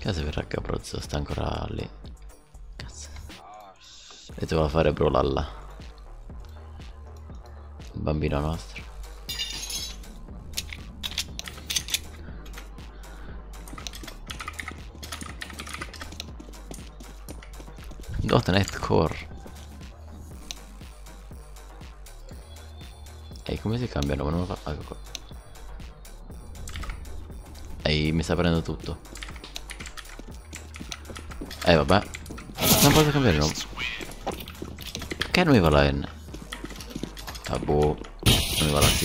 Cazzo per raggaprozzo sta ancora lì. Cazzo. E doveva fare brolalla. Il bambino nostro. .NET Core Ehi come si cambiano? Non lo fa... Ecco qua Ehi mi sta prendendo tutto Eh vabbè. Non posso cambiare nome Perché non mi va la N? Ah boh Non mi va la T.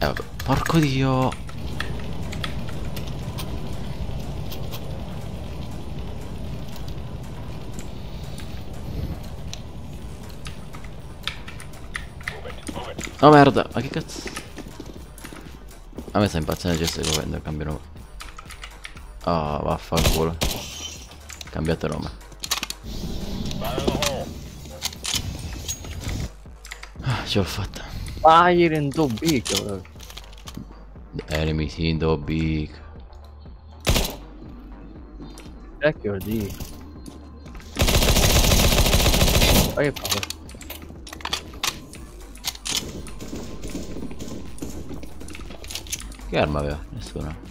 Eh vabbè. Porco dio. Oh merda, ma che cazzo? A me sta impazzendo il gesto quando cambio nome. Oh, vaffanculo. Cambiate nome. Ah, ce l'ho fatta. Fire in too big. The enemy in the big. Cacchio di. Ma che fa? Che arma aveva? Nessuna.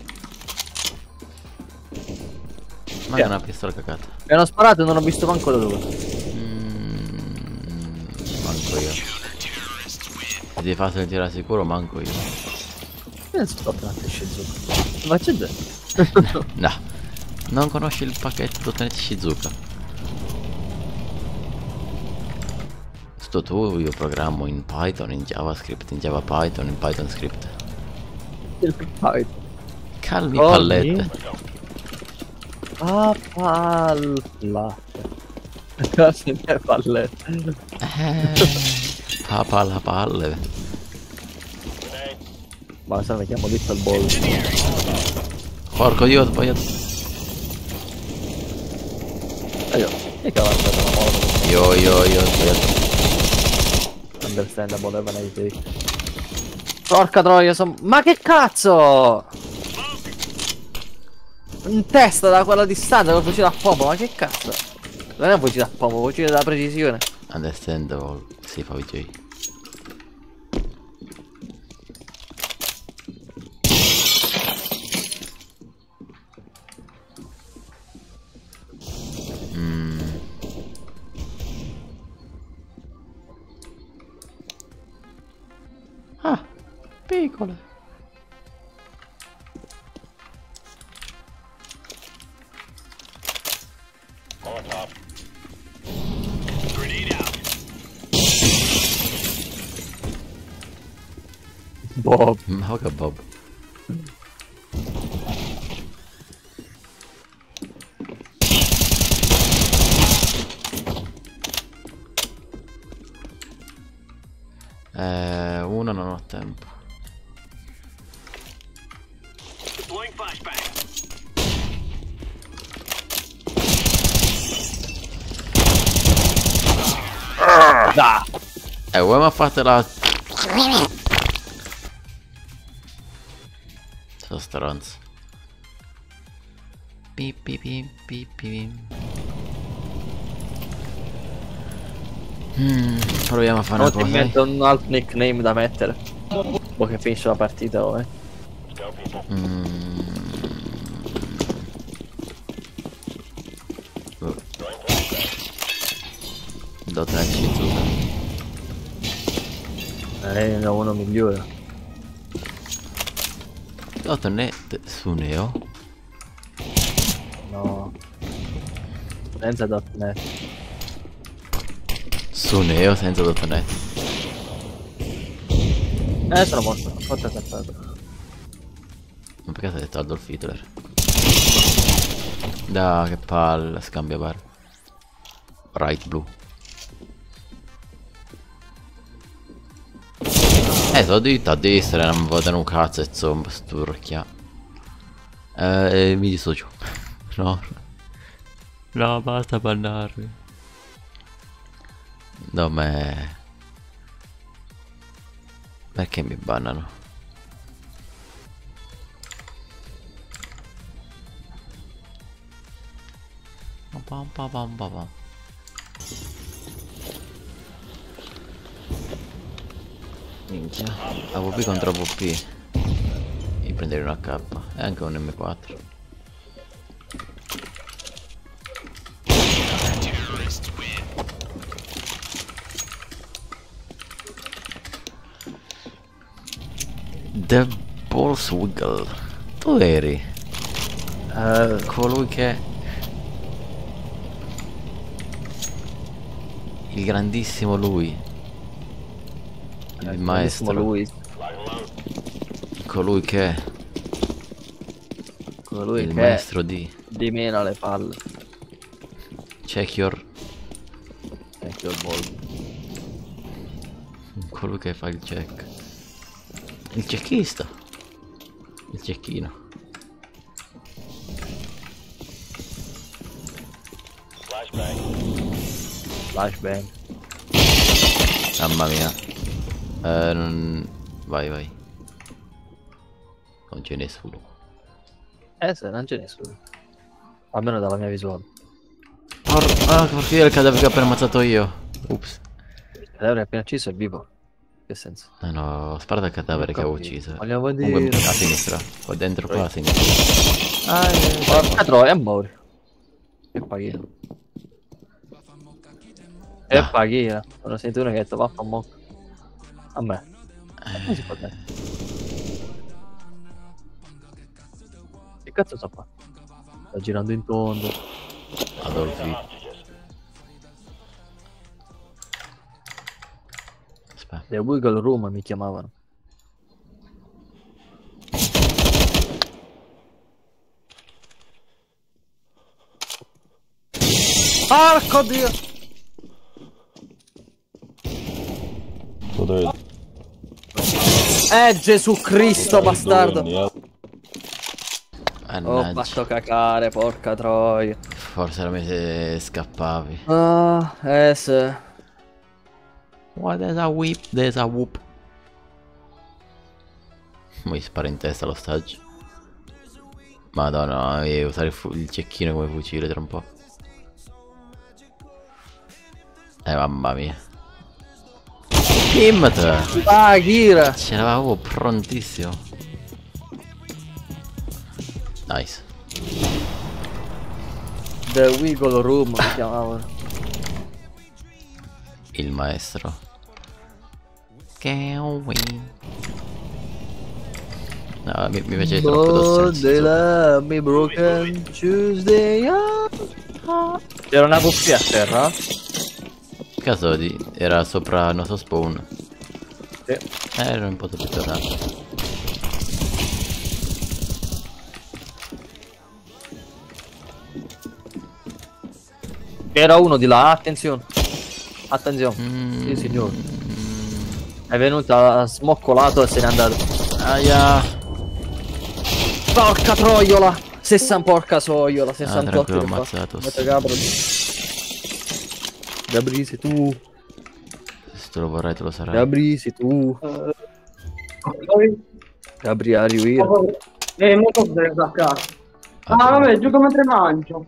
È una pistola cacata. Mi hanno sparato e non ho visto manco da dove. Mm, manco io. Se devi fare tirare sicuro, manco io. Che so fatto una Shizuka? Ma c'è dentro? no. Non conosci il pacchetto .NET Shizuka. Sto tu io programmo in Python, in JavaScript, in Java Python, in Python Script. Il Python. Calmi Oh, pallette. Ah, palla. Cosa è pallette? Eh, papa la palle. Ma se mi chiamo Little Ball. Porco dio, ho sbagliato. E io, che cavolo è una moto? Io, io, io, ho sbagliato. Understandable, even I take. Porca troia, son... Ma che cazzo! In testa da quella distanza con fucile a pompa, ma che cazzo? Non è un fucile a pompa, un fucile da precisione. Understandable. Sì, fa VJ. Eh, vuoi ma fate la... Sono stronzo. Pi pi pi pi pi. Mm, proviamo a fare Non una cosa. invento un altro nickname da mettere. Boh che finisce la partita, oh, eh. Mm. Ho uno migliore. Dota Net su Neo. No. Senza .NET. Su Neo senza Net. Eh, sono morto. Forza saltato. Ma perché hai detto Adolf Hitler? Da che palle, scambia bar. Right blu. Eh, sono dritto a destra, non votano un cazzo, insomma, sturchia. Eh, eh, mi dissocio. no. No, basta bannarmi. No. Perché mi bannano? Pam pam pam pam pam. Minchia. AVP contro AVP. E prendere una K. E anche un M4. The Balls Wiggle. Tu eri Eh, colui che... Il grandissimo lui. Il bellissimo maestro. lui. Colui che... Colui il che maestro di... dimena le palle. Check your... Ecco il ball. Colui che fa il check. Il cecchista. Il cecchino. Flashbang. Mamma mia. Eh, non... Vai, vai. Non c'è nessuno. Eh se non c'è nessuno. Almeno dalla mia visuale. Por... Ah, perché il cadavere che ho appena ammazzato io. Ups. Il cadavere appena acceso è vivo. Che senso? Eh no, ho sparato al cadavere che ho ucciso. Vogliamo Comunque dire... a sinistra. Qua dentro qua a sinistra. Ah, eh, porca troia, muori. Che paghina. Che No. paghina. Quando senti uno che ha detto vaffa mo. A me. Come si dire? Che cazzo sta qua? Sta girando in tondo. Adolfi. Aspetta. The Wiggle Room mi chiamavano. Porco dio! Dove Eh Gesù Cristo bastardo! Ho Mannaggia. fatto cacare, porca troia. Forse era me se scappavi. Ah, eh sì. What there's a whip, there's a whoop. Mi spara in testa l'ostaggio. Madonna, devi usare il, il cecchino come fucile tra un po'. Eh mamma mia. Himmet! Ah, Gira! Ce l'avevo prontissimo. Nice. The Wiggle Room mi chiamavano. Il maestro. Kewin. No, mi, mi piace troppo love me broken Tuesday ah. C'era una cuffia a terra? Caso di... era sopra il nostro spawn. Sì. Eh, ero un po' più tornato. C'era uno di là, attenzione. Attenzione. Mm. Sì signore. È venuta smoccolato e se n'è andato. Aia. Porca troiola! 60 porca soiola, Ah, 68 tranquillo, ho che fa. ammazzato. Guarda Gabri. Sei tu. Se te lo vorrai te lo sarai. Gabri sei tu. Gabri are you here? Eh, molto bene a casa. Ah, vabbè, gioco mentre mangio.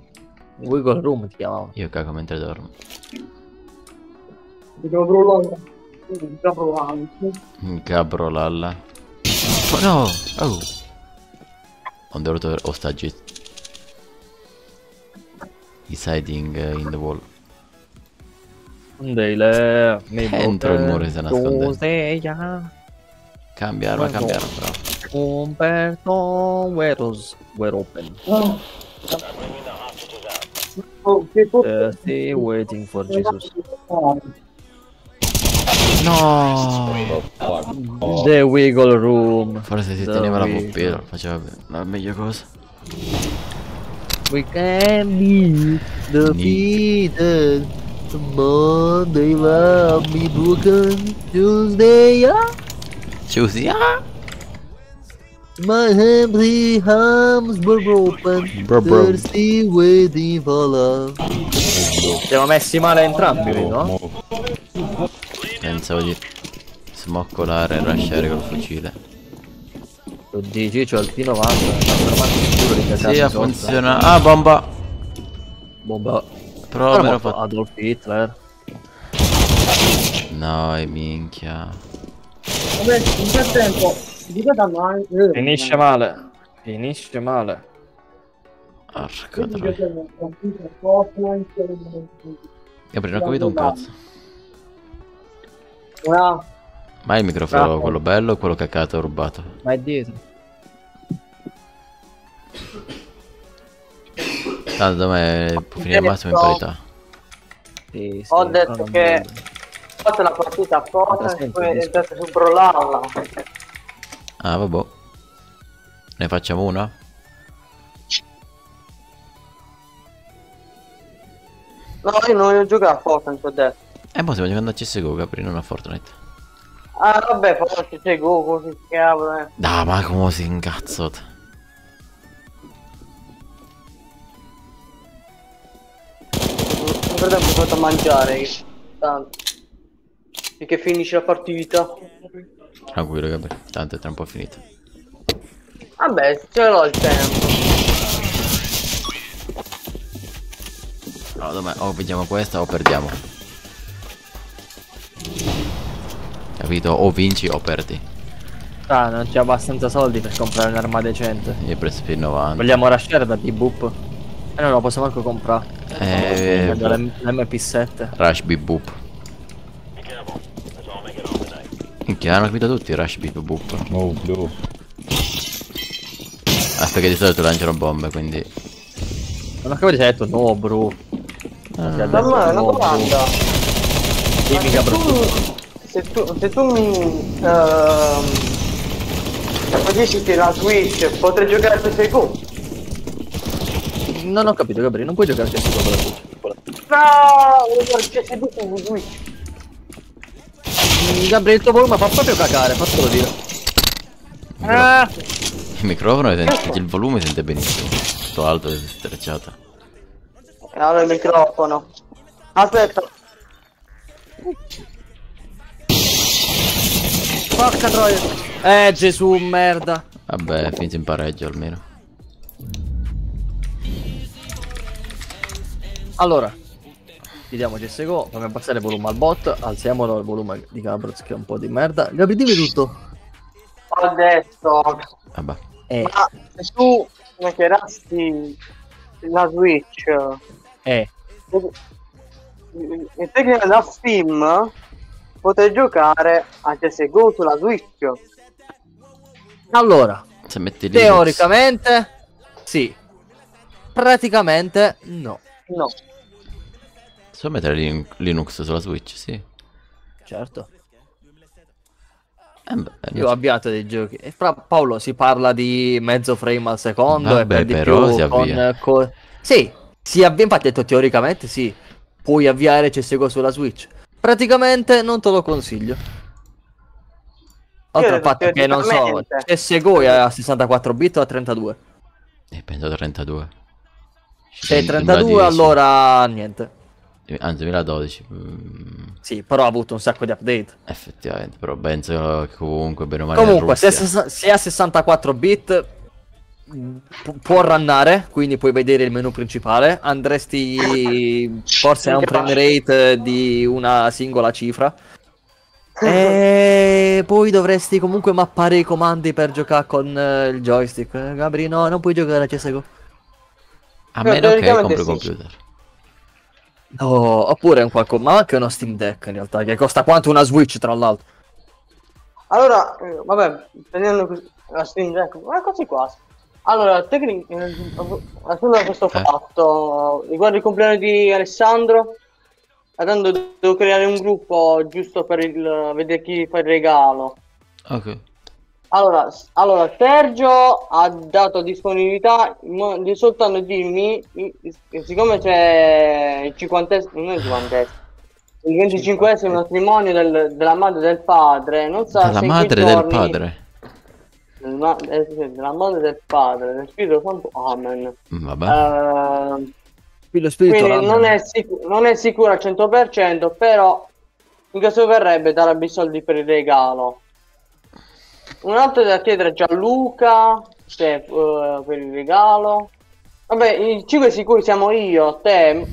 Wiggle Room ti chiamavo. Io cago mentre dormo. Devo provare. Sto provando. Gabro lalla. Oh no! Oh! Ho dovuto ostaggi. He's hiding uh, in the wall. Monday love me Entro il muro e si nasconde. Tuesday ah. Cambia arma, cambia arma, bravo. Umberto Weros were open. Oh, che Uh, cosa? stay waiting for Jesus. No! The Wiggle Room. Forse si The teneva la Wiggle. puppella, faceva la meglio cosa. We can be defeated. Monday love me broken. Tuesday ah. Chiusi, ah! My empty arms were broken. Bro, bro. Thirsty waiting for love. Siamo messi male entrambi, no? Pensavo di smoccolare e rushare col fucile. Tu dici, c'ho il P90, tanto ormai sicuro di casarmi Sì, ha sotto. funziona. Ah, bomba! Bomba. Però Però me l'ho fatto. Adolf Hitler. No, e minchia. Vabbè, in frattempo, di cosa mai? eh, Finisce male. Finisce male. Troia. eh, Gabriele, non ho capito un cazzo. Ah, Ma il microfono Bravo. quello bello o quello caccato rubato? Ma è dietro. Tanto da me può finire al massimo in parità. Sì, sì, Ho detto che- fatto la partita a Fortnite e poi è entrato su Brawlhalla. Ah, vabbè. Ne facciamo una? No, io non voglio giocare a Fortnite, ho detto. E mo stiamo giocando a CSGO, Gabri, non a Fortnite. Ah, vabbè, Fortnite, c'è Go, come si chiama, eh. Dai, ma come si incazzota? Nel frattempo ho fatto a mangiare. Tanto. Finché finisce la partita. Tranquillo, Gabri. Tanto è tra un po' finito. Vabbè, ce l'ho il tempo. Allora, domani o vediamo questa o perdiamo. Capito? O vinci o perdi. Ah, non c'è abbastanza soldi per comprare un'arma decente. Io ho preso più 90. Vogliamo rushare da D-Boop? Eh no, lo posso manco comprare. Eh, l'M- l'MP7. Rush Beep Boop. Minchia, hanno capito tutti Rush Beep Boop. Oh, blu. Ah, perché di solito lanciano bombe, quindi... Non ho capito se hai detto no, bro. Ah, Ma ma è una no, domanda. Dimmi, se bro. tu, se tu, se tu mi ehm, facessi che la Switch potrei giocare a CSGO? Non ho capito, Gabriele, non puoi giocare a CSGO con la Switch. No, voglio giocare con la Switch. Mm, Gabriele, il tuo volume fa proprio cagare, fatelo dire. Ah, Il microfono, sente- il volume sente benissimo. Tutto alto e strecciato. allora il microfono. Aspetta. Porca troia. Eh, Gesù, merda. Vabbè, finito in pareggio almeno. Allora, chiediamo CSGO, fammi abbassare il volume al bot, alziamolo il volume di Gabroz che è un po' di merda. Gabri, dimmi tutto. Ho detto. Vabbè. Eh, Ma se tu metterasti la Switch eh. e te che da Steam potrei giocare a CSGO sulla Switch. Allora, Se metti teoricamente sì. Praticamente no. No. Se vuoi mettere Lin- Linux sulla Switch, sì. Certo. Eh beh, Io ho avviato dei giochi. E fra Paolo si parla di mezzo frame al secondo Vabbè, e per di più si con, avvia. co- Sì, si avvia, infatti ho detto teoricamente sì. Puoi avviare CSGO sulla Switch. Praticamente non te lo consiglio. Oltre al fatto che non so, CSGO è a 64 bit o a 32. Eh, penso 32. Se è 2010. 32 allora niente. Anzi, 2012. mm, Sì, però ha avuto un sacco di update. effettivamente, però penso che comunque bene o male Comunque, se, se a 64 bit pu- può runnare, quindi puoi vedere il menu principale. Andresti forse a un frame rate di una singola cifra. E poi dovresti comunque mappare i comandi per giocare con eh, il joystick. Eh, Gabri, no, non puoi giocare a CSGO. A meno che compri sì. computer. No, oppure un qualcosa, ma anche uno Steam Deck in realtà, che costa quanto una Switch tra l'altro. Allora, eh, vabbè, prendendo la Steam Deck, ma quasi. Allora, tecnicamente, assumo questo Eh. fatto, riguardo il compleanno di Alessandro, tanto devo creare un gruppo giusto per il, vedere chi fa il regalo. Ok. Allora, allora, Sergio ha dato disponibilità, di soltanto dirmi, siccome c'è il 50 non è il 50 il 25 matrimonio del- della madre del padre, non sa Dalla se madre del giorni- padre. del ma- eh, della madre del padre, del Spirito Santo, Amen. Mm, Vabbè. Qui lo spirito quindi non è, sic- non è sicuro al 100%, però in caso verrebbe darebbe i soldi per il regalo. Un altro da chiedere a Gianluca se, eh, per il regalo. Vabbè, i 5 sicuri siamo io, te, eh,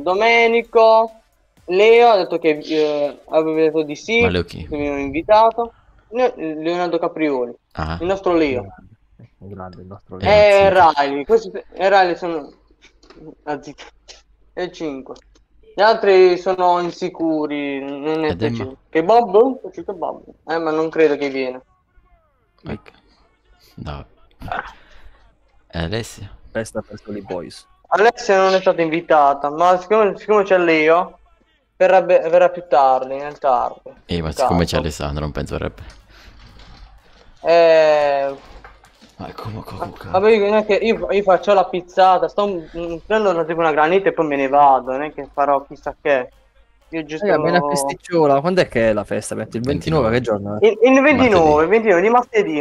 Domenico, Leo, ha detto che eh, avevo detto di sì, Leo chi? che mi hanno invitato. Leonardo Caprioli, Ah, il nostro Leo. È grande il nostro Eh, E. Riley, questi e Riley sono... Ah, zitto. E 5. Gli altri sono insicuri, non è preciso. Che Bob? C'è che Bob? Eh, ma non credo che viene. ecco. No. E Alessia? festa per Soli Boys. Alessia non è stata invitata, ma siccome, siccome c'è Leo, verrà, be- verrà più tardi, nel tardi. Eh, ma siccome c'è tardo. Alessandro non penso avrebbe. Eh, Ma come comunque? vabbè, io, non è che io, io faccio la pizzata, sto prendo una, tipo una granita e poi me ne vado, non è che farò chissà che. Io giusto... Raga, bella festicciola. Quando è che è la festa? Il 29, 29. che giorno è? Il, il 29, Martedì. il 29 di martedì.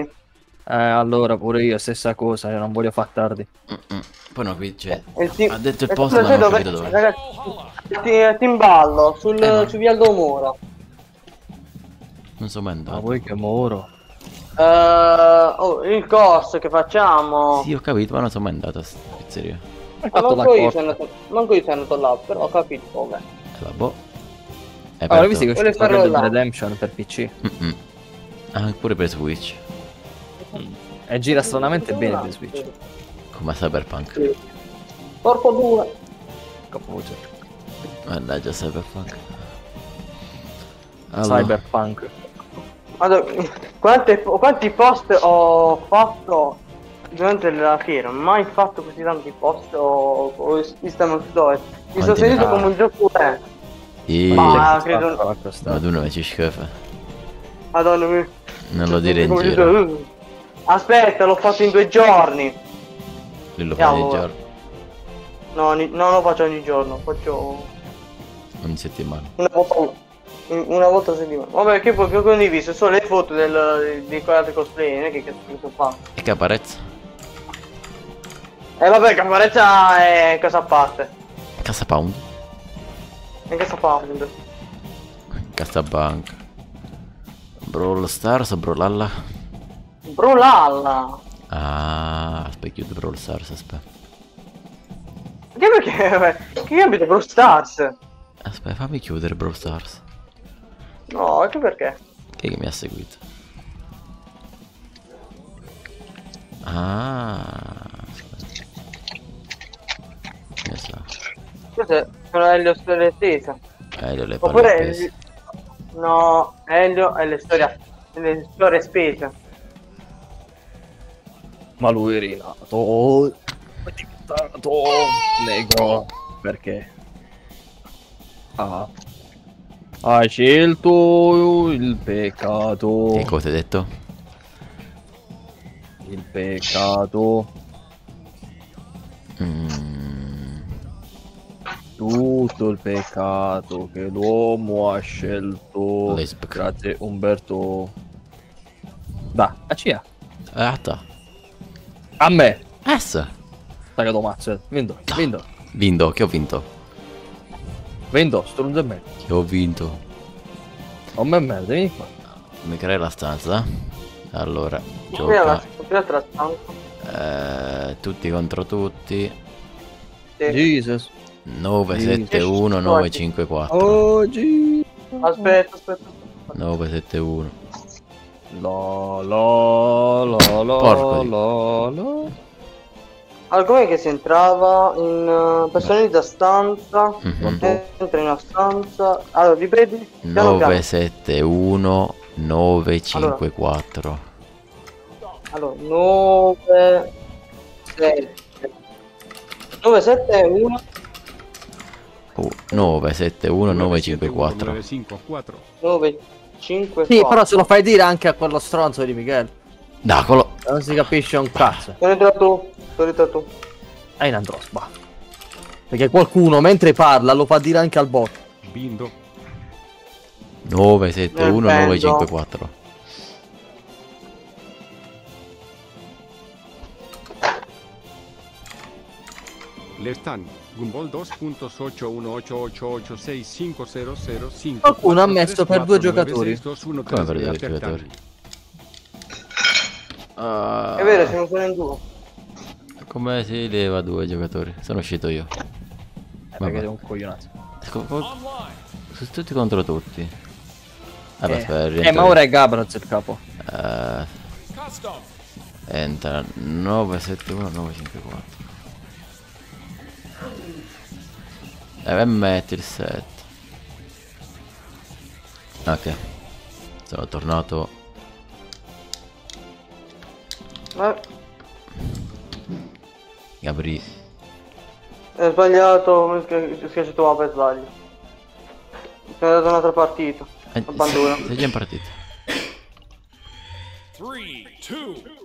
Eh, allora pure io, stessa cosa, io non voglio far tardi. Mm-mm. Poi no, qui c'è. Team- Ha detto il e posto, ma non ho dove- capito dove. Ragazzi, ti- Timballo sul, Eh, ma- su Via Aldomoro. Non so mai Ma andato. voi che moro. Eh, oh, il corso che facciamo. Sì, ho capito, ma non sono mai andato a pizzeria. La manco, io andato, manco io sono andato là, però ho capito come. E vabbè. È Allora, visto che uscito Red Dead là. Redemption per PC. Mm-mm. Ah, pure per Switch. E gira stranamente bene per Switch. Come Cyberpunk. Porco due. Capovoce. Mannaggia Cyberpunk. Allora, Cyberpunk. Allora, quante- quanti post ho fatto durante la fiera? Mai fatto così tanti post o, o Instagram stories. Mi sono sentito come un gioco eh. Ih, Ma credo- ma tu non ci schifa. Madonna mia. Non lo dire in giro. dico, Aspetta, l'ho fatto in due giorni. Lui lo fa ogni giorno, No, non lo faccio ogni giorno, faccio ogni settimana. una volta, una volta a settimana. Vabbè, che poi ho condiviso solo le foto del, di quell'altro cosplay, non è che cazzo fa. E Caparezza? E vabbè, Caparezza è cosa a parte. Casa Pound? Che sta fa? Casa Bank. Brawl Stars o Brawlalla? Brulalla. Ah, aspetta, chiudo Brawl Stars, aspetta. Perché? vabbè, Che abita Brawl Stars? Aspetta, fammi chiudere Brawl Stars. No, che perché? Chi è che mi ha seguito? Ah. Che so. Cos'è? Sono Elio storia estesa. Eh, io le palle Oppure appese. No, Elio è le storie le storie spese. Ma lui è rinato. È diventato negro. Perché? Ah. Hai scelto il peccato. Che cosa hai detto? Il peccato. Mm, Tutto il peccato che l'uomo ha scelto. Lesbica. Grazie Umberto. Da, a Cia. eh, a te. A me. Essa. Tagato mazzo. Vinto, vinto. Vinto, che ho vinto? Strunzo e me. Che ho vinto. Oh me merda, vieni qua. Mi crei la stanza? Allora, gioca. la stanza. Eh, tutti contro tutti. Jesus. 9, 7, 1, 9, 5, 4. Oggi. Aspetta, aspetta. 9, 7, 1. La la la la Porco di- la la. Allora, com'è che si entrava in uh, personalizza stanza? Mhm. Entra in una stanza. Allora, ripeti. Piano 9, piano. 7, 1, 9, 5, 4. Allora, 9, 7. 9, 7, 1, 9, 7, 1, 9, 5, 4. 9, 5, Sì, però se lo fai dire anche a quello stronzo di Michele. Dacolo. Non si capisce un cazzo. Sono entrato entrato tu. È in androsba. Perché qualcuno mentre parla lo fa dire anche al bot. Bindo. 9, 7, Nel 1, 9, bello. 5, 4. Lestan. Gumball 2.8188865005. Qualcuno ha messo per due giocatori. Come per due giocatori? È vero, siamo solo in due. Come si leva due giocatori? Sono uscito io. Eh, Vabbè. perché è un coglionato. Co- co- Sono tutti contro tutti. Allora, Eh, aspetta, eh, ma ora è Gabroz il capo. Eh, entra 971 954. E metti il 7. Ok. Sono tornato. Eh, Gabri. Ho sbagliato, schi- ho schiacciato la per sbaglio. Mi è dato un'altra partita. Eh, Abbandono. sei già in partita.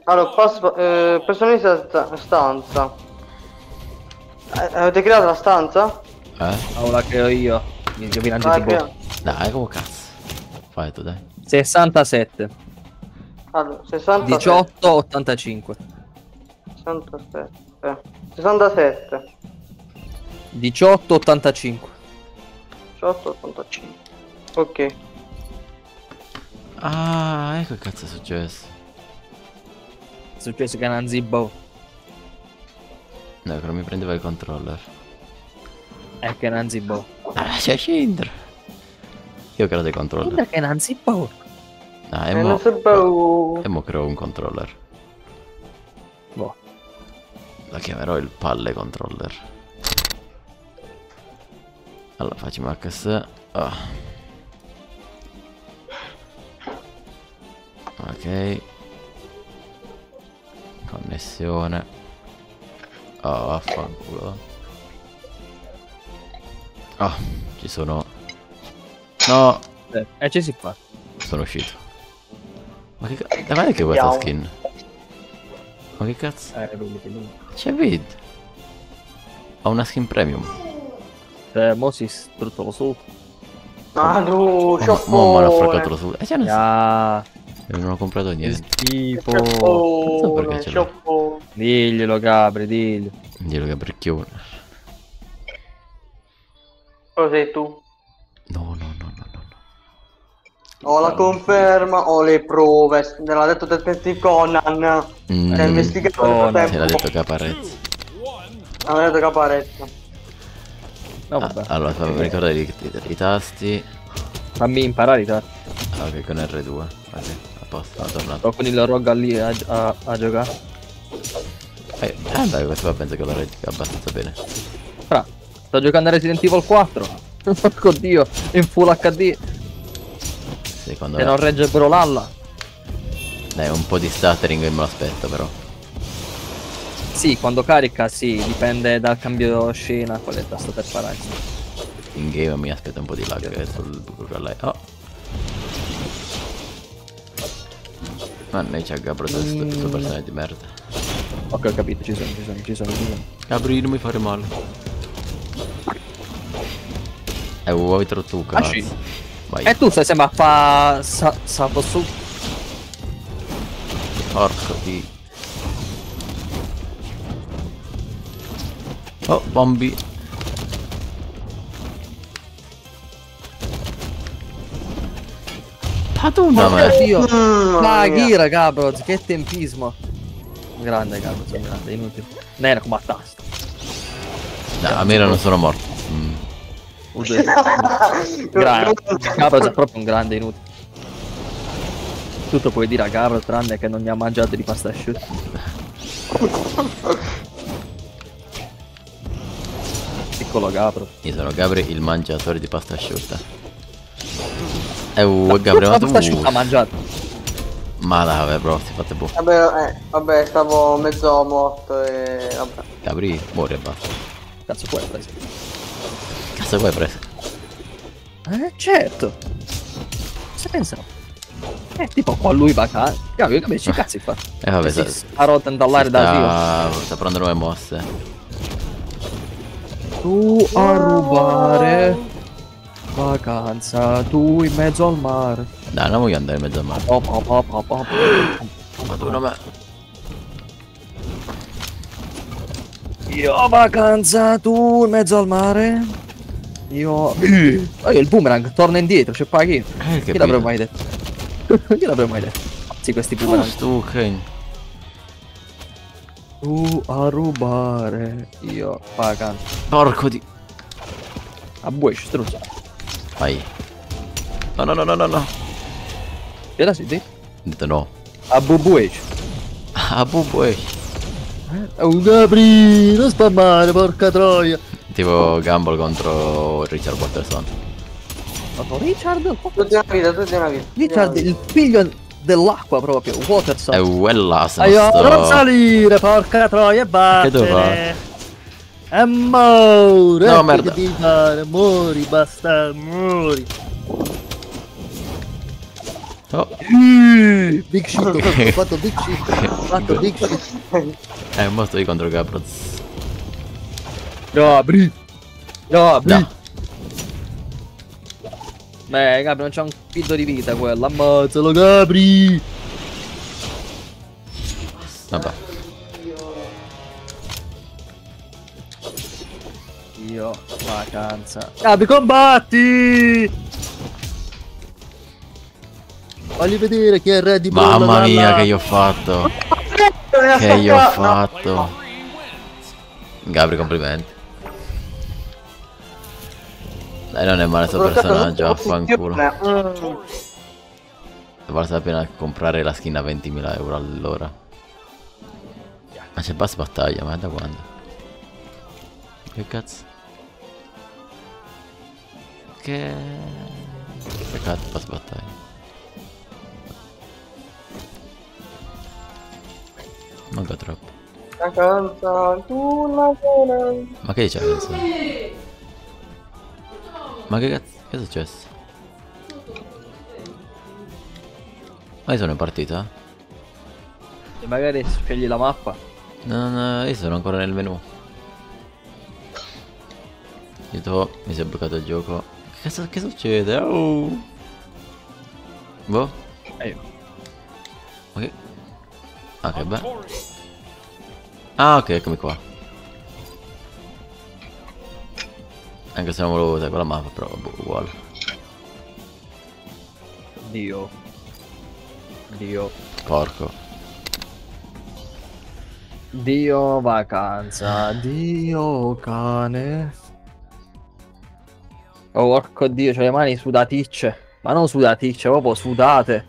Allora, passo, eh, personalizza sta- stanza. Eh, avete creato la stanza? Eh? Ora che ho io. Mi Ah, tipo. creato. Dai, come cazzo. Fai tu, dai. 67. Allora, 60 18, 85. 67. Eh, 67. 18, 85. 18, 85. Ok. Ah, ecco che cazzo è successo. È successo che è un zibbo. No, che non mi prendeva il controller. È che un zibbo. Ah, c'è scendere. Io credo il controller. Guarda che un zibbo. No, E e non mo, e mo creo un controller. Boh. Lo chiamerò il palle controller. Allora facciamo HS. Ah. Ok. Connessione. Oh, vaffanculo. Ah, ci sono. No, Eh, e ci si fa. sono uscito. Ma che cazzo? Dai, che questa skin? Ma che cazzo? Eh, lui, lui. C'è vid. Ho una skin premium. Cioè, mo si struttolo su. Ah, tu, Mo mo me l'ha fraccato lo su. Eh, cioè, non, Ya. non ho comprato Che niente. schifo. Non so perché ce l'ho. Diglielo, Gabri, diglielo. Glielo che bricchione. Cosa sei tu? No, no, no, no, no. no. Ho la conferma, ho le prove. Me l'ha detto Detective Conan. Mm, Che ha investigato Oh, nel Se l'ha detto Caparezzi. Ha detto Caparezza. No, Ah, vabbè. allora, fammi ricordare i, i- i tasti. Fammi imparare i tatti. Ah, ok, con R2. Ok, a posto, sono tornato. Sto con il Rogga lì a, a- a giocare. Eh, eh, beh, questo qua penso che lo regga abbastanza bene. Fra, sto giocando a Resident Evil 4. Porco dio, in full HD. Secondo Se me. non regge Brolalla. Dai, un po' di stuttering me lo aspetto, però. Sì, quando carica, sì, dipende dal cambio scena qual è il tasto per parare. In game mi aspetta un po' di lag eh, sul Oh. Mannaggia Gabro, questo, questo personaggio di merda. Ok, ho capito, ci sono, ci sono, ci sono, ci sono. Gabri, non mi fare male. Eh, vuoi troppo tu, Ah, cazzo. sì. Vai, E tu stai sempre a fa... Sa... Sapo su... porco di... Oh, bombi. Madonna me. Oddio! Mm, Dai, mamma mia. Ghira, Gabroz, che tempismo. Grande, Gabroz, grande, inutile. Non era come a tasto. No, a me non sono morto. Mm. grande. Gabroz è proprio un grande inutile. Tutto puoi dire a Gabroz, tranne che non ne ha mangiato di pasta asciutta. Piccolo Gabroz. Io sono Gabri, il mangiatore di pasta asciutta. Eh, uh, Gabri, ma La tu... pasta asciutta ha mangiato. Ma dai, vabbè, bro, ti fate buono. Vabbè, eh, vabbè, stavo mezzo morto e... Vabbè. Gabri, muori e basta. Cazzo, preso. Cazzo, poi hai preso? Eh, certo. Senza. Eh, tipo qua lui va a Gabri, che ci cazzi fa? Eh, vabbè, sta, sparo tentallare da Dio. sta, sta prendendo nuove mosse. Tu a rubare vacanza, tu in mezzo al mare. Dai, non voglio andare in mezzo al mare. Pa, pa, pa, pa. Madonna me. Io vacanza, tu in mezzo al mare. Io... Oh, il boomerang torna indietro, c'è paghi. Eh, Chi l'avrei mai detto? Chi l'avrei mai detto? Sì, questi boomerang. Stuken. Tu a rubare. Io pagan. Porco di... A buoi struzzo. Vai. No, no, no, no, no, no. E la si? Ho detto no. A bubuec. Ah, bubo, eh. Oh Gabri, non spammare, porca troia. Tipo Gumball contro Richard Watterson. Ma Richard? Tutti una vita, tutti una vita. Richard, il figlio dell'acqua proprio, Waterson. È quella Aio, non non sto... salire, porca troia, e vattene. E muori, No, merda. devi fare, muori, basta, muori. Oh, Big shit, ho fatto big shit, ho fatto big shit. è un mostro di contro Gabroz. Gabri, Gabri. No. Beh, Gabri non c'ha un fido di vita quello, ammazzalo Gabri. Vabbè. Io, vacanza. Gabri, combatti! Voglio vedere chi è il re di Mamma Bolla mia Dalla- che io ho fatto. Che io ho fatto. Gabri, complimenti. Dai, non è male sto personaggio, affanculo. Mm. Vale la pena comprare la skin a 20.000 euro allora. Ma c'è bassa battaglia, ma da quando? Che cazzo? Che... Che cazzo bassa battaglia? Manca troppo. Ma che c'è adesso? Ma che cazzo? Che è successo? Ma io sono in partita? E magari scegli la mappa. Non, io sono ancora nel menu. Io mi si è bloccato il gioco. Che cazzo che succede? Oh. Boh. E. Ma che... Ah che bello. Ah ok, eccomi qua. Anche se non volevo usare quella mappa, però boh, uguale. Dio. Dio. Porco. Dio vacanza. Dio cane. Oh porco dio, c'ho le mani sudaticce. Ma non sudaticce, proprio sudate.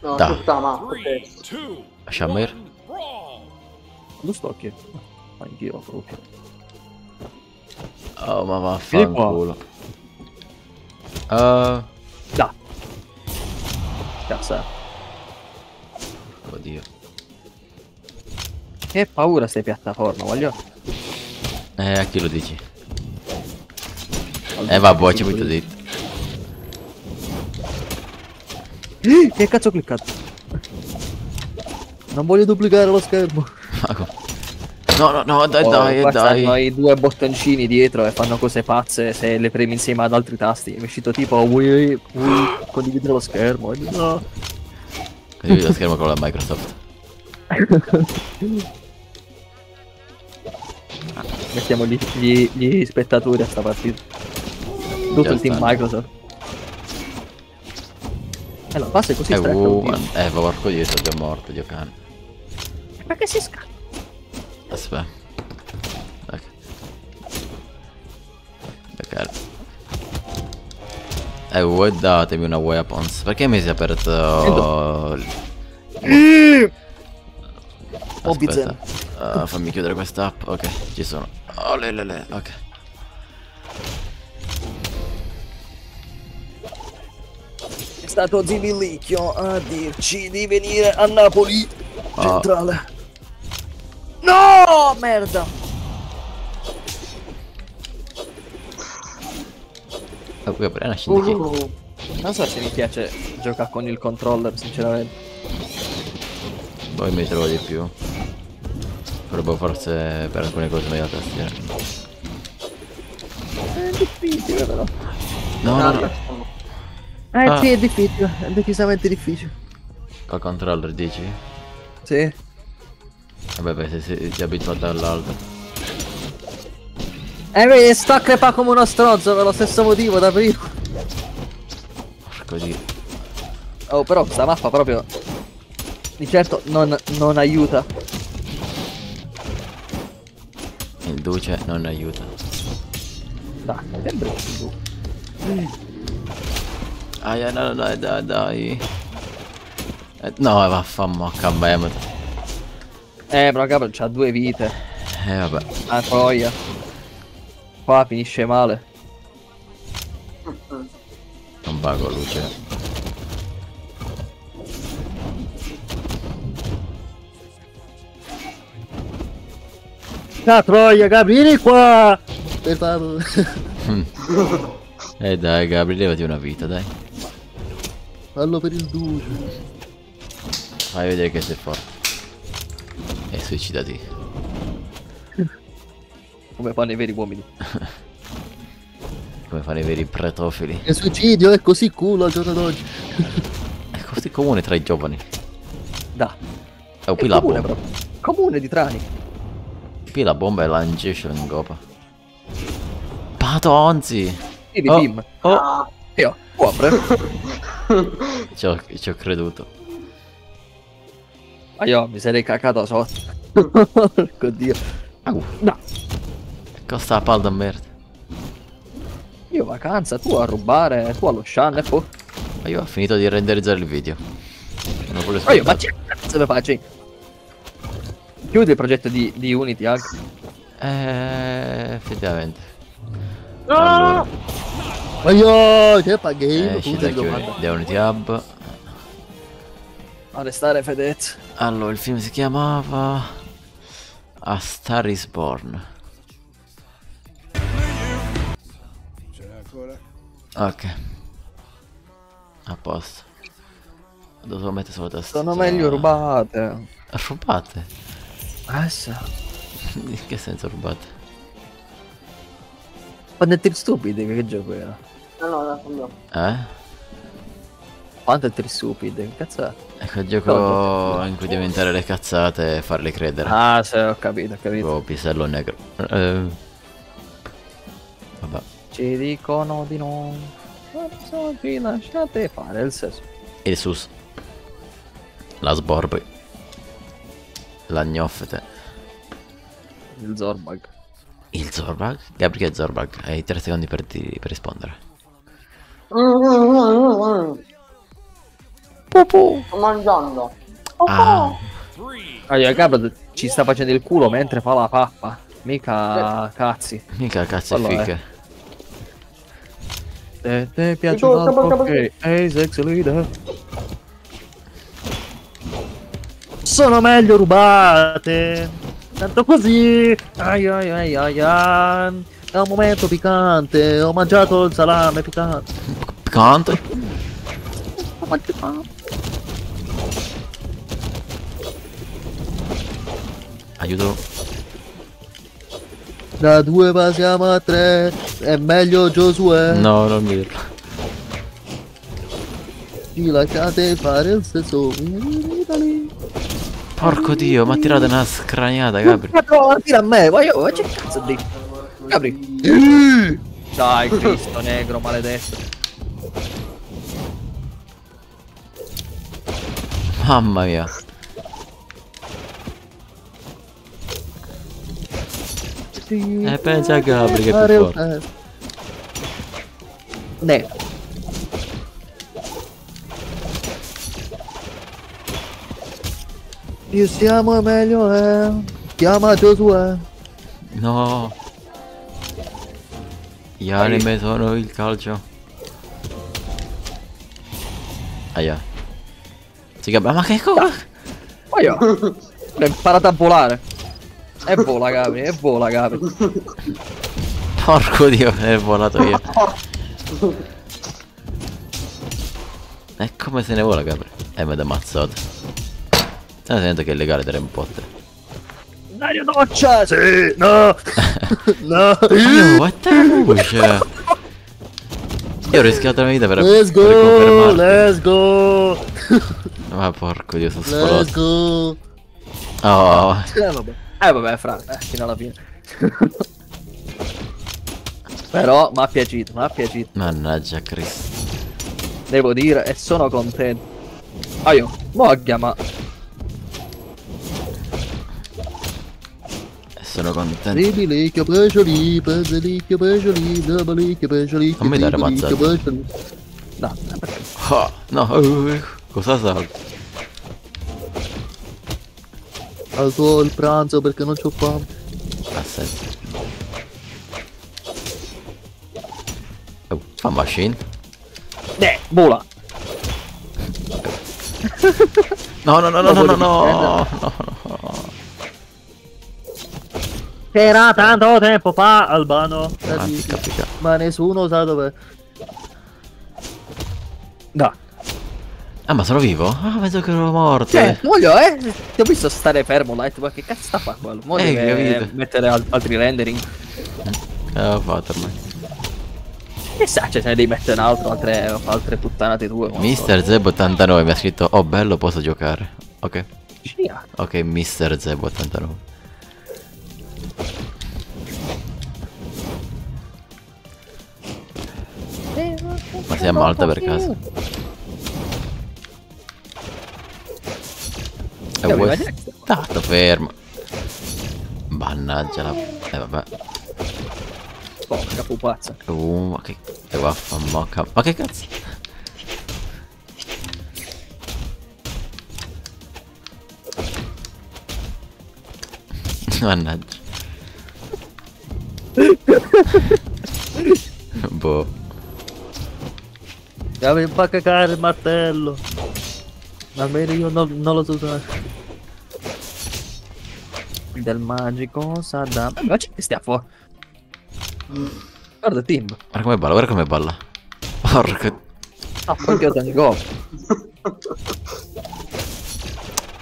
No, Da. tutta ma. ok. Lasciamo ir. Lo sto che. Anch'io proprio. Oh ma vaffanculo. Uh, Da. Cazzo. oddio. Che paura ste piattaforme, voglio. Eh, a chi lo dici? Eh vabbè, ci butto dentro. Eh, Che cazzo ho cliccato? Non voglio duplicare lo schermo. Ma co- No, no, no, dai, Oh, dai, qua dai. stanno i due bottoncini dietro e fanno cose pazze se le premi insieme ad altri tasti. Mi è uscito tipo vuoi, vuoi condividere lo schermo? E no. Così lo schermo con la Microsoft. Mettiamo gli, gli- gli spettatori a sta partita. Tutto Già il team stanno. Microsoft. Eh, la base è così Eh, stretta. uh, eh, porco io sono già morto. Ma che si scappa? Aspetta. Ok. Ok. Eh, voi datemi una weapons. Perché mi si è aperto... Obizen. Aspetta. Ah, fammi chiudere quest'app. Ok, ci sono. Oh, le, le, le. Ok. È stato Zivillicchio a dirci di venire a Napoli Ah. centrale. No, merda. Oh, qui appena scendi chi? Uh, Non so se mi piace giocare con il controller, sinceramente. Poi mi trovo di più. Boh, forse per alcune cose meglio la tastiera. È difficile però. No, no, no. Eh Ah. sì, è difficile, è decisamente difficile. Col controller dici? Sì. Vabbè, beh, se sei sei abituato all'altro. Eh vedi, sto a crepare come uno stronzo per lo stesso motivo da prima. Dio. Oh, però questa mappa proprio... Di certo non, non aiuta. Il duce non aiuta. Dai, è brutto tu. Ah, no, dai, dai, dai. Eh, no, vaffanmocca, Behemoth. Eh, però capo c'ha due vite. Eh, vabbè. Ah, troia. Qua finisce male. Non va con luce. Ah, troia, Gabri, vieni qua! Favore. Eh dai, Gabri, levati una vita, dai. Fallo per il duce. Fai vedere che sei forte. E suicidati. Come fanno i veri uomini. Come fanno i veri pretofili. Il suicidio è così culo al giorno d'oggi. È così comune tra i giovani. Da. Oh, È qui la comune bomba. proprio. Comune di Trani. Qui la bomba e lancia in copa. Patonzi! Vivi Oh, Bim. oh, Io, copre. ci ho, ci ho creduto. Ma io mi sarei cacato sotto. Porco dio. Au. No. Costa la palla da merda. Io vacanza, tu a rubare, tu allo Shan e poi. Ma io ho finito di renderizzare il video. Non voglio Ma io, ma che cazzo ne faccio? Chiudi il progetto di, di Unity anche. Eh, effettivamente. No! Allora, Ma io, che fa game? eh, da Unity Hub. A restare fedezza. Allora, il film si chiamava A Star is Born. Ok. A posto. Solo mettere sulla testa. Sono meglio rubate. Rubate? Eh sì. In che senso rubate? Quanto è stupidi che gioco era? No, no, no, no. Eh? Quanto è stupidi? Che cazzo è? Ecco il gioco in cui devi inventare le cazzate e farle credere. Ah, sì, ho capito, ho capito. Tipo pisello negro. Eh, Vabbè. Ci dicono di no. Forza, ci lasciate fare il sesso. Il sus. La sborbe. La gnoffete. Il Zorbag. Il Zorbag? Gabri che è Zorbag? Hai 3 secondi per, di- per rispondere. Mm. Sto mangiando. Ah, Allora, Gabra ci sta facendo il culo mentre fa la pappa. Mica cazzi. mica cazzo è Allora, fiche. Te, te piace un stavo- ok, ehi sex leader. Sono meglio rubate. Tanto così. Ai ai ai ai ai. È un momento piccante. Ho mangiato il salame piccante. Piccante? Ho mangiato. Aiuto. Da due passiamo a tre. È meglio Giosuè. No, non mi dirlo. Ci lasciate fare il stesso. Porco dio, ma ha tirato una scraniata, Gabri. Ma no, tira a me, ma io, ma che cazzo di... Gabri. Dai, Cristo negro, maledetto. Mamma mia. Eh, pensa a Gabri che è più forte. Ne. Più siamo meglio è. Chiama Giosuè. No. Gli anime sono il calcio. Aia. Si ma che cosa? Ma io. Ho imparato a volare. E vola, Gabri, e vola, Gabri. Porco dio, è volato via. E come se ne vola Gabri? Eh, mi ha ammazzato. Stai sento che è legale dare un potter. Dai, doccia! Sì, no! no! Io, what the luce? Io ho rischiato la mia vita per, Let's go! Let's go! Ma porco dio, sono Let's spoloso. go! Oh, Eh vabbè. Eh vabbè, fra, eh, fino alla fine. Però mi ha piaciuto, mi ha piaciuto. mannaggia Cristo. Devo dire, e sono contento. Ah io, moglia, ma... Sono contento. Ribilicchio, pescioli, pezzelicchio, pescioli, dobelicchio, pescioli. Non mi dare mazzate. No, perché? Ah, no, uh, cosa sa? Alzo il pranzo perché non c'ho fame. Aspetta. Oh, fa machine. Eh, vola. No, no, no, no, no, no, no, no, no. Era tanto tempo fa, Albano. Ah. Ma nessuno sa dove. No. Ah, ma sono vivo? Ah, penso che ero morto. Cioè, voglio, eh. Ti ho visto stare fermo là. e Ma che cazzo sta a fare quello? Mo Eh, capito. mettere al- altri rendering. Eh, l'ho fatto ormai. Che sa, cioè, se ne devi mettere un altro, altre, altre puttanate tue. non so. Mister Zeb89 mi ha scritto Oh bello posso giocare Ok Scia. Ok Mister Zeb89 Ma siamo alta per caso E vuoi aveva Stato fermo Mannaggia la Eh vabbè. Porca pupazza. Uh, ma che E vaffanmocca Ma che cazzo? Mannaggia. Boh. Devi fa cagare il martello. Almeno io non, non lo so usare. Del magico Saddam. Ma c'è che stia fuori? Guarda Tim. Guarda come balla, guarda come balla Porca Ah, porca da go.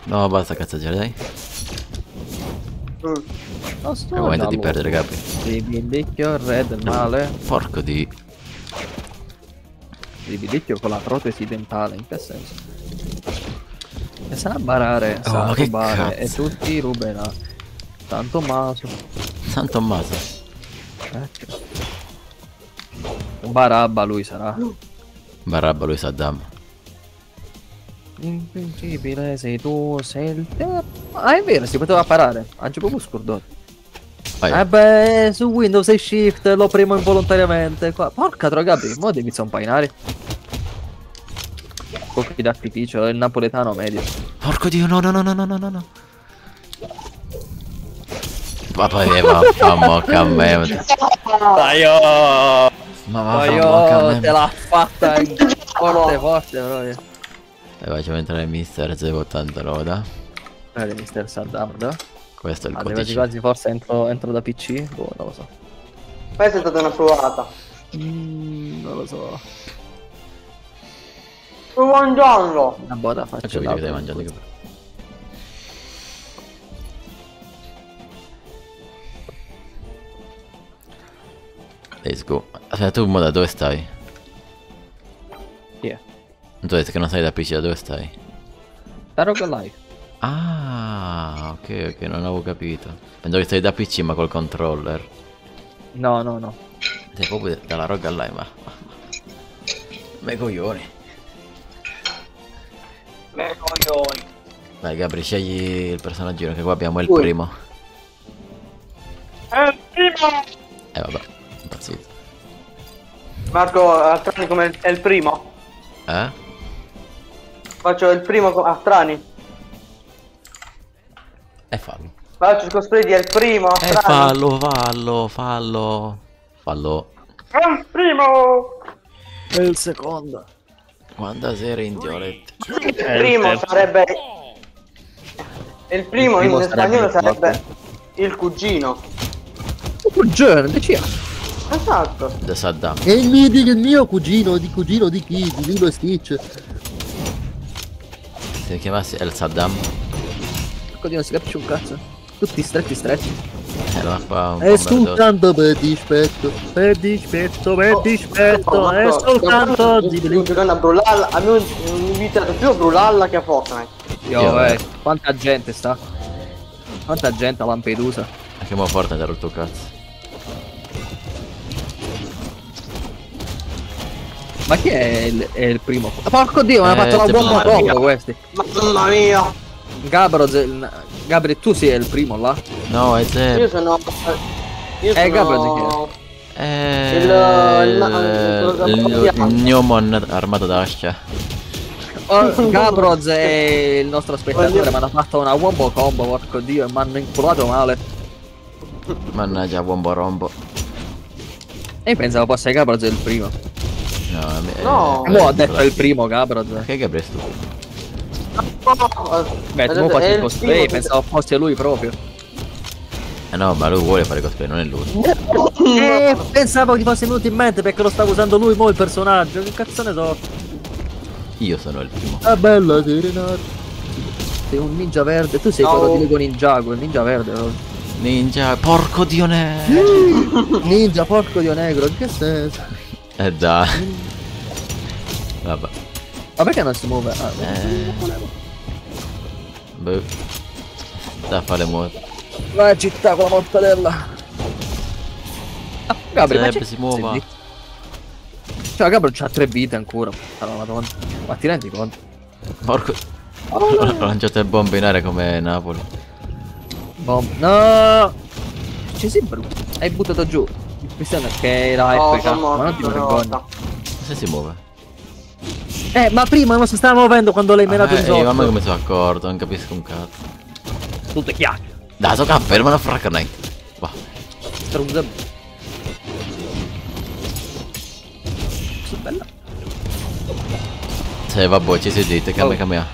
No basta cazzeggiare dai. Non sto È il momento di perdere capi Ribidicchio, il re del male. Porco di Ribidicchio con la protesi dentale, in che senso? E sarà barare, Oh, sa ma che rubare e tutti ruberà. Tanto maso. San Tommaso cioè. Un barabba lui sarà. Barabba lui Saddam Invincibile sei tu, sei il te- Ah è vero, si poteva parare. Anche proprio scordone. Vai. Eh beh, su Windows e Shift lo premo involontariamente. Qua. Porca Gabri, mo devi zompainare fuochi d'artificio, il napoletano medio. Porco dio, no, no, no, no, no, no, no. Eh, ma poi vaffanbocca a me. Ma io... Ma vaffanbocca a me. Te l'ha fatta forte, forte proprio. E facciamo entrare il mister 080 roda. Guarda il mister Sardardo. Questo è il ah, codice. quasi forse entro, entro da PC? Boh, non lo so. Questa è stata una provata. Mm, non lo so. Sto mangiando. Una buona Faccio faccio vedere che stai mangiando. che- Let's go. Aspetta, tu mo da dove stai? Chi è? Tu hai detto che non stai da PC, da dove stai? Da Rogue Live. Ah, ok, ok, non avevo capito. Pensavo che stai da PC ma col controller. No, no, no. Sei proprio dalla roga là, ma... Me coglioni. Coglioni. Dai Gabri, scegli il personaggino che qua abbiamo il Lui. primo. È il primo. Eh vabbè, impazzito. Marco Astrani come è il primo. Eh? Faccio il primo con Astrani. E fallo. Faccio il cosplay di il primo Eh Astrani. fallo, fallo, fallo. Fallo. È il primo. È il secondo. Quanta sera in dialetto. Il primo sarebbe. Il primo, Il primo in sarebbe spagnolo il sarebbe il cugino. Cugino, dici Esatto. Da Saddam. E il mio, il mio cugino, di cugino di chi? Di Lilo e Stitch. Si chiamasse El Saddam. Così non si capisce un cazzo. Tutti stretti stretti. Eh, ma fa un È soltanto per dispetto. Per dispetto, per Oh, dispetto. È Marco, soltanto sto di giocando a Brulalla. A me ho invitato più a Brulalla che a Fortnite. Io, Io, eh, eh. quanta gente sta? Quanta gente a Lampedusa? Anche mo forte da rotto cazzo. Ma chi è il, è il primo? Porco dio, mi ha Eh, fatto una te bomba bomba questi. Mamma mia. Gabro, Gabri, tu sei il primo là? No, è Io Zeb. sono... Io Eh, Gabriel, sono... È Il- il- il, il, il Newman armato d'ascia. Oh, Gabroz è il nostro spettatore, mi hanno fatto una wombo combo, porco dio, e mi hanno inculato male. Mannaggia, Wombo Rombo. E io pensavo fosse Gabroz il primo. No, è- No. mo ha detto il primo Gabroz. Che Gabriel è tu? Beh, tu mo fai il cosplay, pensavo fosse lui proprio. Eh no, ma lui vuole fare cosplay, non è lui. Eh, pensavo che fosse venuto in mente perché lo stava usando lui mo il personaggio. Che cazzo ne so? Io sono il primo. È bella serenata. Sei un ninja verde, tu sei No. quello di Lego Ninjago, il ninja verde. no? Ninja, porco dione. Ninja, porco dio negro, in che senso? Eh dai. Vabbè. Ma perché non si muove? Ah, Eh. Boh. Da fare muovere. Vai a città con la mortadella. Ah, Gabri, ma Zeb c'è- si muova. lì? Cioè, Gabri c'ha tre vite ancora. Allora, madonna. Ma ti rendi conto? Porco. Ho lanciato le bombe in aria come Napoli. Bom. No! Ci sei brutto. Hai buttato giù. Il cristiano che era Oh, FK. Ma non ti volta. Se si muove. Eh, ma prima non si stava muovendo quando l'hai menato in Eh, io, mamma sotto. come sono accorto, non capisco un cazzo. Tutte chiacchiere. Dai, so cappello, ma non fracca niente. Va. Strunza. Sì, bella. Se vabbè, ci si dite, cambia Oh. cambia.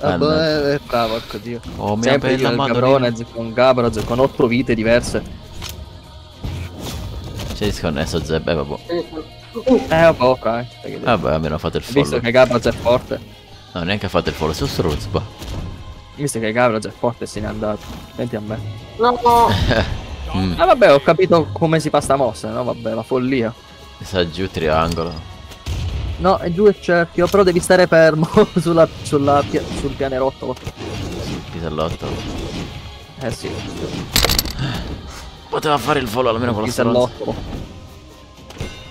Vabbè, eh, bravo, porco dio. Oh, mia Sempre io il con Gabroz con otto vite diverse. C'è disconnesso Zeb, eh vabbè. Eh, vabbè, ok. Perché- Vabbè, almeno ha fatto il Visto follow. che Gabroz è forte. No, neanche ha fatto il follow su Struz, boh. Visto che Gabroz è forte se n'è andato. Senti a me. No, Mm, Ah vabbè, ho capito come si fa sta mossa, no? Vabbè, la follia. sta giù triangolo. No, è giù il cerchio, però devi stare fermo sulla, sulla pia- sul pianerottolo. Sul pisellotto. Eh sì, Poteva fare il follow almeno con la stronza.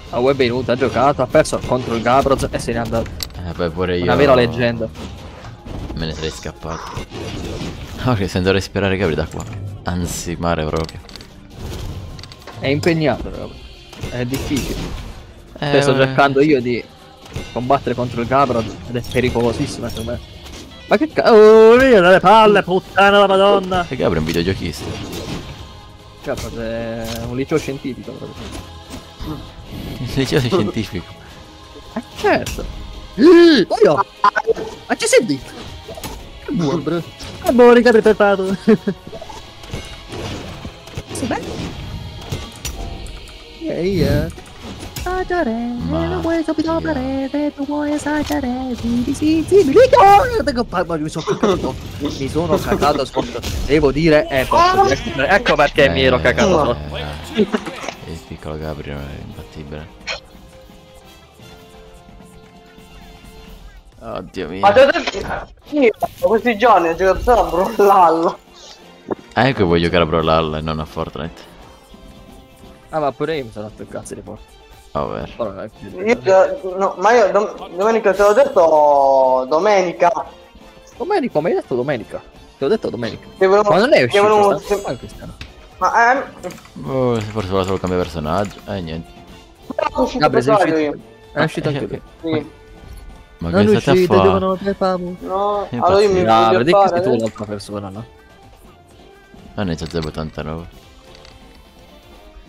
Pisellottolo. A web è ha giocato, ha perso contro il Gabroz e se n'è andato. Eh beh, pure io. Una vera leggenda. Me ne sarei scappato. Ok, sento respirare Gabri da qua. Anzi, mare proprio. È impegnato. È difficile. Eh, Cioè, sto cercando io di combattere contro il Gabroz ed è pericolosissima secondo me. Ma che cazzo? Oh, via dalle palle, puttana la madonna. E Gabri è un videogiochista. Gabroz è un liceo scientifico proprio. Il liceo scientifico. Eh certo. Eh, Ma io? Ma ci sei di? Che buono, bro. Che buono, ricade preparato. Sì, beh. Ehi, eh. Esagere, Ma- non vuoi subito la parete, tu vuoi esagere, sì, sì, sì, mi dico, ma mi sono cacato, mi sono cacato sotto, devo dire, eh, posso dire- ecco perché mi ero cacato Eh, eh, piccolo Gabri non è imbattibile. Oddio mio. ma te io questi giorni ho giocato solo a Brawlhalla. Ah, ecco che vuoi giocare a Brawlhalla e non a Fortnite. Ah, ma pure io mi sono fatto il cazzo di porta. Over. Io, no, ma io dom- domenica te l'ho detto domenica. Domenica, come hai detto domenica? Te l'ho detto domenica. Volevo- Ma non è che uscito, volevo- sta- Cristiano. Ma eh, Oh, forse voleva solo cambiare personaggio. Eh, niente. sono uscito Vabbè, sei uscito. io. È uscito anche lui. Sì. Ma Non che state a uscite, devono. No, Che allora io mi. Ah, voglio vedi fare che sei tu l'altra persona, no? Ah, ne c'è 89.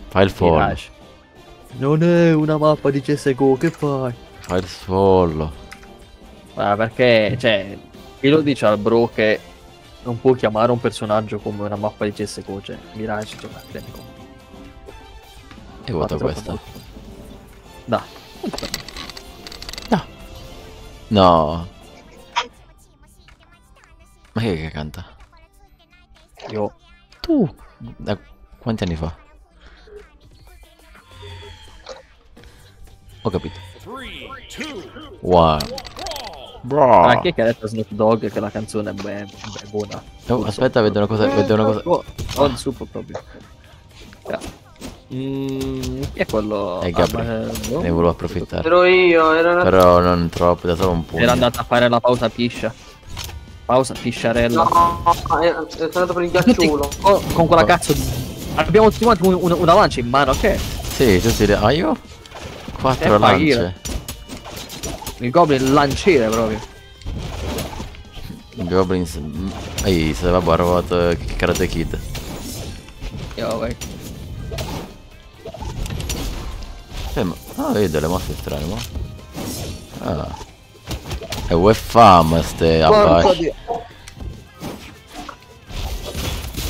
Fai il. Mirage. Non è una mappa di CSGO, che fai? Fai il follow. Ma perché, cioè, chi lo dice al bro che non può chiamare un personaggio come una mappa di CSGO, cioè, Mirage, cioè, ti rendi conto? E voto Fate questa. molto. Dai. No. Ma che, che canta? Io... Tu. Da quanti anni fa? Ho capito. One. Bro. Ma chi è che ha detto Snoop Dogg che la canzone è, be- è buona? Oh, aspetta, vedo una cosa. Vedo una cosa. Oh, on super proprio. Yeah. Mm, chi è quello? Eh, Gabri. Ah, ma, eh, boh. Ne volevo approfittare. Ero io, ero una... Però non troppo, da solo un po'. Era andato a fare la pausa piscia. Pausa, pisciarella. No, è, è sono andato per il Tutti ghiacciolo. con, con quella cazzo di... Abbiamo tutti quanti un- un- una lancia in mano, ok? Sì, tutti le... Ah, io? Quattro Eh, lance. Il goblin lanciere proprio. Goblins... Ehi, se va barbato Karate Kid. Io, vai. Eh, ma... Ah, vedi delle mosse strane, ma... Ah. E vuoi fam ste. Dio.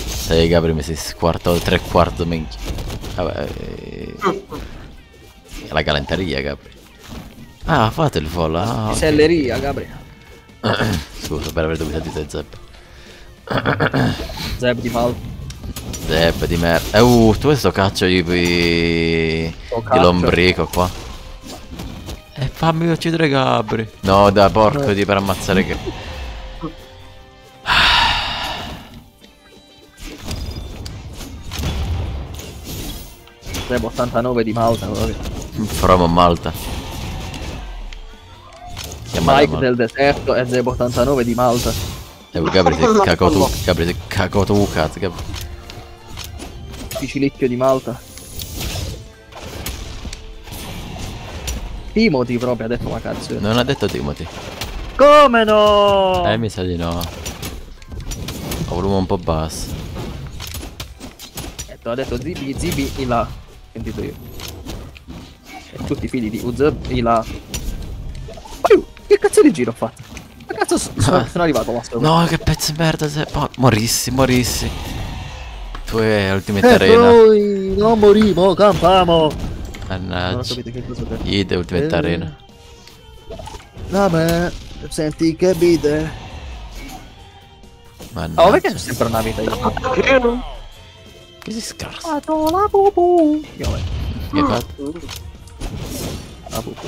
Sei Gabri mi si squartato tre quarti minchia. Vabbè. eh, la galanteria Gabri. Ah, fate il follow. Ah. Selleria, Gabriele. Scusa per aver dovuto dire Zepp. Zeb di Mal. Zepp di merda. Eh, uh, tu questo caccio di... di lombrico qua. E fammi uccidere Gabri. No, da porco di per ammazzare che... Zeb 89 di Malta proprio. From Malta. Mike del deserto e Zeb 89 di Malta. Eh, Gabri si è cacato tu. Gabri si è cacato tu, cazzo. Gabri. Sicilicchio di Malta. Timothy proprio ha detto la canzone. Non ha detto Timothy. Come no? Eh, mi sa di no. Ho volume un po' basso. Ecco, ha detto Zibi, Zibi, in là. Sentito io. E tutti i figli di. Ma io, che cazzo di giro ho fatto? Ma cazzo so- sono, sono arrivato qua sopra? No, che pezzo di merda. Se... ma- morissi, morissi. Tu è Ultimate E Arena. poi non morimo, campamo. Non ho Mannaggia. capito che cosa per... Id Ultimate Eh. Arena. Me, senti che bide. Oh, Mannaggia. perché c'è sempre una vita io? Che si scarsa? Vado la vai. Che hai fatto? La pupu.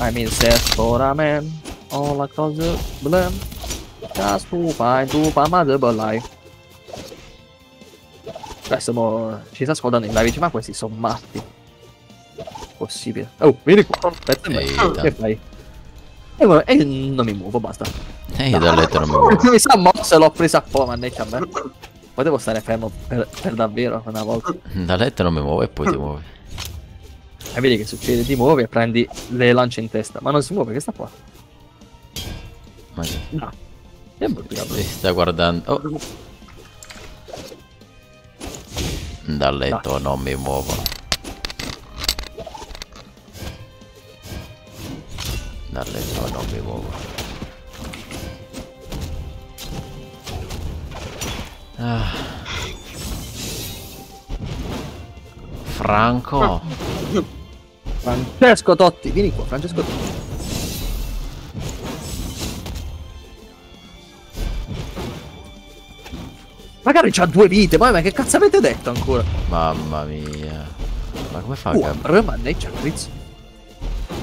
I mean, search for a man. All la cose blem. Just to find to find my double life. Questo mo ci sta ascoltando in live, dice, ma questi sono matti. Possibile. Oh, vieni qua. Aspetta, Ehi, dai. che fai? E guarda, e non mi muovo, basta. Eh, io dal letto non mi muovo. mi sa mossa l'ho presa a po', mannaggia a me. Potevo stare fermo per, per davvero una volta. Dal letto non mi muovo e poi ti muovi. E vedi che succede? Ti muovi e prendi le lance in testa. Ma non si muove, che sta qua? Ma che... No. Che brutto, Si sta guardando. Oh. Dal letto non mi muovo. Dal letto non mi muovo. Ah. Franco. Francesco Totti, vieni qua, Francesco Totti. Magari c'ha due vite, ma che cazzo avete detto ancora? Mamma mia. Ma come fa Gab? Uah, mannaggia, Fritz.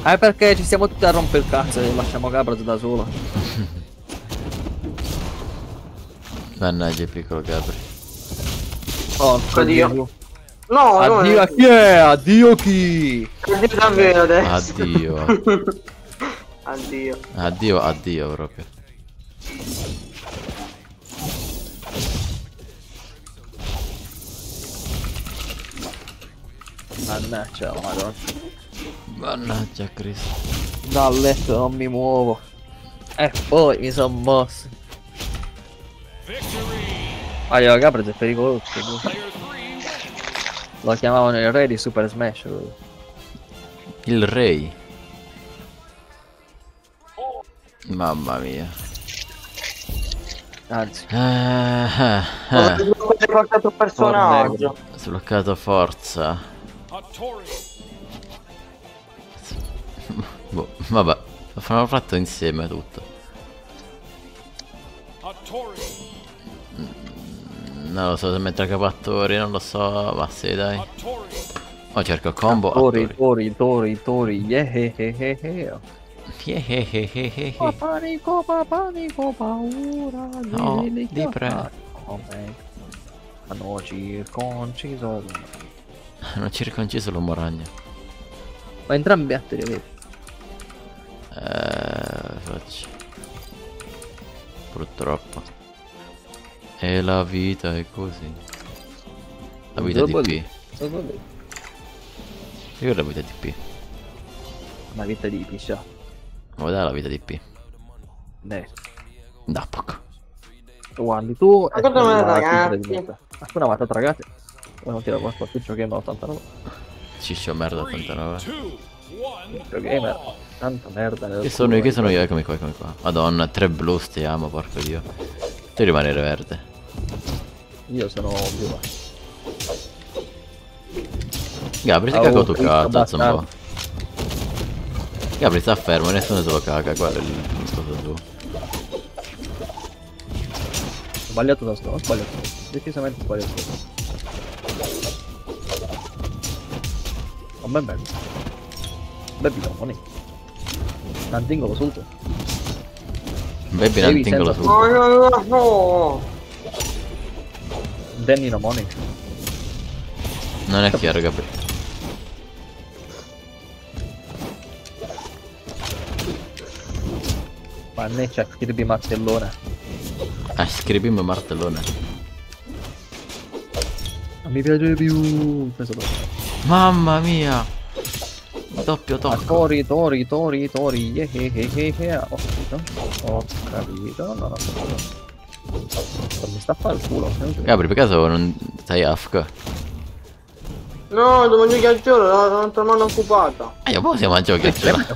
Eh perché ci stiamo tutti a rompere il cazzo e lasciamo Gabraz da solo. Mannaggia il piccolo Gabri. Porco Addio. Dio. No, no, Addio a chi è? Addio chi? Addio davvero adesso. Addio. Addio. Addio, addio proprio. Mannaggia, madonna. Mannaggia Cristo. Dal letto non mi muovo. E poi mi sono mosso. Ah, io Gabraz è pericoloso. Lo chiamavano il re di Super Smash. lui. Il re. Mamma mia. Anzi, Ah, ah, Ho ah. portato un personaggio. Sbloccato forza. Boh, vabbè. Lo fanno fatto insieme tutto. Non lo so se mettere capattori, non lo so. Ma sì, dai. Oh, cerco combo. Tori, tori, tori, tori, yeah. Yeah, Pa-. Panico, pa- panico, paura No, di pre- come hanno circonciso Non circonciso l'uomo ragno. ma entrambi atteri vedi Eh, faccio. Purtroppo. E la vita è così. La vita Dopo. Dopo lì. Io la vita TP. Una vita di piscia. Ma dai la vita TP. Ne. Da poco. Guardi tu Ma ne la ragazzi? di vita. Appena vado ragazzi. Poi non tira qua spazio gamer 89. Ciccio merda 89. Spazio gamer. Tanta merda. Che sono io? Che sono io? Eccomi qua, eccomi qua. Madonna, tre blu stiamo, porco dio. Tu rimanere verde. Io sono blu. Gabri si Oh, caga tu cazzo un po'. Gabri sta fermo, nessuno se lo caga, guarda il il coso su. Sbagliato da solo, ho sbagliato. Decisamente sbagliato. Ma ben Bevi lo money. Non tingolo subito. Baby non Devi tingolo Danny no money. Non è chiaro, Gabri. Manneccia Kirby martellone. Ah, scrivimi martellone. Non mi piace più. Questo Mamma mia! Doppio Ah, tocco. tori, tori, tori, tori. Yeah, yeah, yeah, yeah, yeah. Ho capito. Ho capito. No, no, no. Non mi sta a fare il culo. Gabri, per caso non stai AFK? No, devo mangiare ghiacciolo, l'ho l'altra mano occupata. Eh, io poi si mangia ghiaccio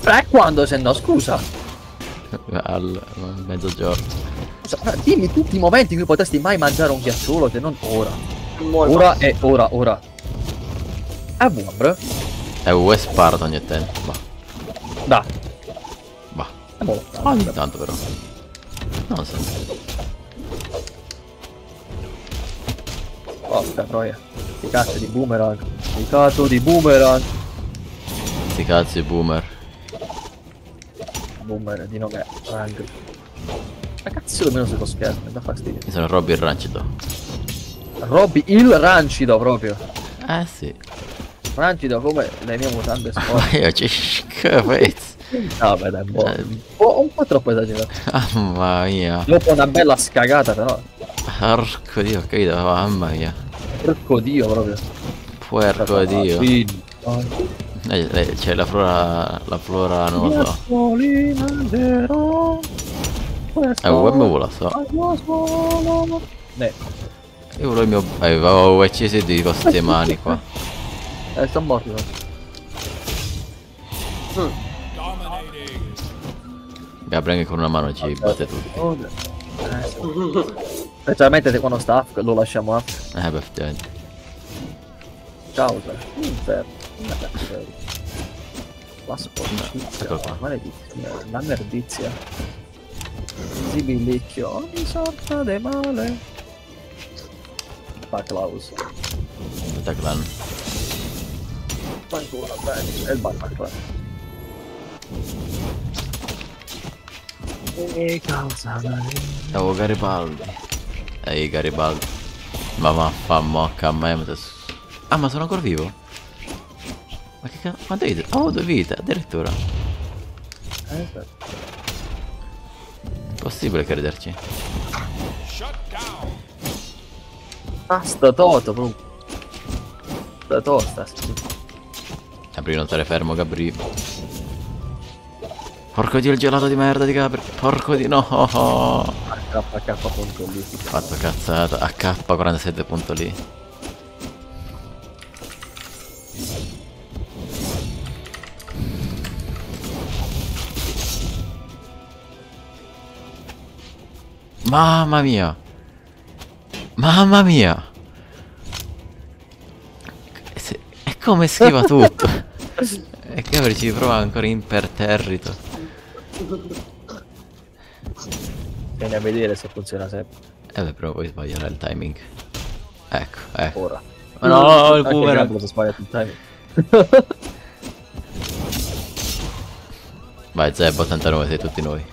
Fra quando se no, scusa. al mezzogiorno. Scusa, dimmi tutti i momenti in cui potresti mai mangiare un ghiacciolo se non ora. Muore. Ora e ora, ora. Ah, buono, bro. È UE sparato ogni tempo. Da. bah. È buono. Ogni tanto però. Non sempre. Porca troia. Sti cazzo di boomerang. Sti cazzo di boomerang. Sti cazzi boomer. Boomer di nome Rang. Ma cazzo almeno sullo schermo, mi dà fastidio. Io sono Robby il rancido. Robby il rancido proprio. Eh sì. Rancido come le mie mutande Ma sporche. io ci schifezza. Vabbè dai, buono. Eh. Un po', un po' troppo esagerato. Mamma mia. Dopo una bella scagata però. Porco dio, ho capito, mamma mia. Porco dio proprio. Puerco dio. Sì. Eh, eh, C'è la flora. La flora so. Eh, come me lo so. Ne, Io volevo il mio. Eh, avevo ucciso di queste mani qua. eh, sto morto. Gabriele che con una mano ci batte tutti. Eh, sì. Specialmente se quando sta lo lasciamo AFK. Eh, beh, effettivamente. Causa. Inferno. La sporcizia. Ecco qua. La merdizia. Zibilicchio. Ogni sorta di male. Backlaus. Tutta clan. Fanculo, bene. È il Batman. E causa Stavo Garibaldi. Ehi Garibaldi. Ma vaffa mocca a me. Ah ma sono ancora vivo? Ma che cazzo? Quante vite? Oh due vite addirittura. Eh, Possibile crederci. Ah, sto toto proprio. Sto toto sta Gabri non stare fermo Gabri. Porco dio il gelato di merda di Gabri. Porco di no. HK punto lì. Fatto cazzata. AK47 punto lì. Mamma mia. Mamma mia. Come schiva tutto. E Gabri ci prova ancora imperterrito. Vieni a vedere se funziona sempre. Eh beh, però poi sbaglierà il timing. Ecco, ecco. Ora. Ma no, il Anche boomerang. Gabbo si sbaglia tutto il timing. Vai Zeb 89 sei tutti noi.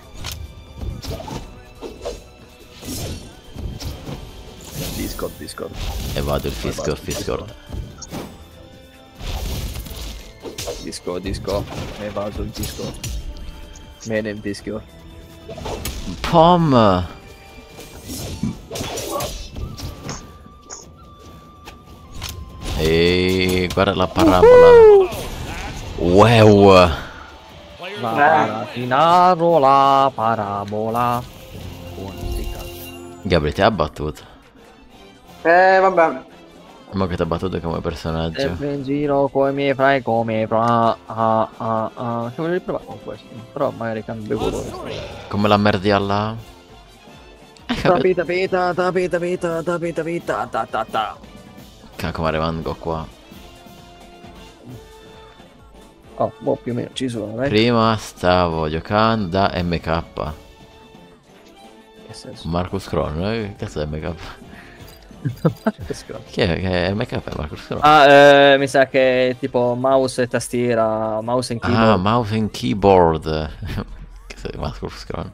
Discord, Discord. E vado il fisco, Fiscord. Disco, disco. Me vaso il disco. Me nel disco. Pom! E guarda la parabola. Wow! La parabola. Buonica. Gabri ti ha battuto. Eh, vabbè. Ma che ti ha battuto come personaggio. Sempre in giro coi miei frai come fra. Ah, ah, ah. Che volevo riprovare con questo. Però magari cambio colore. Come la merdialla. Tapita pita, tapita pita, tapita pita, ta ta ta. Cacco, ma rimango qua. Oh, boh, più o meno ci sono, dai. Prima stavo giocando da MK. Che senso? Marcus Cron, eh? Che cazzo è MK? Chi è che è MK è Marcus Cron? Ah, eh, mi sa che è tipo mouse e tastiera, mouse e Ah, keyboard. mouse and keyboard. che sei Marcus Cron?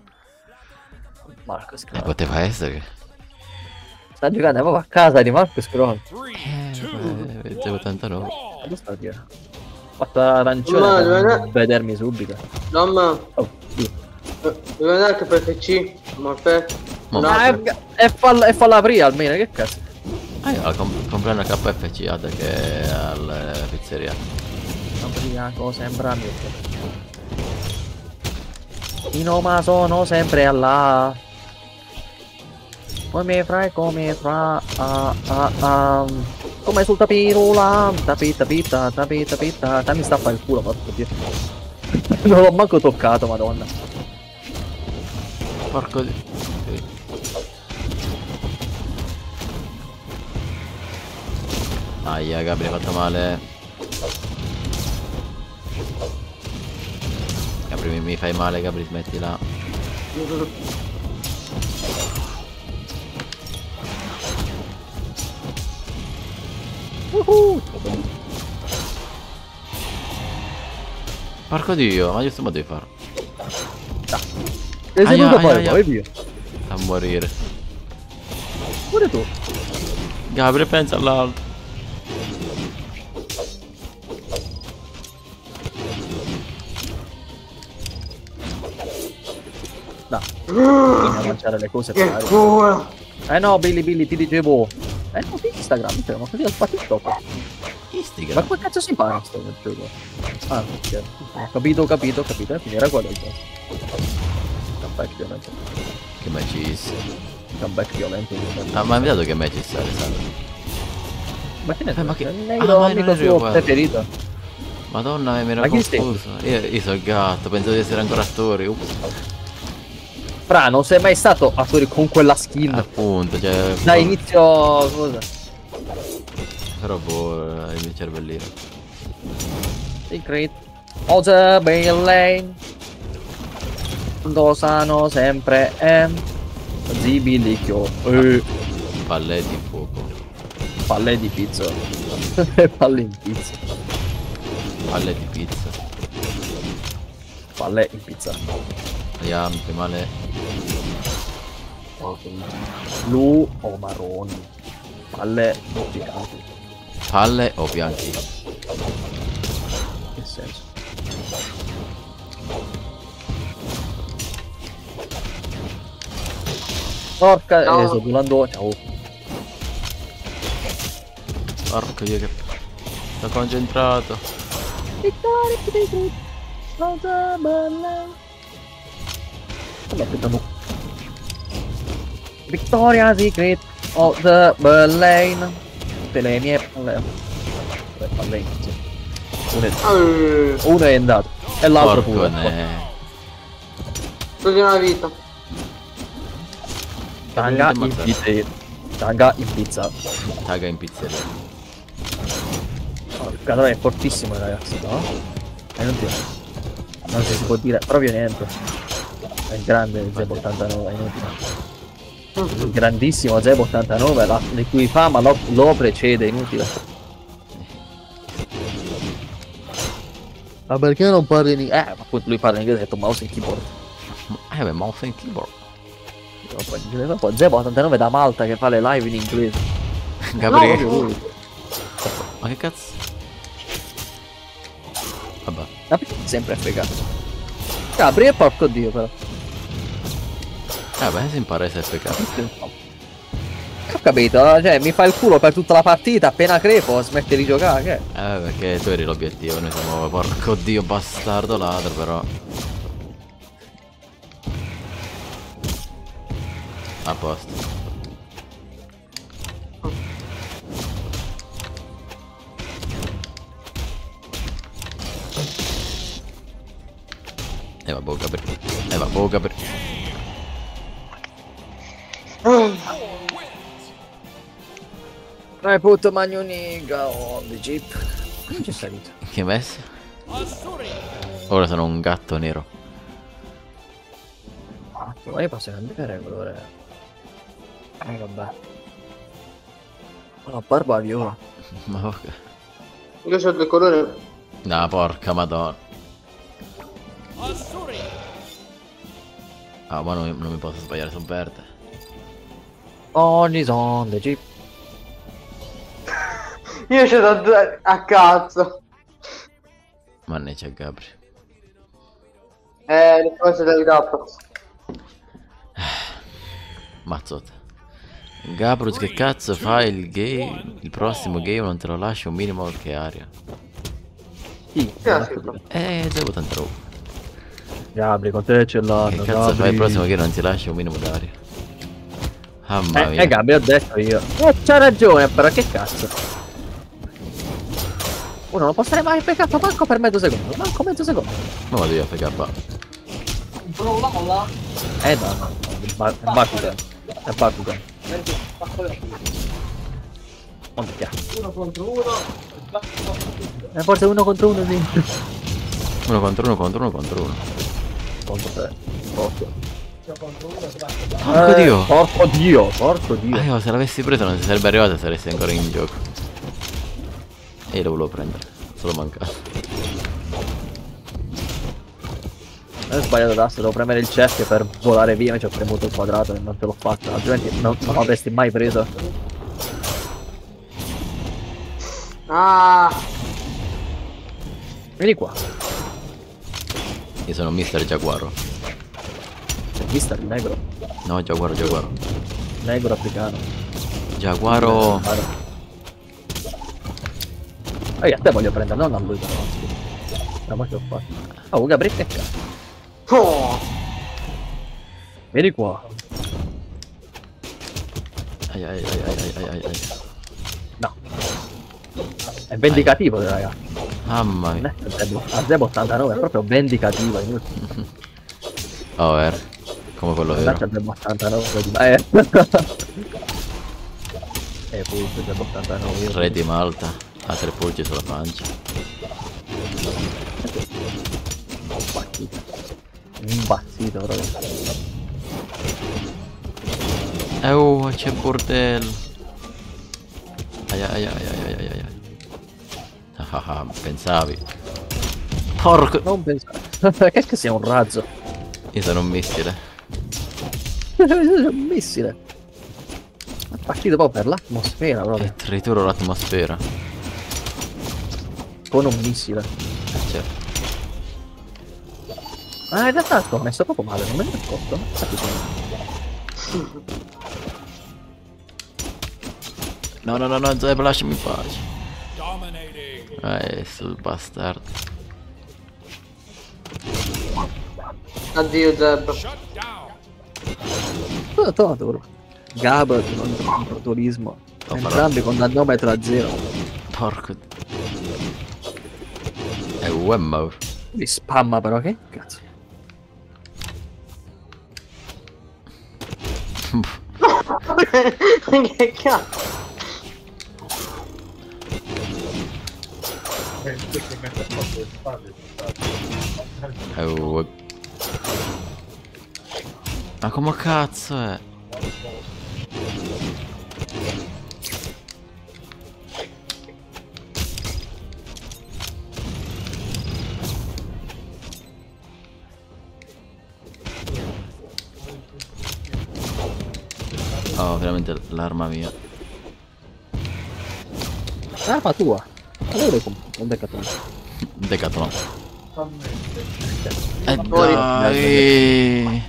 Marcus Eh, Cron. poteva essere. Sta giocando proprio a casa di Marcus Cron. Eh, 89. Dove sta dietro? Fatto arancione Ma, per vedermi subito. Mamma, Oh, sì. Devo andare anche per FC. Morfe. Ma- No, Ah, e, e, falla, e falla aprire almeno, che cazzo? Ah, io la comp- comprare una KFC ad che è alla pizzeria. Ubriaco sembra mio. In ma sono sempre alla. Come fra, come fra. Ah, ah, ah. Come sul tapirula. Tapita, pita, tapita, pita. Dammi sta a fare il culo, porco dio. non l'ho manco toccato, madonna. Porco di... Aia, Gabri, hai fatto male. Gabri, mi, fai male, Gabri, smettila. Porco dio, ma giusto ma devi fare? Seduto aia, poi, poi via. A morire. Pure tu. Gabri, pensa all'altro. Dai. Bisogna mangiare le cose per. Eh no, Billy Billy, ti dicevo. Eh no, di Instagram, cioè, ma così ho fatto TikTok. Ma Instagram. come cazzo si impara sto gioco? Ah, ok. Ho capito, ho capito, ho capito. Era quello il gioco. Comeback violento. Che matches. Comeback violento. Ah, ma hai dato che sale, sale. Ma che ne Eh, so? ma che- È il Ah, negro ma amico suo preferito. Madonna, mi ero Ma confuso. Io, io sono il gatto, penso di essere ancora attori. Ups. Fra, non sei mai stato attore con quella skin. Appunto, cioè. Da inizio. cosa? Però boh, il mio cervellino. Secret. Osa Lane. Dosano sempre è. Zibilicchio. Eh, Palle di fuoco. palle di pizza. palle in pizza. Palle di pizza. Palle in pizza. Vediamo, che male. Blu o marroni. Palle picanti. Palle o bianchi? Che senso? Porca, No. eh, sto volando. Ciao. Porco io che. Sto concentrato. Victoria Secret of the Berlin. Tutte le mie palle. Le palle. Uno è, Eh, uno è andato. E l'altro pure. Togli una vita. Tanga in pizza. Tanga in pizza. Taga in pizzeria. Porca, allora è fortissimo ragazzi, no? È inutile. Non si può dire proprio niente. È grande il Zeb 89, è inutile. Il grandissimo Zeb 89, la, le cui fama lo, lo precede, inutile. Ma perché non parli in inglese? Eh, ma appunto lui parla in inglese, ha detto mouse e keyboard. Eh beh, mouse and keyboard. No, poi in inglese, poi Zeb 89 da Malta che fa le live in inglese. Gabriele. lui. Ma che cazzo? Vabbè. Perché sempre fregato? Gabri e porco dio però. Eh beh, si impara SFK. Ho capito, cioè mi fa il culo per tutta la partita, appena crepo smette di giocare, che? Eh, perché tu eri l'obiettivo, noi siamo porco dio bastardo ladro però. A posto. E va bocca per. E va bocca per. I put Magnonica on the jeep. Non c'è salito. Che messo? Ora sono un gatto nero. Ma io posso cambiare colore. Eh vabbè. Una barba viola. Ma porca. Io ho due colori. No, porca madonna. Ah, ma non, non mi posso sbagliare, sono verde. Ogni on the jeep. Io c'ho da due a cazzo. Mannaggia Gabri. Eh, le cose da ritappo. Mazzotta. Gabruz, che cazzo fai il game? Il prossimo game non te lo lascio un minimo che aria. Sì, Che? Eh, devo tanta roba. Gabri, con te ce Che l'hanno. cazzo fai il Gabri. prossimo game non ti lascia un minimo d'aria? Mamma Eh, mia. eh, Gabri, ho detto io. Eh, c'ha ragione, però che cazzo. Uno non può stare mai peccato manco per mezzo secondo. Manco mezzo secondo. Ma vado io a FK. Eh no, no, no. È Ba- è Bakugan. Bakugan. Non mi piace. Uno contro uno. Eh, forse uno contro uno sì. Uno contro uno contro uno contro uno. Contro te. Porco. Porco dio! Porco dio, porco dio. Io se l'avessi preso non si sarebbe arrivato e saresti ancora in gioco. E lo volevo prendere. Solo mancato. Ho sbagliato tasto, devo premere il cerchio per volare via, invece ho premuto il quadrato e non te l'ho fatto, altrimenti non, non l'avresti mai preso. Ah, Vieni qua, Io sono Mister Giaguaro. c'è vista il negro, No, Giaguaro, Giaguaro. negro africano. Giaguaro. Ah, io a te voglio prendere, non a lui però. No, ma che ho fatto? Oh, Gabri, che cazzo? Oh. Vieni qua. Ai ai ai ai ai ai ai. No. È vendicativo, raga. Mamma mia. a Zebo- a Zebo 89, è proprio vendicativo. Oh, vero. Come quello Andate vero. a Zebo 89 di... Eh. Eh, pulso Zebo 89. io- Re di Malta. Ha tre pulci sulla pancia. Impazzito. Impazzito proprio. Eh, oh, c'è bordello. Ai ai ai ai ai ai ai. Ah, ah, pensavi. Porco. Non pensare. Perché che sia un razzo? Io sono un missile. un missile. È partito proprio per l'atmosfera proprio. E trituro l'atmosfera. Con un missile. Ma in realtà sto messo proprio male, non me ne accorto. No, no, no, no, Zeb, lasciami in pace. Eh, sul bastardo. Addio Zeb. Gabber con il protolismo. Oh, Entrambi con dannometro a zero. Porco. È Wemmo. Mi spamma però, che cazzo. Che cazzo? È We- Ma come cazzo è? Oh, veramente l'arma mia. L'arma tua. Allora è un decathlon. Decathlon. E Fuori. dai!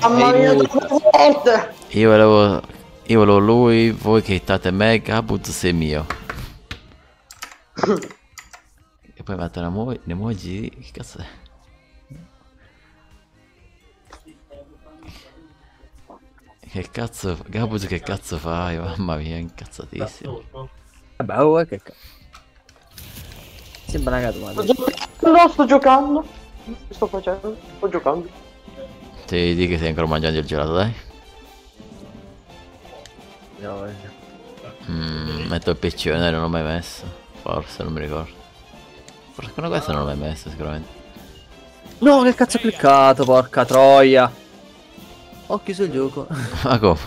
Mamma mia, forte! Io volevo. Io volevo lui, voi che hittate me, Gabuz sei mio. e poi metto una mo- un emoji. Che cazzo è? Che cazzo. Gabuz che cazzo fai? Mamma mia, incazzatissimo. Vabbè, oh, che cazzo. Sembra una. Sto giocando, sto giocando. Sto facendo? Sto giocando. Ti di che stai ancora mangiando il gelato, dai. Mm, metto il piccione, non l'ho mai messo. Forse, non mi ricordo. Forse con questo non l'ho mai messo, sicuramente. No, che cazzo ho cliccato, porca troia. Ho chiuso il gioco. Ma come?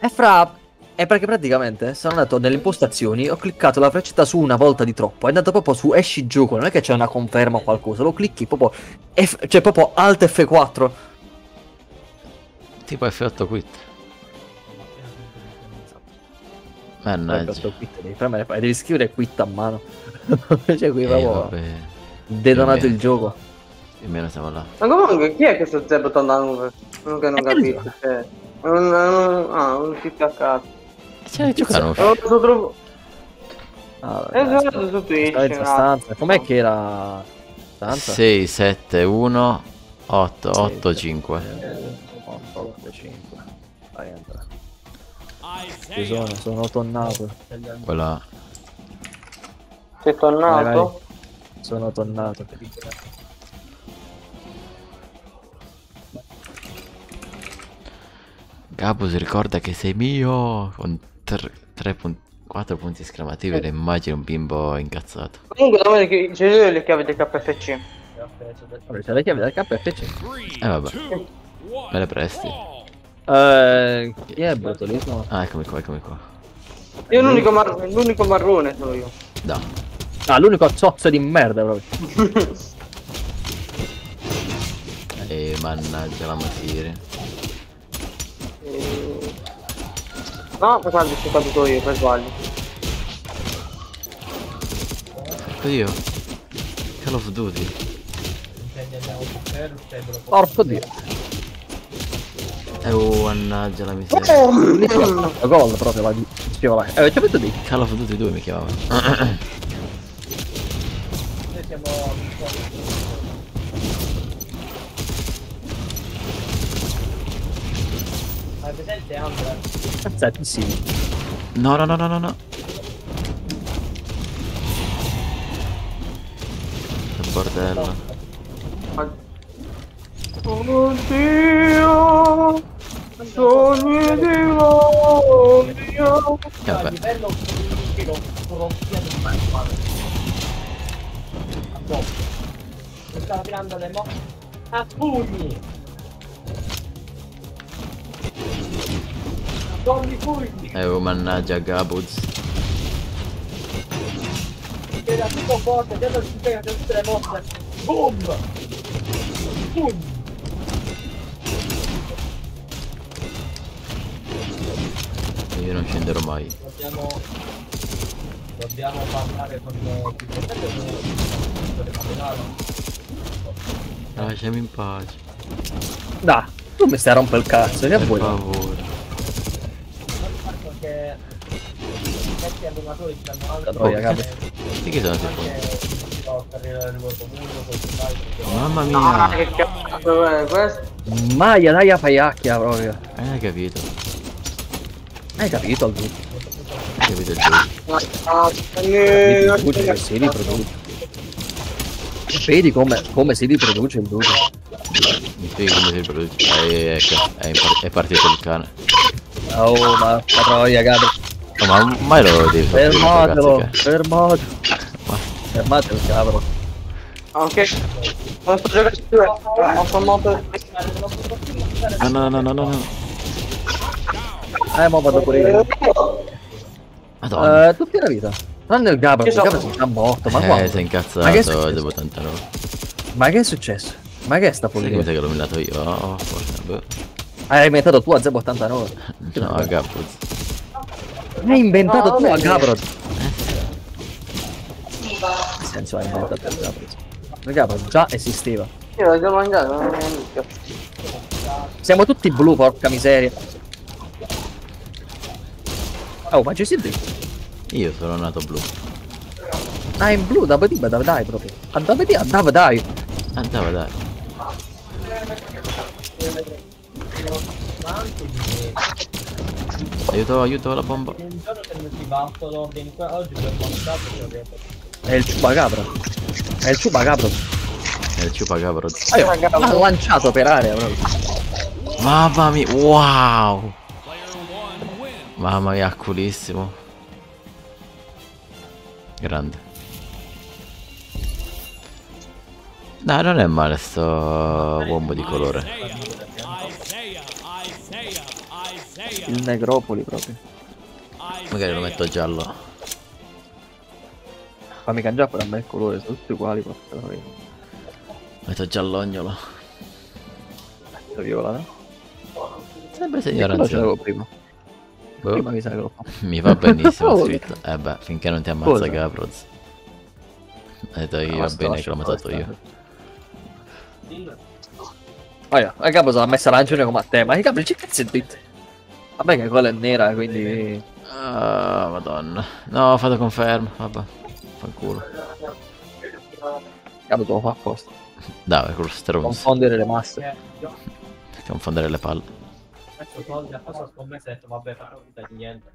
E fra... È perché praticamente sono andato nelle impostazioni, ho cliccato la freccetta su una volta di troppo, è andato proprio su esci gioco, non è che c'è una conferma o qualcosa, lo clicchi proprio... F- cioè proprio Alt F4. Tipo F8 quit. Mannaggia. quit, devi, premere- devi scrivere quit a mano. cioè qui Eh, proprio... vabbè. Detonato Più o il gioco. Meno siamo là. Ma comunque, chi è questo Zeb 89? Non che non Eh, capisco. Cioè, non, non, ah, non si a caso. C'è giocano. Lo so troppo. Ah, giocato su Twitch. stanza, no? stanza. Com'è che era... Stanza? 6, 7, 1, 8, 8, 5. 8, 8, 5. Vai, entra. Ci sono, sono tonnato. Quella. Sei tornato? Vai, vai. Sono tonnato. Gabus ricorda che sei mio. Con 3 punti. 4 punti esclamativi e immagino un bimbo incazzato. Comunque, dammi le, c'è le chiavi del KFC. Vabbè, c'è le chiavi del KFC. Eh vabbè. Me le presti? Eh, chi è Brutolino? Ah, eccomi qua, eccomi qua. Io l'unico, mar- l'unico marrone sono io. Da. Ah, l'unico zozzo di merda proprio. E mannaggia la matire. Eh, No, guarda, sono caduto io, per sbaglio. Ecco io. Call of Duty. Porco dio. Eh, oh, mannaggia la miseria. La gol proprio la là. Eh, ci metto di. Call of Duty 2 mi chiamava. Cazzetti sì. No, no, no, no, no, no. Che bordello. Oddio, sogni di. E vabbè. Stava tirando le mo... A pugni! Togli pugni! Eh, oh, mannaggia Gabuz. Era tutto forte, dietro il sistema, tutte le mosse! Boom! Pugni! Io non scenderò mai. Dobbiamo... Dobbiamo parlare con Lasciami in pace. Dai, tu mi stai a rompere il cazzo, che Per vuoi? favore. Perché questi allenatori stanno anche Troia, capo. Di che sono secondi? Mamma Ah, mia. che cazzo è questo? Maia, dai a paiacchia proprio. Eh, hai capito. Hai capito al tutto? Hai capito il gioco. Ah, si riproduce. Vedi come, come si riproduce il. Mi spieghi come si riproduce? Eh, ecco, è, è partito il cane. Oh, ma la troia, Gabri. No, ma mai lo devi fare Fermatelo, ragazzi, fermatelo. Ma- Fermate il cabro. Ok. Non sto giocando più. Ho formato. che- No, no, no, no, no, no. Eh, ma vado pure io. Madonna. Eh, tutti la vita. Tranne il Gabro, Che il so- Gabro si sta morto, ma eh, guarda. sei Ma che è incazzato successo? dopo 89. Ma che è successo? Ma che è sta come sai che l'ho minato io? Oh, forse. Hai inventato tu a Zebo 89. No, Gabuz. Hai inventato No, tu a vabbè. Gabro. Che senso hai inventato il Gabro? Il Gabro già esisteva. Io l'ho già mangiato, non è mica. Siamo tutti blu, porca miseria. Oh, ma ci si dritto. Io sono nato blu. Ah, in blu, da dove da dai proprio. A dove di, a dove dai. Andava dai. Aiuto, aiuto la bomba. Un giorno se non si va, solo vieni qua oggi per mangiare perché È il ciubacabra. È il ciubacabra. È il ciupacabro. Ah, l'ha lanciato per area proprio. Mamma mia, wow! Mamma mia, culissimo. Grande. Dai, non è male sto uomo di colore. Il necropoli proprio. Magari lo metto giallo. Fammi cangiare per a me il colore, sono tutti uguali, porca troia. Metto giallognolo. Questo viola, no? Sempre Io ce segnoranza. l'avevo prima. Boh, Prima mi sa che l'ho fatto. mi va benissimo Cosa? scritto. Eh beh, finché non ti ammazza Cosa? Gaproz. Ha detto io va bene che l'ho ammazzato io. Oh, yeah. si è messa arancione come a te, ma il capo c'è cazzo è dritto. Vabbè che quella è nera, quindi... Ah, madonna. No, ho fatto conferma. Vabbè. Fanculo. Te lo fa apposta. Dai, quello stronzo. Confondere le masse. Confondere le palle. Adesso soldi a cosa scommessa e ho detto vabbè faccio finta di niente.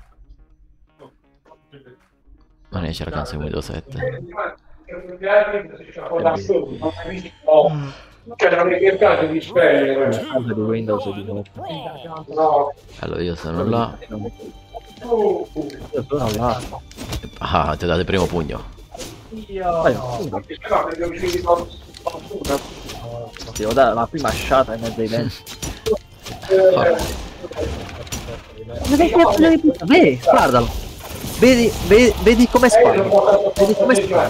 Ma ne c'era canzone Windows 7. Cioè, non mi cercate di spendere. Casa di Windows di nuovo. No. Allora io sono là. Io sono là. Ah, ti ho dato il primo pugno. Vai, scusa, ti devo dare la prima sciata in mezzo ai denti. Ma che cazzo devi puttana? Vedi, guardalo. Vedi, vedi, vedi come spara. Vedi come spara.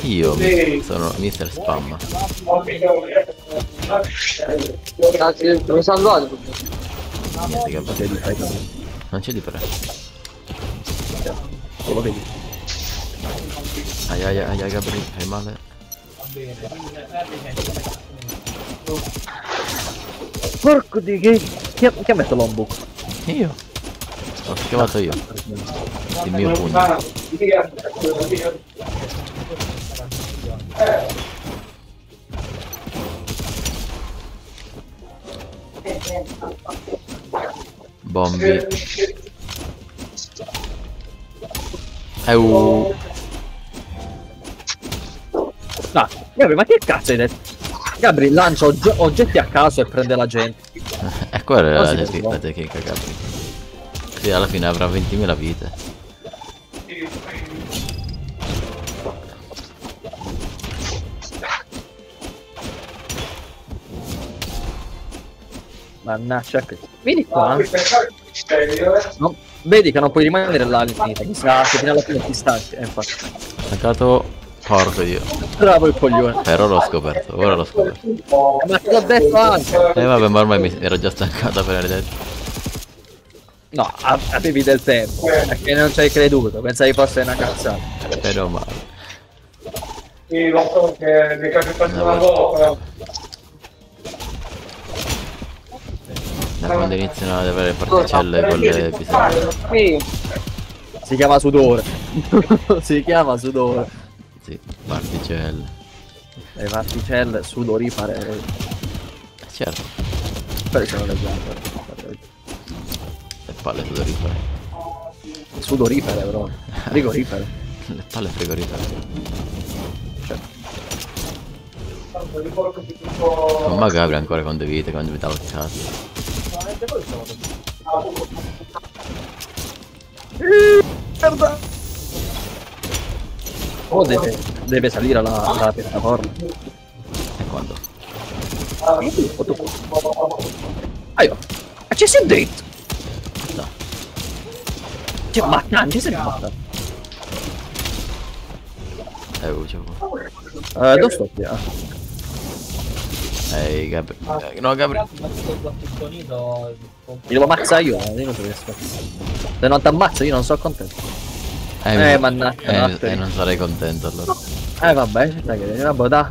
Io sono Mr. Spam. Grazie, mi salvato. Niente che. Non c'è di pre. Lo vedi. Ai ai ai ai Gabri, fai male. Porco di che... Chi ha, chi ha messo l'ombu? Io. L'ho schiavato io. Il mio pugno. Bombi. Eu. No, Gabri, ma che cazzo hai detto? Gabri lancia ogge- oggetti a caso e prende la gente. E quella è la, tec- la tecnica Gabri. Sì, alla fine avrà 20.000 vite. Mannaggia che... Vieni qua. No, vedi che non puoi rimanere là all'infinito. Mi sa che fino alla fine ti stanchi. Eh, infatti. Staccato. Porco dio. Bravo il coglione. Però l'ho scoperto, ora l'ho scoperto. Ma te l'ho detto anche. E vabbè, ma ormai mi ero già stancato per detto. No, avevi del tempo. Perché non ci hai creduto. Pensavi fosse una cazzata. Meno male. Sì, lo so che mi è capitato una volta. Da quando iniziano ad avere particelle quelle pesanti. Sì, Si chiama sudore. si chiama sudore. Sì, particelle. Le particelle sudorifere. Certo, Quelle sono le zampe. le palle frigorifere. Sudorifere, bro. Frigorifere. Le palle frigorifere. Ma Gabri ancora con due vite, con due vite al cazzo. Merda. O deve, deve salire la, la piattaforma. E quando? O tu. Aio. Ma ci sei dritto. No. Cioè, ma non ci sei fatta. Eh, c'è qua. Eh, dove sto via? Ehi, Gabri. Eh, no, Gabri. Mi devo ammazzare io, eh, io non riesco. Se non ti ammazzo io non sono contento. Eh, Eh, mi- mannaggia, eh, eh, non sarei contento allora. Eh vabbè, dai che vabbè, dai.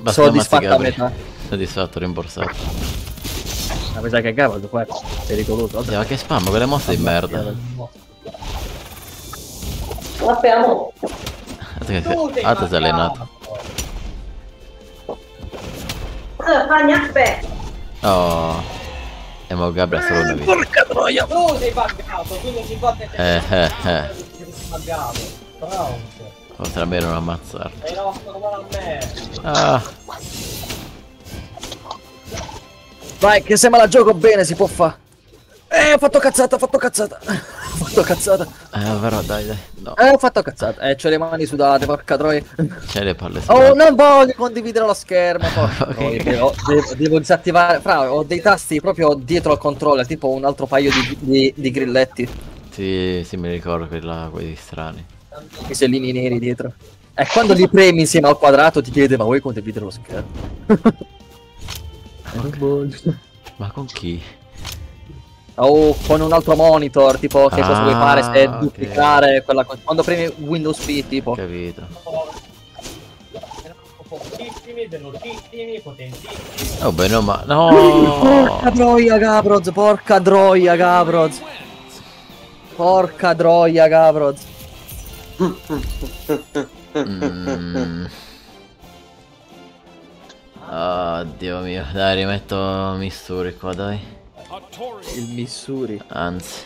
Basta soddisfatta a metà. Soddisfatto, rimborsato. Ma mi sa che Gabriel qua è pericoloso. Sì, ma che spam, quelle mosse di merda. Sappiamo. Si è allenato. Oh. E mo Gabriel solo una vita. Porca troia! Tu sei buggato, tu non si batte Eh, eh, eh. sei buggato. Pronto. Forse almeno non ammazzarlo. Sei come a me. Ah. Vai, che se me la gioco bene si può fare. Eh, ho fatto cazzata, ho fatto cazzata. Ho fatto cazzata. Eh, però dai, dai. No. Eh, ho fatto cazzata. Eh, c'ho le mani sudate, porca troia. C'hai le palle Oh, sudate. non voglio condividere lo schermo. porca Ok. troia, devo, devo- devo disattivare. Fra, ho dei tasti proprio dietro al controller, tipo un altro paio di, di- di grilletti. Sì, sì, mi ricordo quella, quelli strani. I sellini neri dietro. E quando li premi insieme al quadrato ti chiede, ma vuoi condividere lo schermo? Ma con chi? O con un altro monitor, tipo che cosa vuoi Ah, fare se ok. duplicare quella cosa. Quando premi Windows P, tipo. Capito. Oh, beh, no, ma... Porca No! troia, Gabroz, porca troia, Gabroz. Porca troia, Gabroz. Mm. Oh, Dio mio. Dai, rimetto Missouri qua, dai. Il Missouri. Anzi.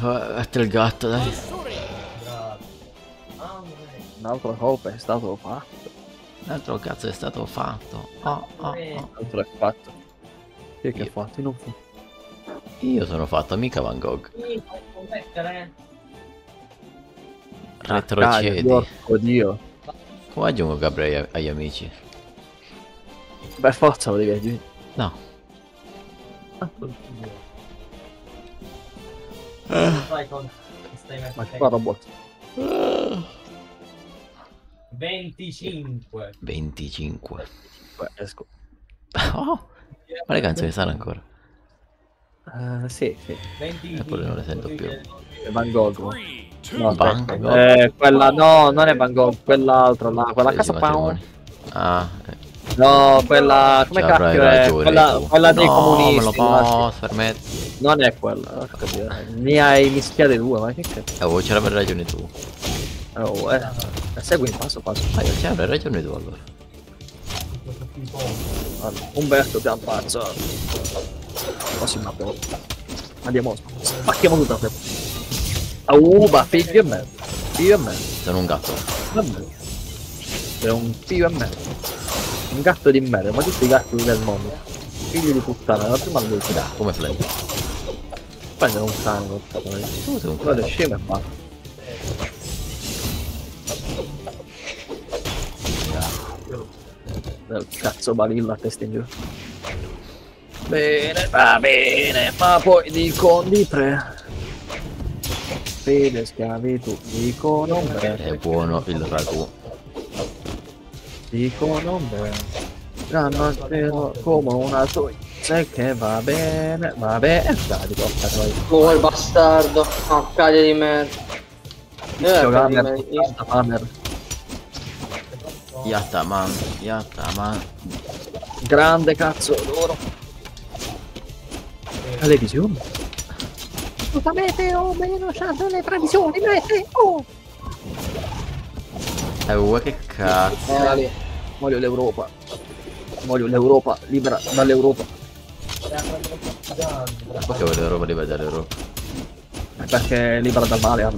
Metti il gatto, dai. Un altro colpo è stato fatto. L'altro cazzo è stato fatto. Oh, oh, oh. Un altro è fatto. Chi è che ha fatto? Io non fu. Io sono fatto mica Van Gogh. Retrocedi. Porco dio. Come aggiungo Gabriele agli amici? Per forza lo devi aggiungere. No. Con... Stai Ma che robot? 25. 25. Beh, esco. Oh, ma le canzoni stanno ancora. Eh, sì, sì. 25. Eppure non le sento più. È Van Gogh. No, Van. Gogh? Eh, quella no, non è Van Gogh, quell'altra là, quella casa matrimoni. Ah, eh, No, quella come cacchio è? ragione Quella, quella dei no, comunisti. me lo posso permettere. sì. Non è quella. Ne hai mischiate due, ma che cazzo? Oh, c'avrai ragione tu. Oh, eh. Segui il passo passo. Ah, io c'avrai ragione tu allora. Allora, Umberto ti ammazza. Prossima volta. Andiamo. Spacchiamo tutta la Oh, ma figlio e me. Figlio e me. Sono un gatto. Vabbè. Sei un figlio e me. Un gatto di merda, ma tutti i gatti del mondo. Figli di puttana, la prima l'ultima. Come Flint. Prendere un cane, porca troia. Tu sei un Guarda, scemo e. Del cazzo balilla a testa in giù. Bene, va bene, ma poi dicono di tre. Fede, schiavitù, dicono È buono il ragù. Dicono bene. Danno al pelo come una tua. Sai che va bene, va bene. Dai, porca troia. Oh, il bastardo. Oh, caglia di merda. Tizio Eh, Gamer, praticamente- 80 Hammer. Yatta man, yatta man. Grande cazzo loro. Televisione. Assolutamente, oh, meno sanno le previsioni, meteo! Eh, vuoi che cazzo? Eh. Voglio l'Europa. Voglio l'Europa, libera dall'Europa. Perché voglio roba di vedere Europa? Perché è libera dal male.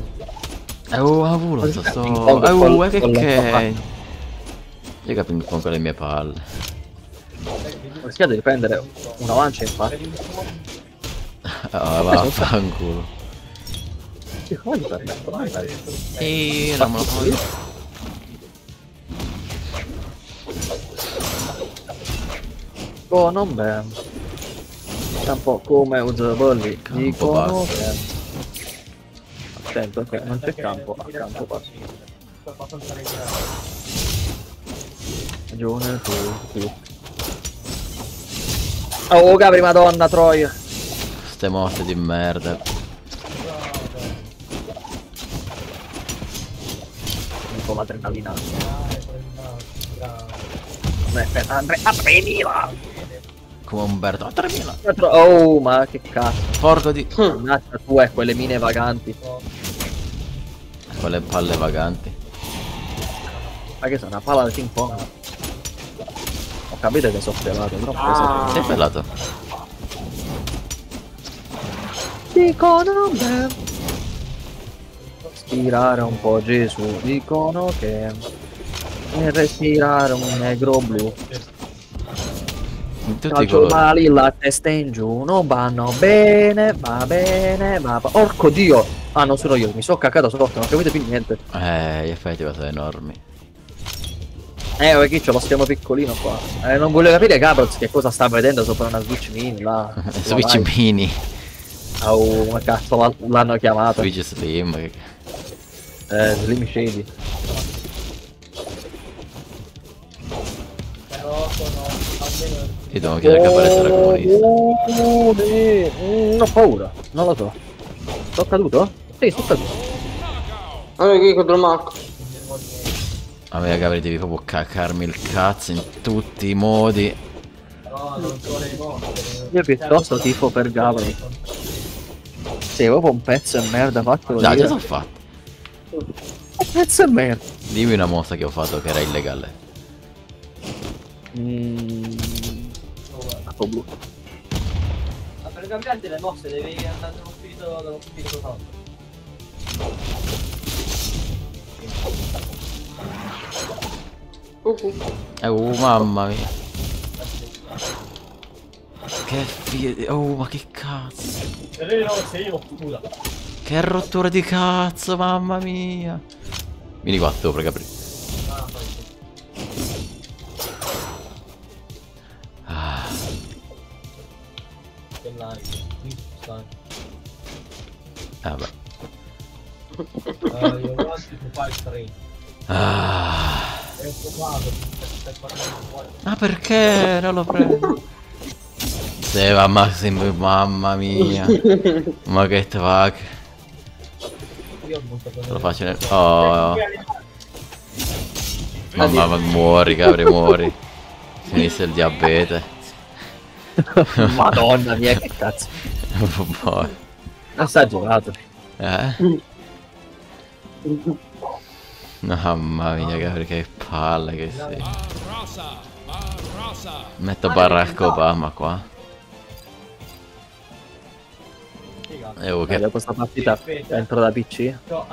Eh, oh, ah, vulo, sto sto. Eh, oh, che la che. Io che ping pong con le mie palle. Rischiate di prendere una lancia infatti. Ah, vaffanculo. Che cosa per me? Vai, vai. Ehi, non me lo. Oh, non bene. Campo come usabili. Campo Dicono bene. Attento, ok, non c'è campo, a campo basso. Ragione tu, tu. Oh, Gabri, madonna, troia. Ste mosse di merda. con l'adrenalina. Beh, per Andrea, a 3000! Come Umberto. A 3000. Oh, ma che cazzo. Porco di... Mannaggia tu e quelle mine vaganti. Quelle palle vaganti. Ma che sono una palla da ping pong? Ho capito che sono pelato, però Ah. Sei pelato? Dicono me Respirare un po' Gesù Dicono che respirare un negro blu. In tutti Calcio colori. la testa in giù Non vanno bene Va bene va Orco dio. Ah non sono io Mi sono caccato sotto Non ho capito più niente. Eh, gli effetti sono enormi. Eh perché c'ho lo schermo piccolino qua. Eh, Non voglio capire Gabriel che cosa sta vedendo Sopra una Switch mini là. Switch Ormai- mini. Oh come cazzo l'ha- l'hanno chiamato. Switch Slim. Eh Slim Shady Però sono almeno Io devo chiedere che appare essere comunista. Oh, sì. Mm, ho paura, non lo so. Sono caduto? Sì, sono caduto. Allora chi contro Marco? A me Gabri devi proprio caccarmi il cazzo in tutti i modi. non. Io piuttosto tifo per Gabriel. Sei proprio un pezzo e merda fatto Dai, dire. già sono fatto. Un pezzo e merda. Dimmi una mossa che ho fatto che era illegale. Mmm. Fatto blu. Ma per cambiarti le mosse devi andare dallo spirito, dallo spirito santo. Eh, oh, mamma mia. Che figlio Oh, ma che cazzo. Per no, se io scusa. Che rottura di cazzo, mamma mia. Vieni qua sopra, Gabri. Ah, Ah, parlando fuori. ma perché non lo prendo? Sì, mamma, sembra- mamma mia. ma che fuck. Io ho buttato Te lo faccio nel... Oh. Mamma, ma muori, Gabri, muori. Finisce il diabete. Madonna mia, che cazzo. Poi. Non sta giocato. Eh? Mamma mia, Gabri, che palle che sei. Metto Barack Obama qua. E oh, Che che... questa partita dentro da PC. No,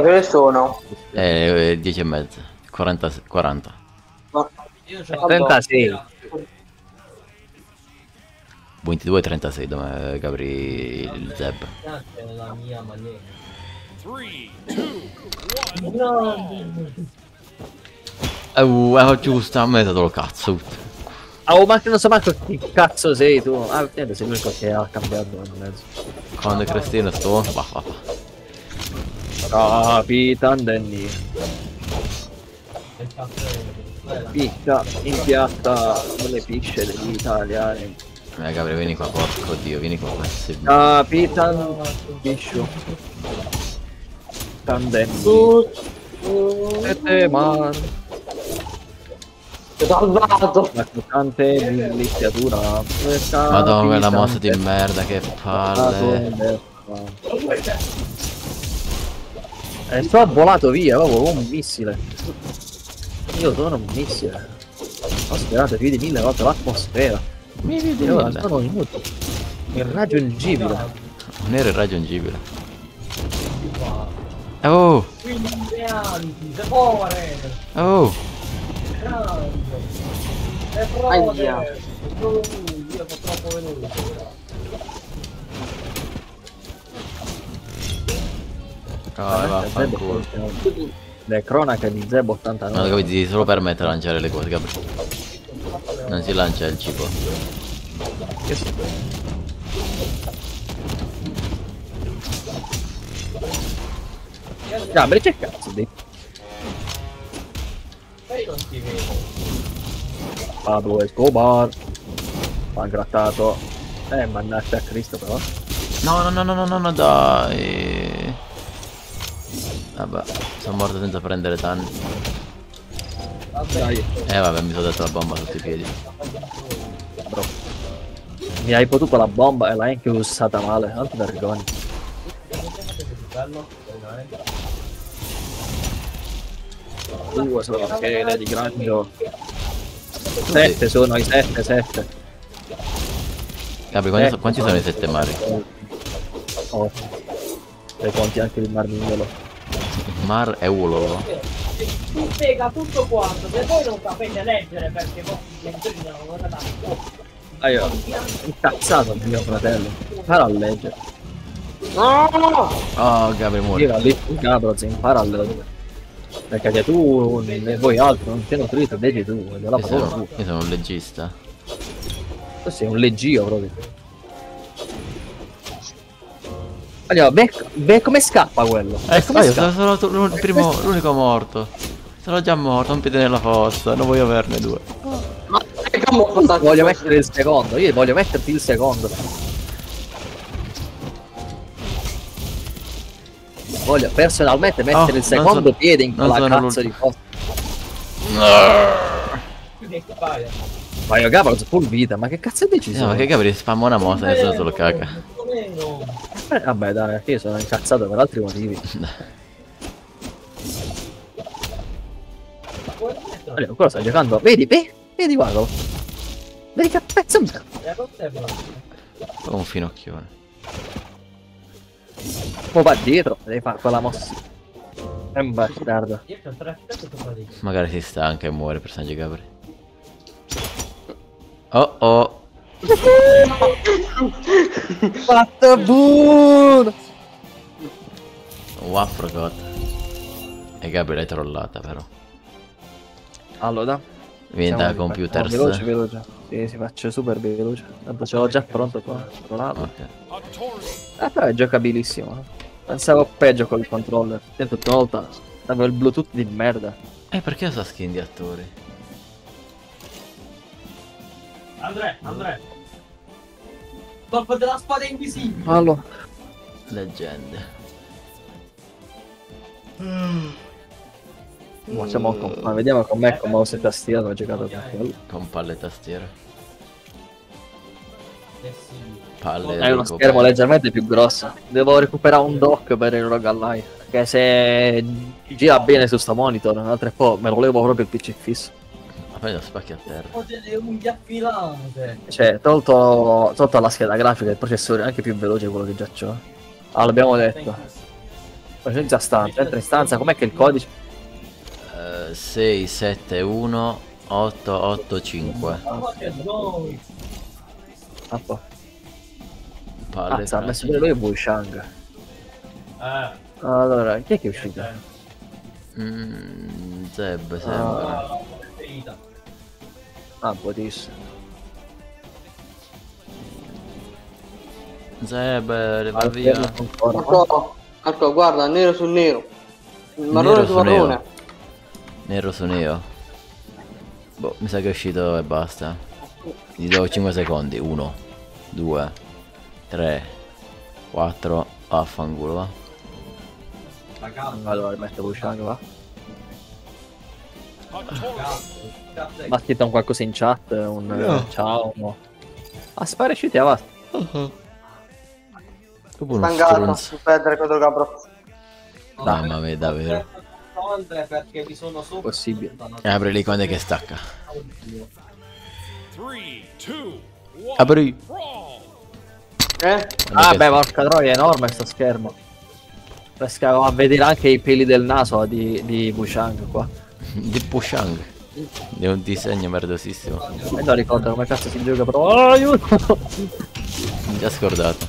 che ne sono? Eh, 10 e mezza. 40. 40. Io ce l'ho 36. 22 e 36, dove Gabri il Zeb. nella mia maniera. Eh, uh, eh, giusto, a me è dato il cazzo. Oh, ma che non so manco chi cazzo sei tu. Ah, niente, sei l'unico che ha cambiato in mezzo. Quando Cristina sto... Va, va, va. Capitan Danny. Che cazzo è? Picca in piatta le pisce degli italiani. Eh, Gabri, vieni qua, porco dio, vieni qua. Sei... Capitan Biscio. Tandenni. E te man. Salvato! La costante miliziatura. Madonna, quella mossa di merda, che palle. E sto volato via proprio come un missile. Io sono un missile. Ho sperato più di mille volte l'atmosfera. E ora sono inutile. Irraggiungibile. Non era irraggiungibile. Oh, Quindi reality, se muore! oh. E Aia. Solo lui, io sono troppo veloce. Oh, vaffanculo. Le cronache di Zeb 89. No, capito, devi solo permettere di lanciare le cose, Gabri. Non si lancia il cibo. Che si- Gabri, che cazzo di. Pablo Escobar. Ha grattato. Eh, mannaggia a Cristo però. No, no, no, no, no, no, no, dai. Vabbè, sono morto senza prendere danni. Dai, Eh vabbè, mi sono dato la bomba sotto i piedi. mi hai potuto la bomba e l'hai anche usata male. Non ti vergogni. Due sono le schede di grandio. Sette sono i sette, sette. Gabri, quanti, so- quanti sono i sette mari? Oh. E conti anche il marmigliolo. Mar e Ulolo. Tu spiega tutto quanto, se voi non sapete leggere perché i vostri genitori non guardate, Ah io, incazzato mio fratello. Impara a leggere. No! Oh, Gabri muore. Tira lì, Gabroz, impara a leggere. Perché tu e voi altri non ti nutrite, leggi tu, e la Io parola sono, tu. io sono un leggista. Tu sei un leggio proprio. Allora, beh, beh, come scappa quello? Eh, come io scappa? sono, il primo, l'unico morto. Sono già morto, un piede nella fossa, non voglio averne due. Ma che fatto? Voglio mettere il secondo, io voglio metterti il secondo. Voglio personalmente mettere Oh, il secondo sono- piede in quella cazzo di fossa. fai? Ma io Gabroz full vita, ma che cazzo hai deciso? No, ma che Gabri spamma una mossa, nessuno se lo caga. Eh, vabbè dai, io sono incazzato per altri motivi. Allora, ancora stai giocando? Vedi, vedi, vedi, guarda. Vedi che pezzo merda. Come un finocchione. Poi va dietro, devi fare quella mossa. È un bastardo. Magari si stanca e muore per San Gabri. Oh oh. Fatto boom! Waffrocot. E Gabri l'hai trollata però. Allora, Vieni da no, veloce, veloce. Sì, si faccia super veloce. Tanto ce l'ho già pronto qua. Trovato. Ok. Ah, però è giocabilissimo. Pensavo peggio col controller. Sento una volta avevo il Bluetooth di merda. Eh perché usa skin di attori? Andrea, Andrea. Colpo della spada invisibile. Allora, Leggende. facciamo con... ma vediamo com'è con mouse e tastiera ho giocato con quello. Con palle e tastiere. Eh sì. Palle È uno schermo leggermente più grosso. Devo recuperare un dock per il Rogue Ally. Che se gira bene su sto monitor, un altro po' me lo levo proprio il PC fisso. Poi lo spacchi a terra. Ho delle unghie affilate. Cioè, tolto, tolto la scheda grafica, il processore è anche più veloce di quello che già c'ho. Ah, l'abbiamo detto. Presenza stanza, entra in stanza, com'è che il codice? 6, 7, 1, 8, 8, 5. Ma che noi. Ah, po'. Palle Cazzo, ha messo pure lui Wu Shang. Eh. Allora, chi è che è uscito? Mm, Zeb sembra. Ah, Ah, Botis. Zeb, va via. Marco, Marco, guarda, nero su nero. Marrone Nero su nero. marrone. Nero su nero. Boh, mi sa che è uscito e basta. Gli do 5 secondi. 1, 2, 3, 4. Vaffanculo, va. La calma. Allora, metto Shang, va. Ma ha scritto un qualcosa in chat, un eh, ciao. No. Ah, spara usciti avanti. Proprio uno Stangato stronzo. su perdere contro Capro. Mamma mia, davvero. Perché vi sono sopra. Possibile. E apri è che stacca. Apri. Eh? Ah, beh, porca troia, è enorme sto schermo. Riesco a vedere anche i peli del naso di, di Bushang qua. Di Pushang. È un disegno merdosissimo. E non ricordo come cazzo si gioca, però. Oh, aiuto! Già scordato.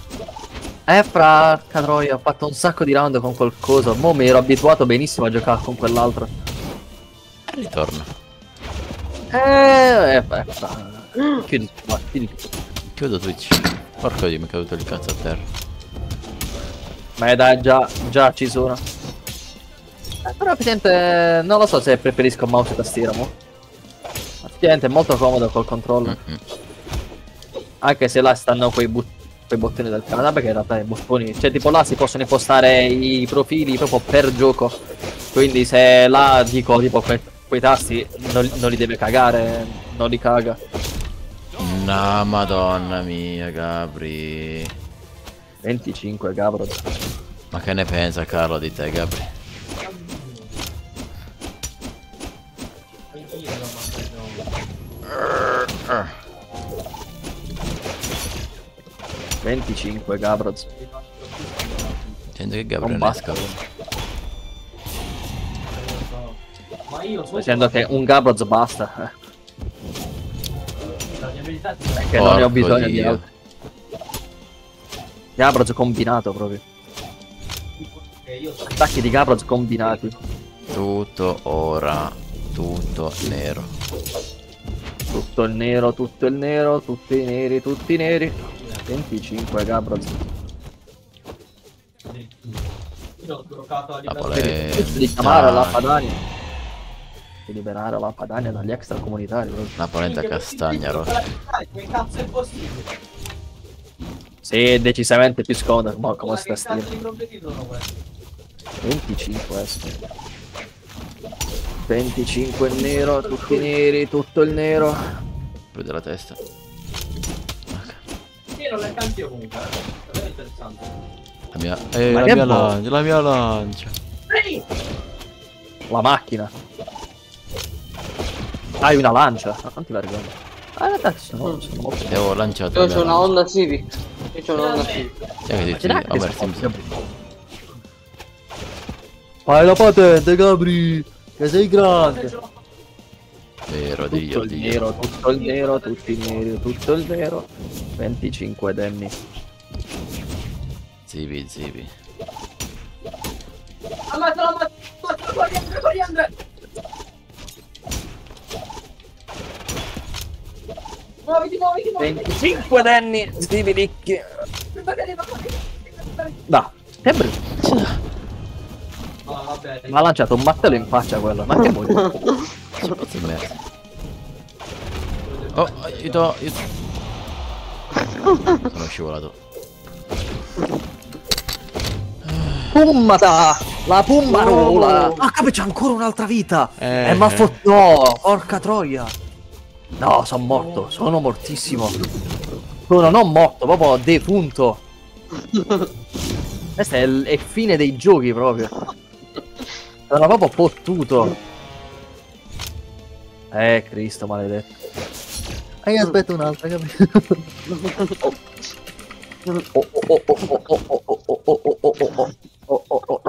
Eh, fra troia, ho fatto un sacco di round con quel coso. Mo mi ero abituato benissimo a giocare con quell'altro. E ritorna. Eh, eh, fra... Chiudi, va, chiudi. Chiudo Twitch. Porco dio, mi è caduto il cazzo a terra. Ma dai, già, già ci sono. Eh, però effettivamente non lo so se preferisco mouse e tastiera, mo. Effettivamente è molto comodo col controller. Mm-mm. Anche se là stanno quei quei bottoni del Canada perché in realtà i bottoni, cioè tipo là si possono impostare i profili proprio per gioco. Quindi se là dico tipo que- quei tasti non, non li deve cagare, non li caga. No, madonna mia, Gabri. 25 Gabro. Ma che ne pensa Carlo di te, Gabri? Ah, 25 Gabroz. Sento che Gabri Non. Ma io Sto dicendo che un Gabroz basta. Perché non ne ho bisogno di Dio. altro. Gabroz combinato proprio. Attacchi di Gabroz combinati. Tutto ora, tutto nero. Tutto il nero, tutto il nero, tutti i neri, tutti i neri. 25 Gabroz. io ho giocato a livello Napole... di chiamare la Padania. Di liberare la Padania dagli extracomunitari. Napolenta castagna rossa. Che cazzo è possibile? Sì, decisamente più scomoda ma come sta stile. di problemi sono questi? 25 adesso. 25 nero, tutti neri, tutto il nero. Blu la testa. Sì, non è vero. La mia, eh, la mia lancia, la mia lancia. La macchina. Hai una lancia, non ti vergogna. Ah, ragazzi, sono, sono morto. lanciato lanciare. Io ho una Honda Civic. Io ho una Honda Civic. Sì, vedete, vabbè, sempre. Fai la patente, Gabri! Che sei grande! Vero, tutto Dio, il Dio. nero, tutto il nero, tutti i neri, tutto il nero. 25 Danny. Zibi, zibi. Ammazza, ammazza, ammazza, coriandre, coriandre! Muoviti, muoviti, muoviti! 25 Danny, Stivilicchi. Da, che brutto. Vabbè. Mi ha lanciato un martello in faccia quello, ma che vuoi? Che pezzo di merda. Oh, aiuto, aiuto. Sono scivolato. Pummata! La pummarola! Ah, capi, c'è ancora un'altra vita! Eh, Eh, ma fo... No, porca troia! No, sono morto, sono mortissimo. Sono non morto, proprio defunto. Questo è il è fine dei giochi proprio. Sono proprio fottuto. Eh, Cristo maledetto. E io aspetto un'altra, capito? Oh, oh, oh, oh, oh, oh, oh, oh, oh, oh, oh, oh, oh, oh, oh,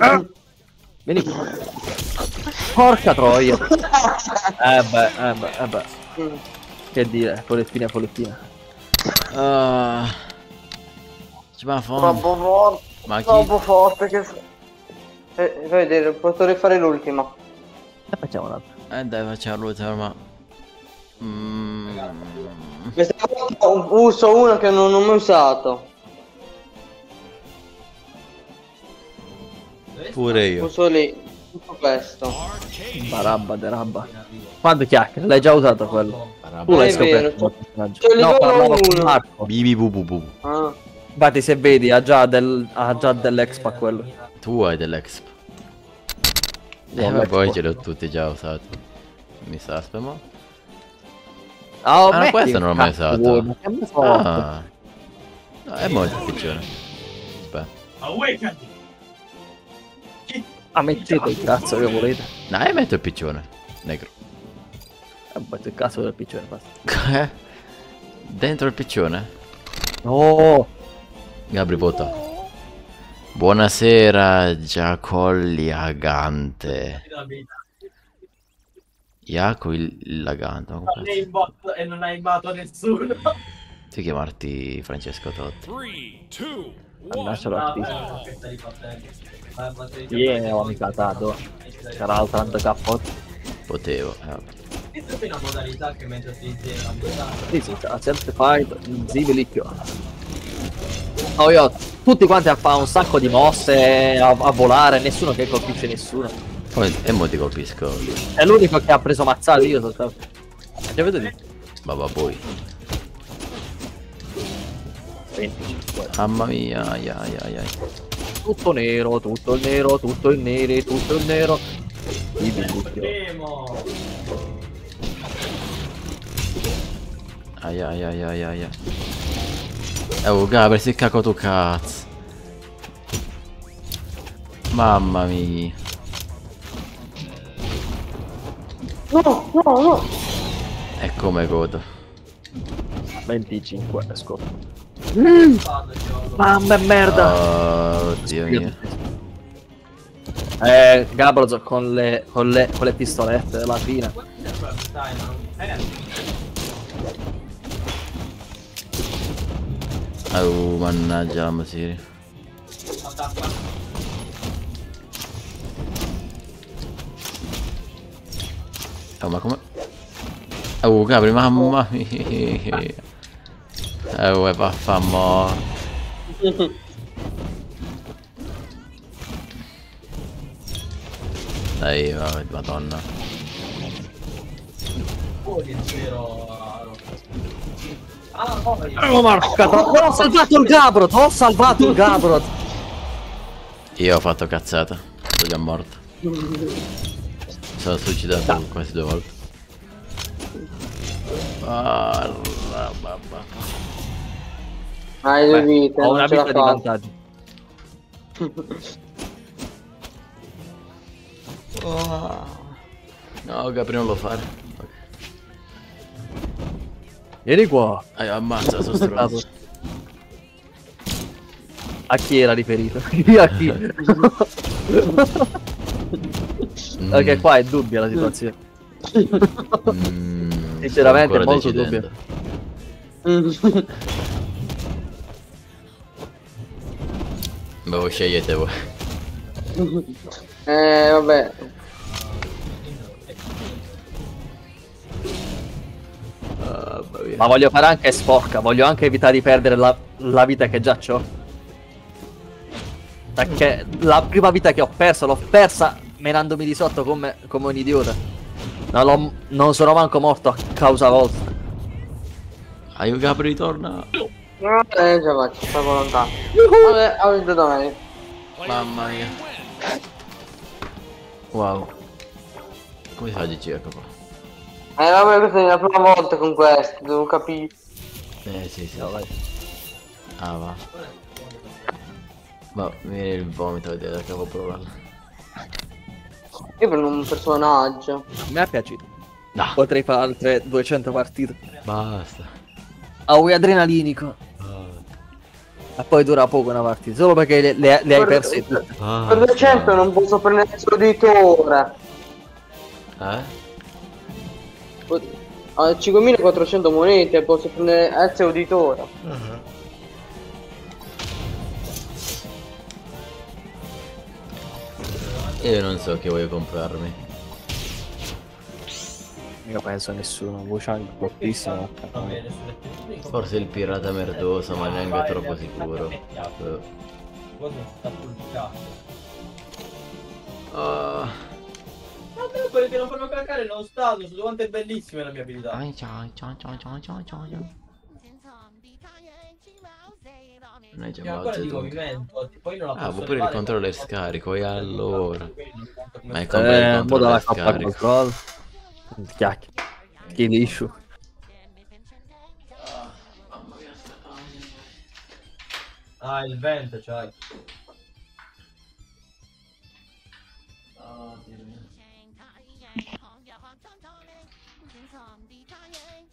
oh. Vieni qua. Porca troia. Eh beh, eh beh, eh beh. Che dire, polettina, polettina. Ah. Ci va fame. Troppo forte. Ma chi? Troppo forte che... Eh, fai vedere, potrei fare l'ultima. E facciamo un'altra. Eh dai, facciamo l'ultima, ma... Mm. Questa volta uso una che non ho mai usato. Pure io. Uso lì. Tutto questo. Barabba de rabba. Quando chiacchiere? L'hai già usato quello. Tu l'hai scoperto. il No, parlavo con. Marco. Bibi bu bu bu. Ah. Infatti se vedi ha già, del, ha già dell'expa quello. Tu hai dell'exp. Io Eh, ma poi ce li ho tutti già usati. Mi sa, aspetta. Ah, Ah, no, metti questo non l'ho mai usato. Ah. No, è molto piccione. Aspetta. Ah, mettete il cazzo che volete. No, io metto il piccione. Negro. Eh, metto il cazzo del piccione, basta. Dentro il piccione? No! Gabrivota. Buonasera, Giacolli Agante. Iaco il lagante. Ma non in botto e non hai imbato nessuno. Ti chiamarti Francesco Totti. Annaccio l'artista. Yeah, ho mica Sarà C'era l'altro 80k. Potevo. eh. Esiste una modalità che mentre utilizzi la Sì, sì, a self fight, zibelicchio. Oh, io, tutti quanti a fare un sacco di mosse, a, a volare, nessuno che colpisce nessuno. Poi e mo ti colpisco. È l'unico che ha preso mazzate, io soltanto. Già vedo lì. Babà poi. 25. Mamma mia, ai ai ai ai. Tutto nero, tutto il nero, tutto il nero, tutto il nero. I bellissimo. Primo. Ai ai ai ai ai ai. Oh, Gabriel, si cacco tu cazzo. Mamma mia. No, no, no. E come godo. 25, esco. Gioco. Mamma merda! Oh, Dio mio. Eh, Gabroz con le, con le, con le pistolette della fine. Oh, mannaggia la attacca. Oh, ma come... Oh, Gabri, mamma mia. Oh, e vaffanmo. Dai, va- madonna. Ah, io- Oh, marca, ho salvato il Gabrot, ho salvato il Gabrot. Io ho fatto cazzata. Sono già morto. Mi sono suicidato quasi due volte. Ah. Hai due vite, ho non una ce la vita di fa. vantaggio. No, Gabri non lo fare. Ok. Vieni qua. Eh, ammazza, sono stronzo. A chi era riferito? A chi? Mm, Perché qua è dubbia la situazione. mm, Sinceramente è molto decidendo. Beh, voi scegliete voi. Eh, vabbè. Ma voglio fare anche sporca, voglio anche evitare di perdere la, la vita che già ho. Perché la prima vita che ho perso l'ho persa menandomi di sotto come, come un idiota. Non, non sono manco morto a causa vostra. Aio Gabri ritorna. No, eh, già faccio, sta volontà. Vabbè, ho vinto domani. Mamma mia. Wow. Come fa a GG ecco qua? Eh, vabbè, questa è la prima volta con questo, devo capire. Eh sì sì. Ah va. Ma mi viene il vomito a vedere da capo provarla. Io prendo un personaggio. Mi è piaciuto. No. Potrei fare altre 200 partite. Basta. Ah, vuoi adrenalinico. E poi dura poco una partita. Solo perché le, le- le hai perse tutte. Basta. Per 200 non posso prendere il suo editore. Eh? A 5400 monete posso prendere Ezio Uditore. Io non so che voglio comprarmi. Io penso a nessuno. Fortissimo. Bene, sulle tue- Forse il pirata merdoso, ma neanche troppo sicuro. Eh. Ah. Vabbè, quelli che non fanno cacare non status, quanto è bellissima la mia abilità. Ai, ciao, ciao, ciao, ciao, ciao, ciao, ciao. Non è già ancora poi la Ah, posso ma pure il controller scarico, e allora? Ma è Eh, compra il controller scarico. Chiacchi. Che liscio. Ah, il vento c'hai.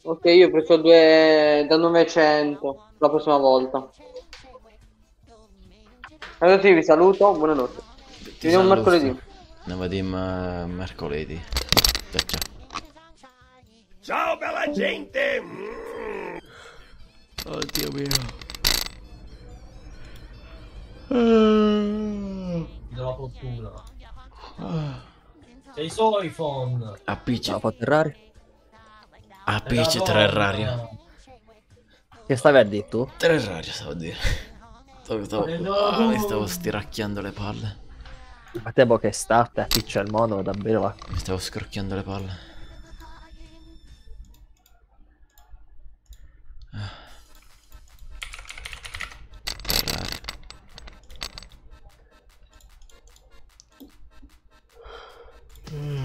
Ok, io ho preso due da 900 la prossima volta. Allora sì, vi saluto, buonanotte. Ci vediamo saluto. mercoledì. Ne vediamo eh, mercoledì. Ciao ciao. Ciao bella gente! Oddio mio. Ti do la fortuna. Sei solo iPhone. A La fatto errare? a Peach tre rari. Che stavi a dire tu? Tre rari stavo a dire. Stavo, stavo, ah, mi stavo stiracchiando le palle. A te boh che start a piccia il mondo davvero va. Mi stavo scrocchiando le palle. Mm.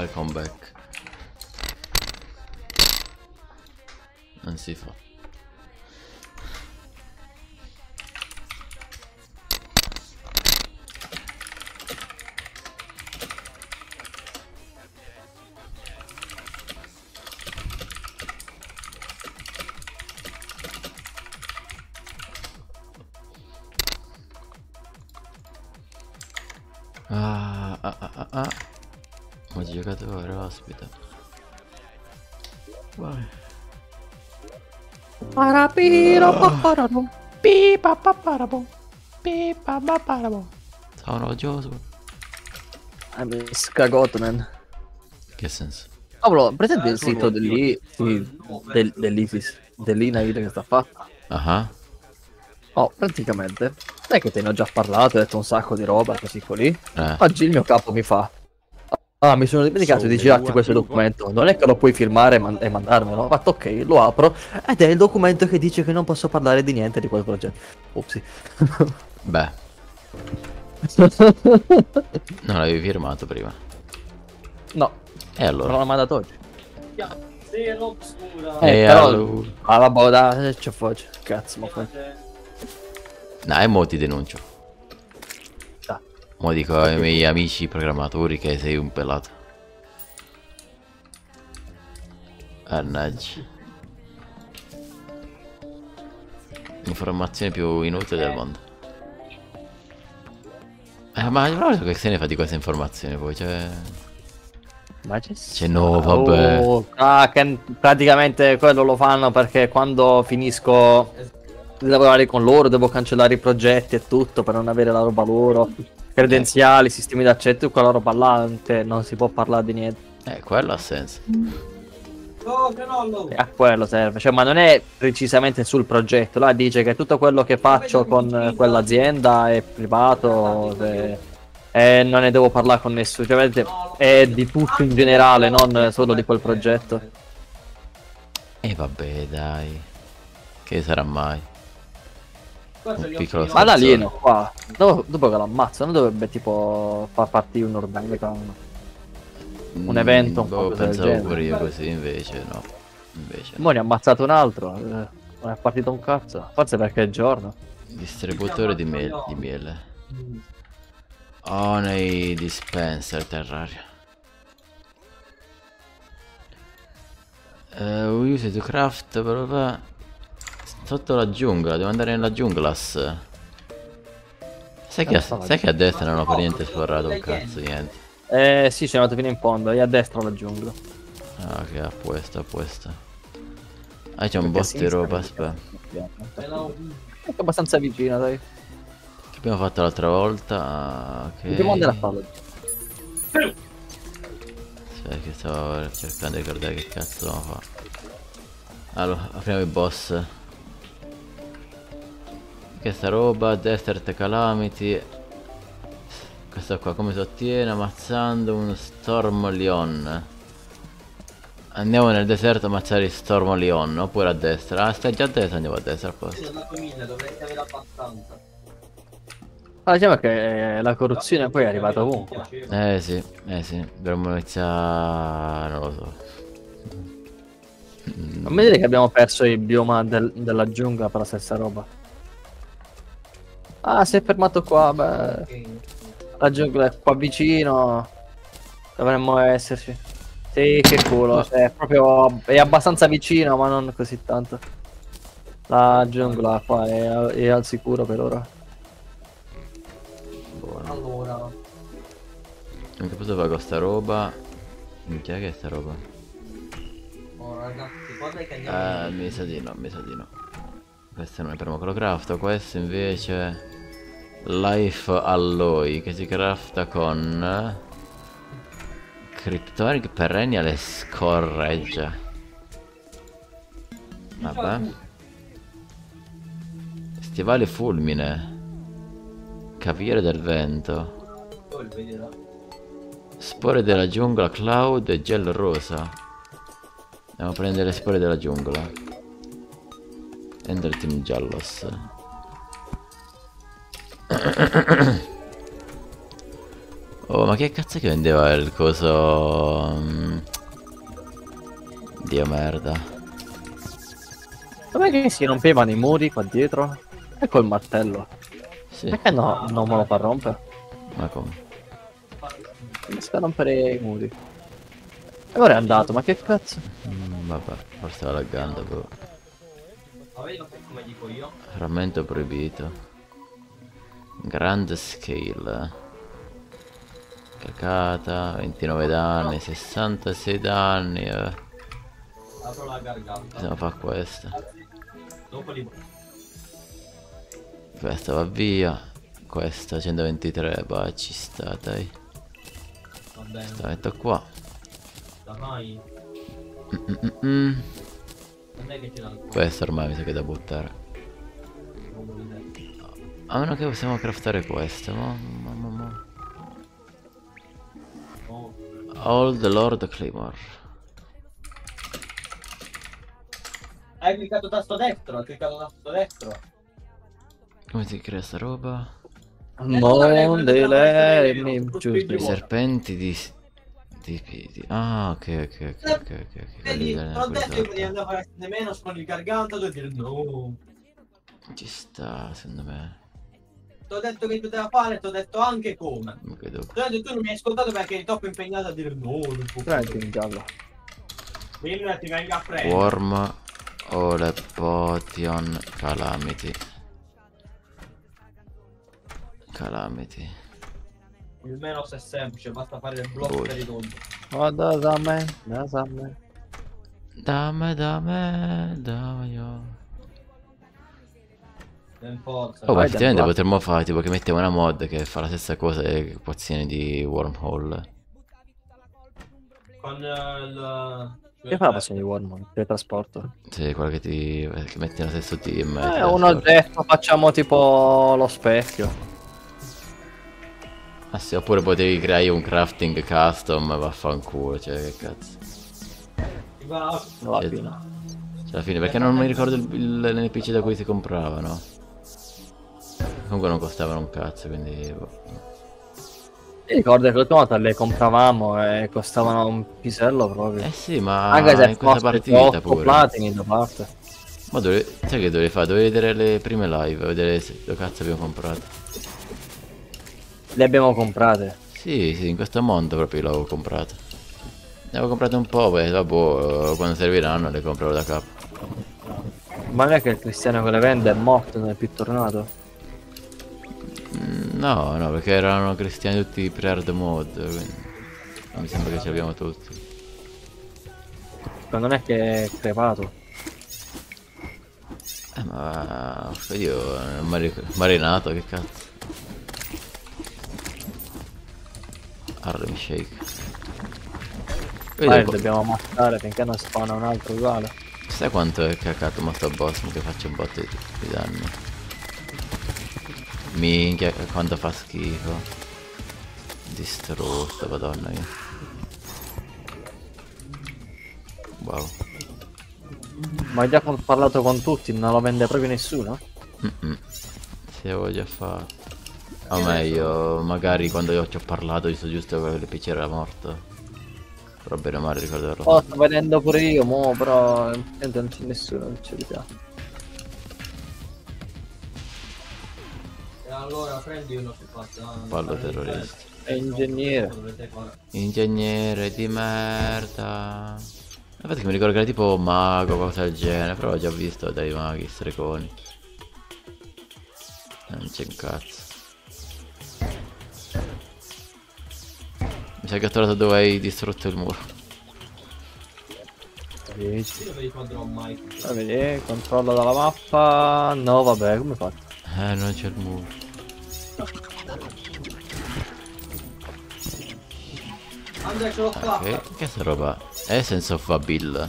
Welcome back. Non si fa. Multigiocatore, ospite. Vai. Sono Joshua. I miss Cagot, man. Che senso? Cavolo, presente il sito dell'I... sì, del, dell'ISIS, dell'INAID che sta fatta? Ah Oh, praticamente, sai che te ne ho già parlato, ho detto un sacco di roba, così lì. Eh. Oggi il mio capo mi fa. Ah, mi sono dimenticato di girarti questo documento. Non è che lo puoi firmare e, man- e mandarmelo. Ho fatto ok, lo apro. Ed è il documento che dice che non posso parlare di niente di quel progetto. Upsi. Beh, non l'avevi firmato prima. no, E allora? l'hanno mandato oggi. È l'obscura. Eh, E però... allora? Ah, vabbè, dai, c'è faccio. Cazzo, ma fai. No, e mo ti denuncio. Mo dico ai miei amici programmatori che sei un pelato. Mannaggia. Informazione più inutile del mondo. Eh, ma però che se ne fa di queste informazioni poi? Cioè... Ma c'è... Cioè, no, vabbè. Oh, ah, che praticamente quello lo fanno perché quando finisco di lavorare con loro devo cancellare i progetti e tutto per non avere la roba loro. Credenziali, sistemi d'accetto, quella roba là non si può parlare di niente. Eh, quello ha senso. Oh, canollo. E a quello serve, cioè, ma non è precisamente sul progetto. Là dice che tutto quello che faccio con eh, quell'azienda è privato e non ne devo parlare con nessuno. Cioè, è di tutto in generale, non solo di quel progetto. E vabbè, dai. Che sarà mai? Ma l'alieno qua, dopo, dopo che lo ammazzano, dovrebbe tipo far partire un organico. Un evento un po' così del pensavo genere. pure io così, invece no. Invece no. Mo ne ha ammazzato un altro. eh, Non è partito un cazzo. Forse perché è giorno. Distributore di, mel- di miele. Honey dispenser terraria. Uh, we use it to craft blah, blah. Sotto la giungla, devo andare nella giunglas. Sai che, a, sai che a destra non ho per niente esplorato un cazzo, niente. Eh sì, sono andato fino in fondo. E a destra la giungla. Ah, che appuesta, appuesta. Ah, c'è un botto di roba, aspetta. È È abbastanza vicino, dai. Che abbiamo fatto l'altra volta? Ah, ok. Dobbiamo andare a farlo. Sai che stavo cercando di ricordare che cazzo dobbiamo fare. Allora, apriamo i boss. Che sta roba, Desert Calamity. Questo qua come si ottiene? Ammazzando un Storm Leon. Andiamo nel deserto a ammazzare il Storm Leon, oppure a destra. Ah, stai già a destra, andiamo a destra a posto. Sì, dato 1000, dovresti avere abbastanza. Ah, diciamo che eh, la corruzione poi è arrivata ovunque. Eh sì, eh sì, dovremmo iniziare... non lo so. Non mi dire che abbiamo perso il bioma del- della giungla per la stessa roba. Ah, si è fermato qua, beh. La giungla è qua vicino. Dovremmo esserci. Sì, che culo. cioè, è proprio. È abbastanza vicino, ma non così tanto. La giungla qua è, è al sicuro per ora. Allora, Anche posso fare con sta roba. Minchia che è sta roba? oh, ragazzi, guarda che andiamo. Eh, mi sa di no, mi sa di no. Questo non è per lo crafto, questo invece Life Alloy che si crafta con Cryptonic Perennial e Scorreggia. Vabbè. Stivale fulmine. Caviere del vento. Spore della giungla Cloud e gel rosa. Andiamo a prendere le spore della giungla. Il team giallos. Oh, ma che cazzo che vendeva il coso... mm, Dio merda. Com'è che si rompevano i muri qua dietro? E col martello. Sì, Perché no? Non me lo fa rompere? ma come? Mi sta a rompere i muri. E ora è andato, ma che cazzo? Mm, vabbè, forse stava laggando, boh. Come dico io? Frammento proibito. Grande scale. Cacata, 29 danni, 66 danni. Eh. Apro la garganta. Possiamo fare questa. Dopo li Questa va via. Questa 123, bah ci sta, dai. va bene. La metto qua. Dai, Mm, mm, mm. Non è che ce l'ha ancora. Questa ormai mi sa che è da buttare. A meno che possiamo craftare questa, ma, ma, ma, ma. All the Lord Claymore. Hai cliccato tasto destro, hai cliccato tasto destro. Come si crea sta roba? Non delle I giusto. serpenti di... di, di- Ah, ok, ok, ok, ok, ok. Vedi, ho detto devi andare a fare nemmeno con il garganta, devo dire no. Ci sta, secondo me. Ti ho detto che poteva fare, ti ho detto anche come. Ho detto tu non mi hai ascoltato perché eri troppo impegnato a dire no, non può. Prendi in giallo. Vieni ti venga a prendere. Worm Ole Potion Calamity. Calamity. Il menos è semplice, basta fare il blocco per i tonti. Oh, da da me, da da me. Dame, dame, dame io. Forza. Oh, effettivamente potremmo fare tipo che mettiamo una mod che fa la stessa cosa delle pozioni di wormhole. Con eh, il... Che fa la passione di Wormon? Teletrasporto. Sì, quello che ti. che metti nello stesso team. e Eh, dà un oggetto, facciamo tipo lo specchio. Ah sì, oppure potevi creare un crafting custom, vaffanculo, cioè che cazzo. Va- Cioè, bene. Cioè, alla fine, perché non mi ricordo il, l'NPC da cui si compravano. Comunque non costavano un cazzo, quindi. boh. Ti ricordi che l'ultima volta le compravamo e costavano un pisello proprio. Eh sì, ma Anche se in questa partita pure. platini da parte. Ma dove, sai che dovevi fare? Dovevi vedere le prime live, vedere se dove cazzo abbiamo comprato. Le abbiamo comprate. Sì, sì, in questo mondo proprio l'avevo comprato. Ne avevo comprate un po', poi dopo quando serviranno le comprerò da capo. Ma non è che il cristiano che le vende è morto, non è più tornato. Mm, No, no, perché erano cristiani tutti pre-hard mode, quindi mi sembra che ce l'abbiamo tutti. Ma non è che è crepato. Eh ma io non ric- marinato, che cazzo. Harlem Shake. Vedi Dai, un po'- dobbiamo ammazzare finché non spawna un altro uguale. Sai quanto è cacato ma sto boss che faccio un botto di, di danni? Minchia quanto fa schifo Distrutto madonna mia Wow Ma hai già parlato con tutti, non lo vende proprio nessuno? Mm-mm. Sì avevo già fatto O meglio magari quando io ci ho parlato giusto giusto che l'NPC era morto Però bene o male ricordo averlo Oh, sto vedendo pure io, mo, però non c'è nessuno, non c'è l'idea. E allora prendi uno che faccia... Fallo terrorista È ingegnere. Ingegnere di merda. Infatti mi ricordo che era tipo mago, cosa del genere, però ho già visto dai maghi, stregoni. Non c'è un cazzo. Mi sa che ho trovato dove hai distrutto il muro. Io vedi controllo dalla mappa. No, vabbè, come fate? Eh, non c'è il muro. Andrea ce l'ho fatta. Che, che sta roba? Essence of a Bill.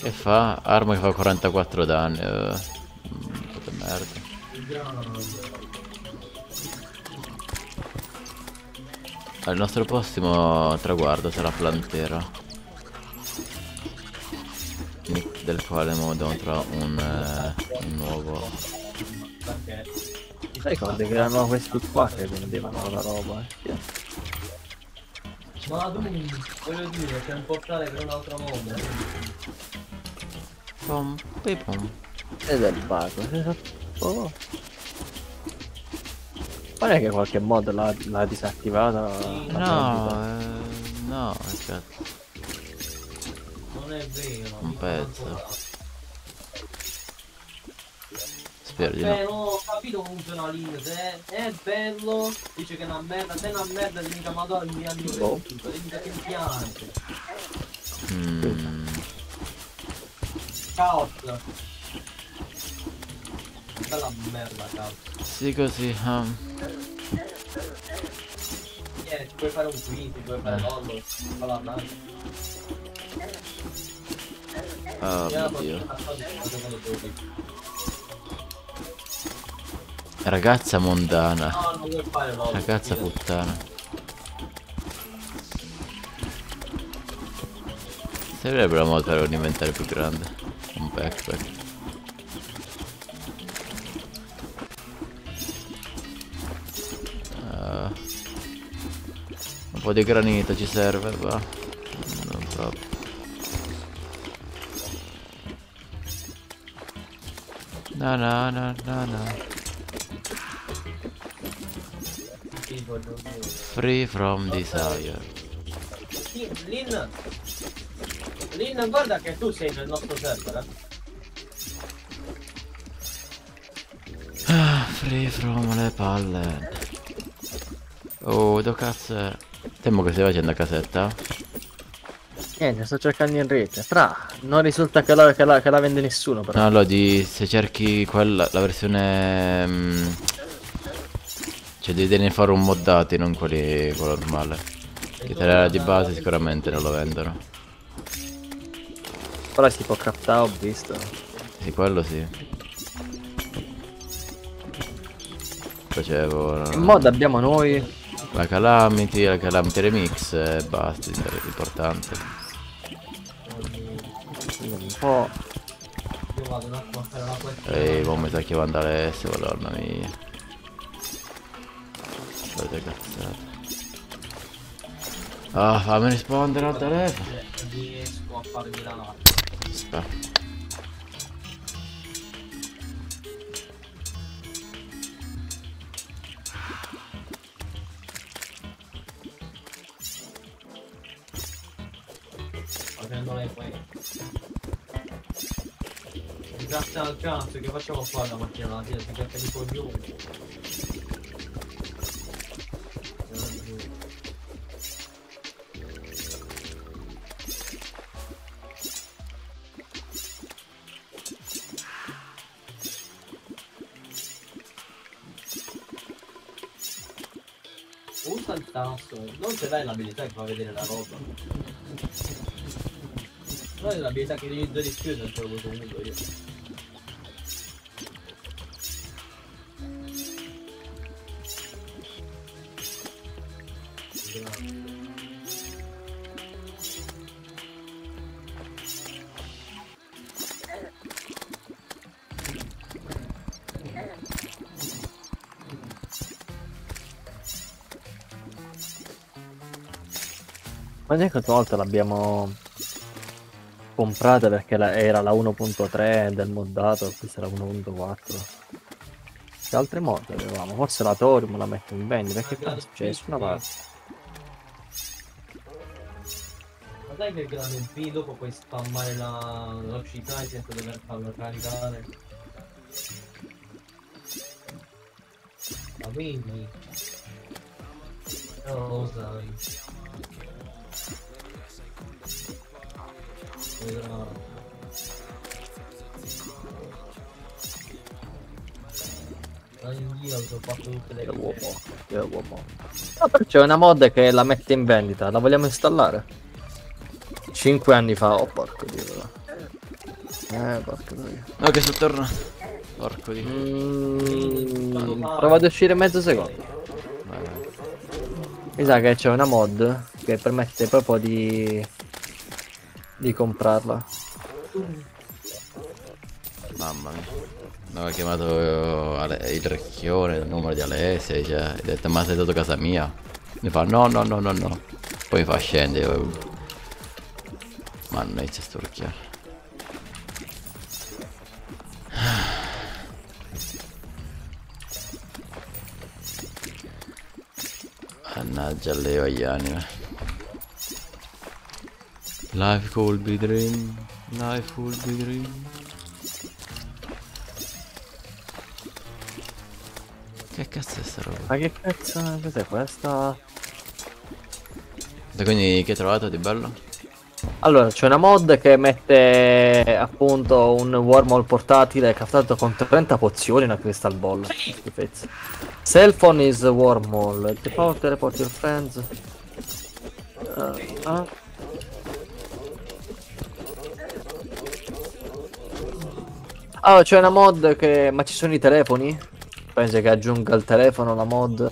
Che fa? Arma che fa 44 danni. puta merda. Il nostro prossimo traguardo sarà Plantera. Del quale mo devo trovare un, eh, un nuovo. Sai quando che erano questi qua che vendevano la roba? Eh? Ma tu, voglio dire, c'è un portale per un altro mondo. Pom, pom. Ed è il bago. Oh. Non è che qualche mod l'ha, disattivata? No, eh, no, cazzo, Non è vero. Un pezzo. spero di no. non ho capito come funziona l'in, se è bello, dice che è una merda, se è una merda dice madonna mi ha Oh. tutto, dice che mi piace. Mm, Caos. Bella merda, caos. sì, così. ah. Eh, ci puoi fare un quiz, ci puoi fare Eh. lollo, parlare. Oh Io mio dio. Ragazza mondana. No, non vuoi fare lollo. Ragazza puttana. Servirebbe la moto per un inventario più grande. Un backpack. Un po' di granito ci serve, va. Non proprio. No, no, no, no, no. Free from desire. Lin. Lin, guarda che tu sei nel nostro server, eh. Ah, free from le palle. Oh, dove cazzo è? Temo che stai facendo a casetta? Niente, sto cercando in rete. Fra, non risulta che la, che la- che la vende nessuno però. No, allora di, se cerchi quella, la versione... mm, cioè devi devi fare un moddati, non quelli, quello normale. Che te la di base sicuramente non lo vendono. Però si può craftare, ho visto. Sì, quello sì. Facevo... Che mod abbiamo noi? La Calamity, la Calamity Remix e basta, l'importante. Un po'. A. Ehi, mo mi sa che vado alle S, madonna mia. Guardate cazzate. Ah, fammi rispondere al telefono. Riesco a farmi la nave. Aspetta. Facendo le quest. Grazie al cazzo, che facciamo qua la mattina alla fine? Si cerca di coglioni. Usa il tasto, non ce l'hai l'abilità che fa vedere la roba. Non è l'abilità che utilizzo di più nel gioco comunque io. Ma neanche una volta l'abbiamo comprata perché la- era la 1.3 del moddato, questa era 1.4. Che altre mod avevamo? Forse la Torium la metto in vendita, perché qua non c'è nessuna parte. Ma sai che il un P dopo puoi spammare la velocità e senza dover farlo caricare? Ma quindi... Non lo. Anch'io ho fatto tutte le uomo, uomo. Ah, però c'è una mod che la mette in vendita, la vogliamo installare? 5 anni fa, oh porco dio. Eh, porco dio. No, che sono tornato. Porco di... Mm, prova ad uscire mezzo secondo. Mi sa che c'è una mod che permette proprio di di comprarla. Mamma mia. Mi aveva chiamato eh, il recchione, il numero di Alessia, cioè, ha detto ma sei stato a casa mia? Mi fa no no no no no. Poi mi fa scendere. Mannaggia sto recchione. Mannaggia Leo agli anime. Life could be dream. Life could be dream. Che cazzo è sta roba? Ma che cazzo cos'è questa? E Quindi che hai trovato di bello? Allora, c'è una mod che mette appunto un wormhole portatile craftato con 30 pozioni una crystal ball. Schifezza. Cell phone is wormhole. Ti fa teleport your friends. Ah, ah. Allora, c'è una mod che... Ma ci sono i telefoni? Pensi che aggiunga il telefono la mod?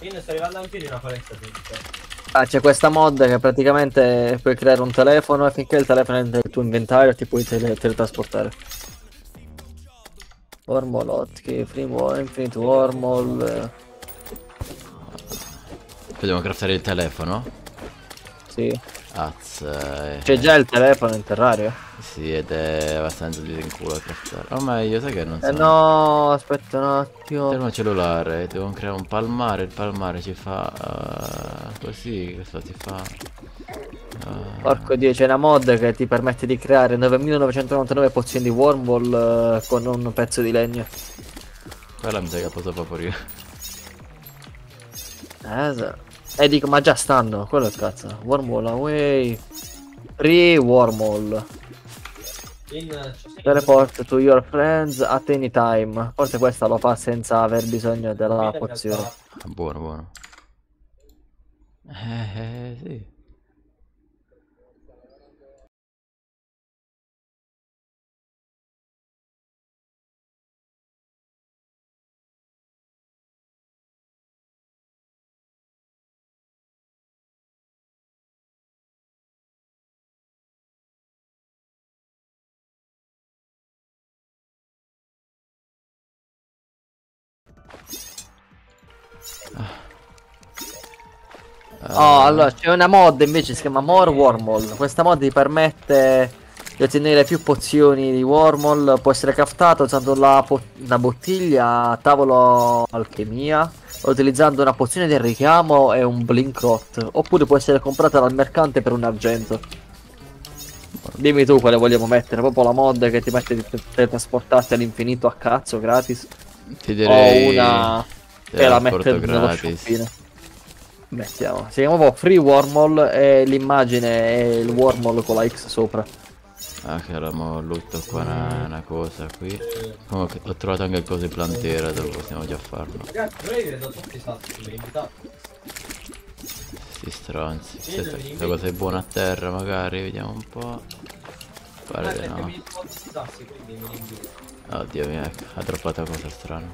Io sto arrivando anche di una palestra di Ah, c'è questa mod che praticamente puoi creare un telefono e finché il telefono è nel tuo inventario ti puoi tele- teletrasportare. Wormhole hotkey, free war, infinite wormhole. Dobbiamo craftare il telefono? Sì. Az, eh, C'è già il telefono in terrario? Sì, ed è abbastanza di in culo a craftare. O meglio, sai che non so. Eh no, aspetta un attimo. Telefono cellulare, devo creare un palmare, il palmare ci fa eh, così, questo ti fa eh, Porco dio, c'è una mod che ti permette di creare 9999 pozioni di wormhole eh, con un pezzo di legno. quella mi sa che posso proprio io. Eh, sì. E dico, ma già stanno, quello è il cazzo. Wormhole away. Free wormhole. In Teleport to your friends at any time. Forse questa lo fa senza aver bisogno della pozione. Buono, buono. Eh, eh, sì. Oh, allora c'è una mod invece si chiama More Wormhole. Questa mod ti permette di ottenere più pozioni di wormhole. Può essere craftato usando la, una bottiglia a tavolo alchemia. Utilizzando una pozione del richiamo e un blink rot. Oppure può essere comprata dal mercante per un argento. Dimmi tu quale vogliamo mettere. Proprio la mod che ti mette di te- teletrasportarti all'infinito a cazzo gratis. Ti direi O una che la teleporto nello shoppino. Mettiamo. Si chiama proprio Free Wormhole e l'immagine è il wormhole con la X sopra. Ah, che ora mo lutto qua una, una cosa qui. Comunque ho trovato anche coso di plantera, dove possiamo già farlo. Ragazzi, però io vedo tutti i sassi, mi invitato. Sti stronzi. Questa cosa è buona a terra magari, vediamo un po'. Pare no. Oddio ecco, ha droppato cosa strana.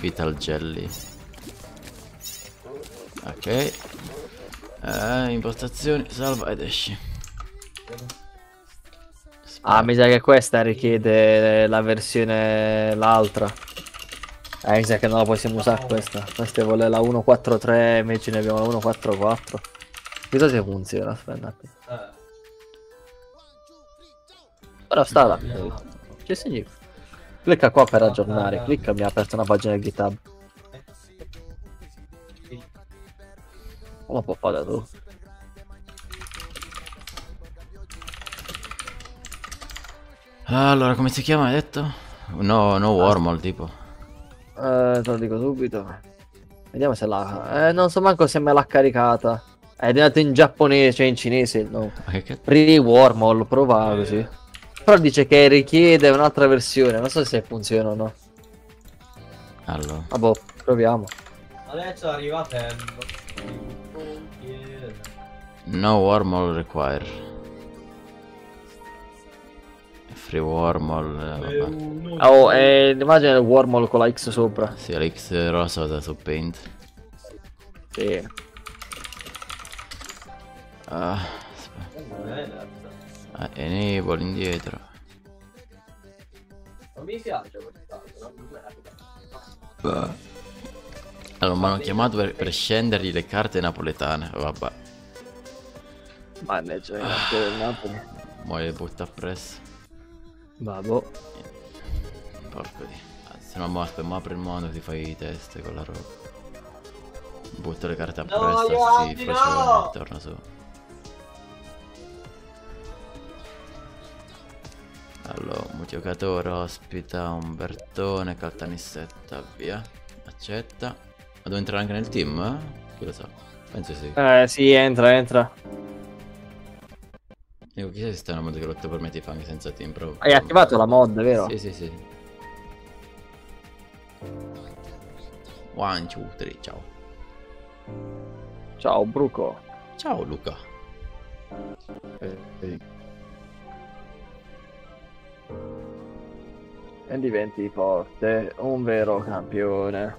Vital Jelly. Ok. Eh, impostazioni, salva ed esci. Ah, mi sa che questa richiede la versione l'altra. Eh, mi sa che non la possiamo usare questa. Questa vuole la 1.4.3, invece ne abbiamo la 1.4.4. Chissà se funziona, aspetta. attimo. Eh, Però sta là. Che significa? Clicca qua per aggiornare. Clicca mi ha aperto una pagina GitHub. Come può fare tu? Allora, come si chiama, hai detto? No, no wormhole, tipo. Eh, te lo dico subito. Vediamo se l'ha. Eh, non so manco se me l'ha caricata. È andato in giapponese, cioè in cinese. No. Ma che cazzo? Free Wormhole, prova così. Però dice che richiede un'altra versione. Non so se funziona o no. Allora. Vabbè, proviamo. Adesso arriva tempo. No wormhole require. Free wormhole, eh, vabbè. Oh, e l'immagine del Wormhole con la X sopra. Sì, l'X rosa da su paint. Sì. Ah, aspetta. Ah, enable indietro. Non mi piace quest'altro, non mi piace. Allora, mi hanno chiamato per, per scendergli le carte napoletane. Vabbè, Mannaggia, il campo del Napoli. mo le butta appresso. Vado. Porco di. Se no, aspetta, mo apri il mondo ti fai i test con la roba. Butto le carte No, appresso, Giovanni, sì, no! faccio torno su. Allora, un giocatore ospita un Bertone, Caltanissetta, via. Accetta. Ma devo entrare anche nel team? Eh? Chi lo sa? Penso sì. Eh, sì, entra, entra. Dico, chissà se sta una mod che lo per me ti fa anche senza team, però... Hai attivato la mod, vero? Sì, sì, sì. One, two, three, ciao. Ciao, Bruco. Ciao Luca. E diventi forte, un vero campione.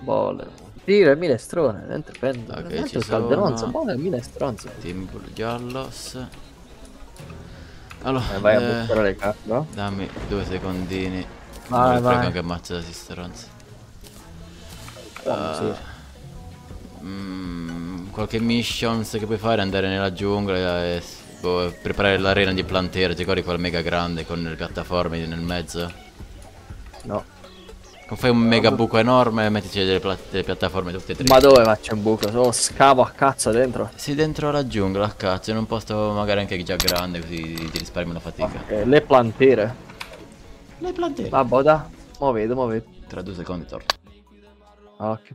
Bolle. Tira il minestrone, dentro prendo. Ok, Dentro ci calderonzo, sono. buono il minestronzo. Team blu giallos. Allora, Eh, vai a eh, buttare le carte, no? dammi due secondini. Vai, vai. che ammazza da Sisteronzi. Oh, sì. Mm, qualche missions che puoi fare? Andare nella giungla e boh, preparare l'arena di Plantera. Ti ricordi quel mega grande con le piattaforme nel mezzo? No. Fai un mega buco enorme e mettici delle, delle piattaforme tutte e tre. Ma dove faccio un buco? Solo scavo a cazzo dentro. Sì, dentro la giungla, a cazzo, in un posto magari anche già grande, così ti risparmi la fatica. Eh, le plantere. Le plante. Vabbè, da. Mo vedo, mo vedo. Tra due secondi torno. Ok.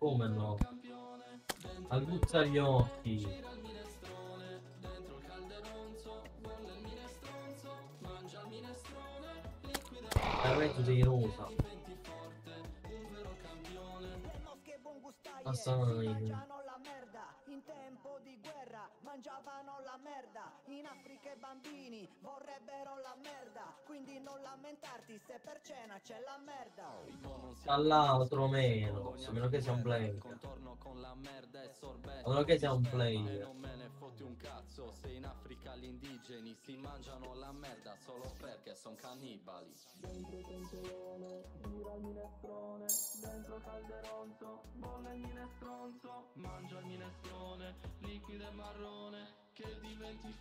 per mostrare Funziona. ai genitori. Signore, Non l'avevo mai detto. meglio non cagare fuori meglio cagare all'interno di un bel campo di fiori meglio cagare a manetta all'incirca mezz'oretta prima dei pasti e i pasti sono la merda Oh, vedo Andre. Andre, mi vedi? Come no? Aguzza gli occhi. Veramente sei rosa. Assai. mangiano la merda in tempo di guerra mangiavano la merda in Africa i bambini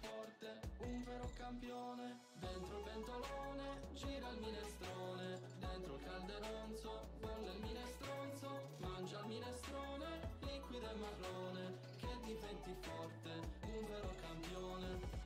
vorrebbero la merda quindi non lamentarti se per cena c'è la merda Dall'altro meno. A meno che sia un player. A meno che sia un player. Io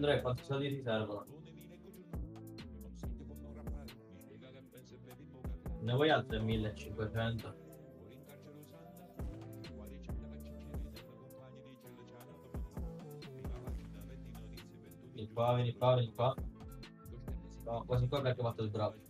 Andrea, quanti soldi riservano? Ne vuoi altre 1500? Vieni qua, vieni qua, vieni qua. No, quasi qua perché ho fatto il bravo.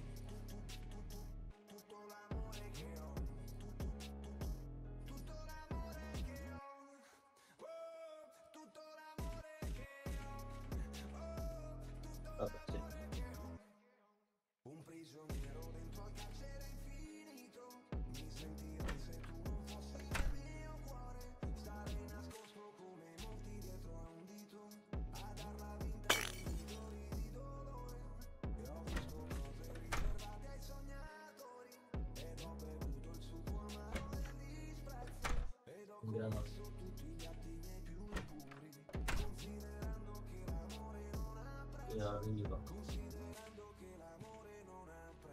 Un grano. Ya, quindi va.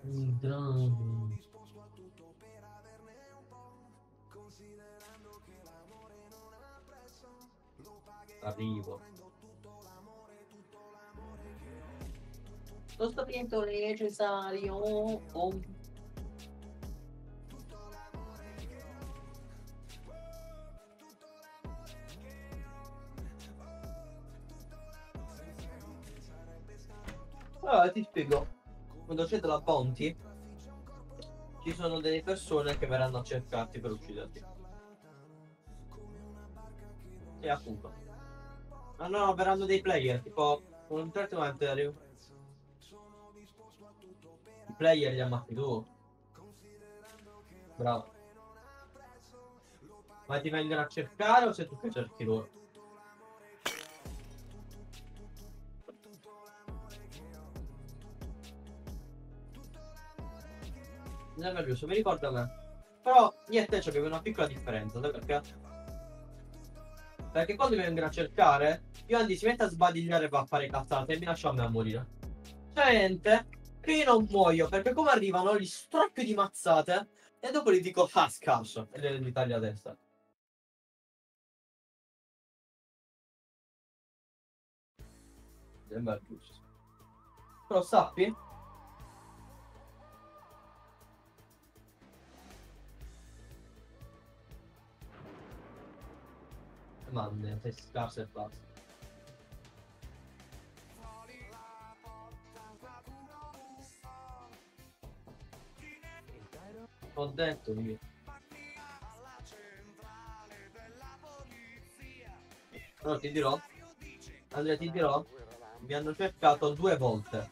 Un grano. Arrivo. Lo stabilimento necessario. Oh. Allora ti spiego. Quando c'è della bounty ci sono delle persone che verranno a cercarti per ucciderti. E appunto. Ma no, verranno dei player, tipo un certo momento. I player li ammazzi tu. Bravo. Ma ti vengono a cercare o sei tu che cerchi loro? È nervoso, mi ricorda me. Però io e te una piccola differenza, sai perché? Perché quando mi vengono a cercare, io Andy si mette a sbadigliare e va a fare cazzate e mi lascia a me a morire. C'è gente che io non muoio, perché come arrivano gli strocchio di mazzate e dopo gli dico ah scarso e li taglio a destra. Sembra giusto. Però sappi Mande, sei scarso e basta. Ho detto io. Però ti dirò, Andrea ti dirò, mi hanno cercato due volte.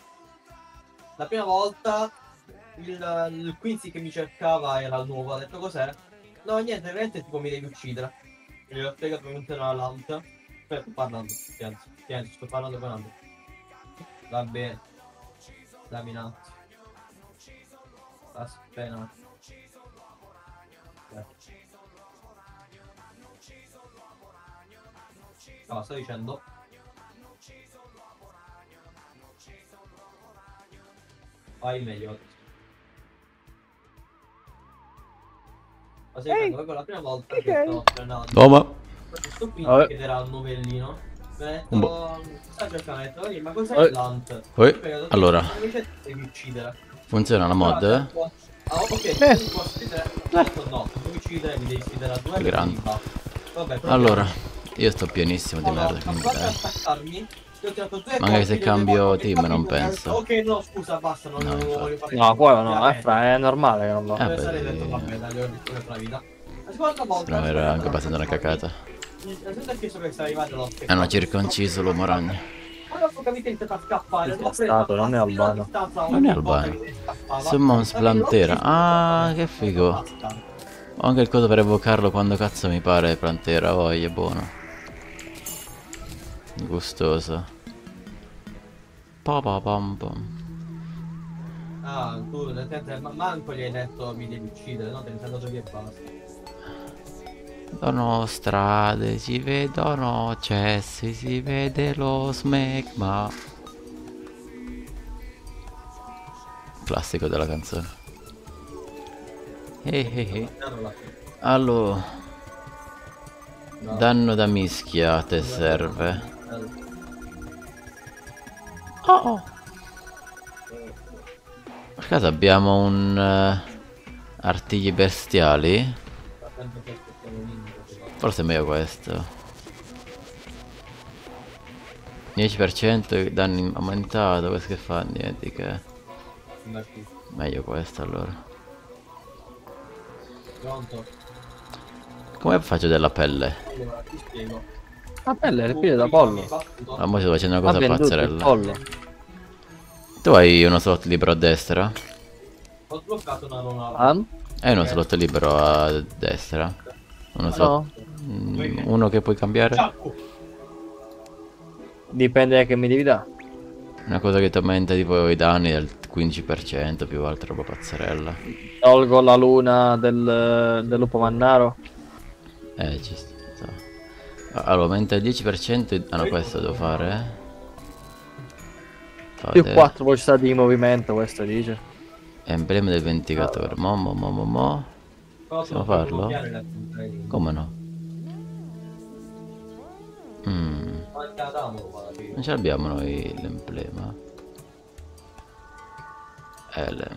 La prima volta il, il Quincy che mi cercava era il nuovo, ha detto cos'è? No niente, veramente tipo mi devi uccidere. La lamp. Aspetta, sto parlando, pianto, pianto, sto parlando con Andrea. Va bene. Dammi un attimo. Aspetta un attimo. No, sto dicendo. Vai meglio. Ma sei Ehi! hey. la prima volta Ok. che sto frenando. Toma. Questo qui Vabbè. che era il novellino. Mi ha detto, sai perché mi ha detto, "Ehi, ma cos'è Eh. il Lant? Allora. Invece devi uccidere. Funziona la mod? Detto, Ah, ok, Eh. tu puoi uccidere. Ho detto, no, tu devi uccidere, mi devi uccidere a due Grande. va. Vabbè. Allora, io sto pienissimo di Allora, merda, quindi dai. Magari se cambio team, non penso. Ok, no, scusa, basta, non, No, voglio fare No, quello no, Ovviamente. eh, fra, è normale che non va. Eh, beh, essere detto, vabbè, dai, ho detto la vita. La seconda volta... No, era anche abbastanza una cacata. È Hanno circonciso. È stato, non è albano. Non è albano. Summons Plantera. Ah, che figo. Ho anche il coso per evocarlo quando cazzo mi pare Plantera. Voglia, buono. Gustoso. Pa pa pam pam. Ah, tu nel senso, ma- manco gli hai detto mi devi uccidere, no? Te ne sei andato via e basta. Vedono strade, si vedono cessi, si vede lo smegma. Classico della canzone. Eh, eh, eh. Allora, danno da mischia te serve. Oh. Per caso abbiamo un eh, artigli bestiali? Forse è meglio questo. 10% danni aumentato, questo che fa? Niente che. Meglio questo allora. Pronto? Come faccio della pelle? Allora, ti spiego. La pelle è ripide da pollo. Ah, mo sto facendo una Ha cosa il pazzerella. pollo. Tu hai uno slot libero a destra? Ho sbloccato una non Ah? Hai uno slot libero a destra? Uno slot... Mm, uno che puoi cambiare? Dipende da che mi devi dare. Una cosa che ti aumenta tipo i danni del 15% più altra roba pazzerella. Tolgo la luna del, del lupo mannaro. Eh, ci sta. Allora, aumenta il 10%. Ah no, questo devo fare. eh. Più Fate 4 velocità di movimento, questo dice. Emblema del vendicatore. Mo, mo, mo, mo, mo. Possiamo farlo? Come no? Mm. Non ce l'abbiamo noi l'emblema. Elem.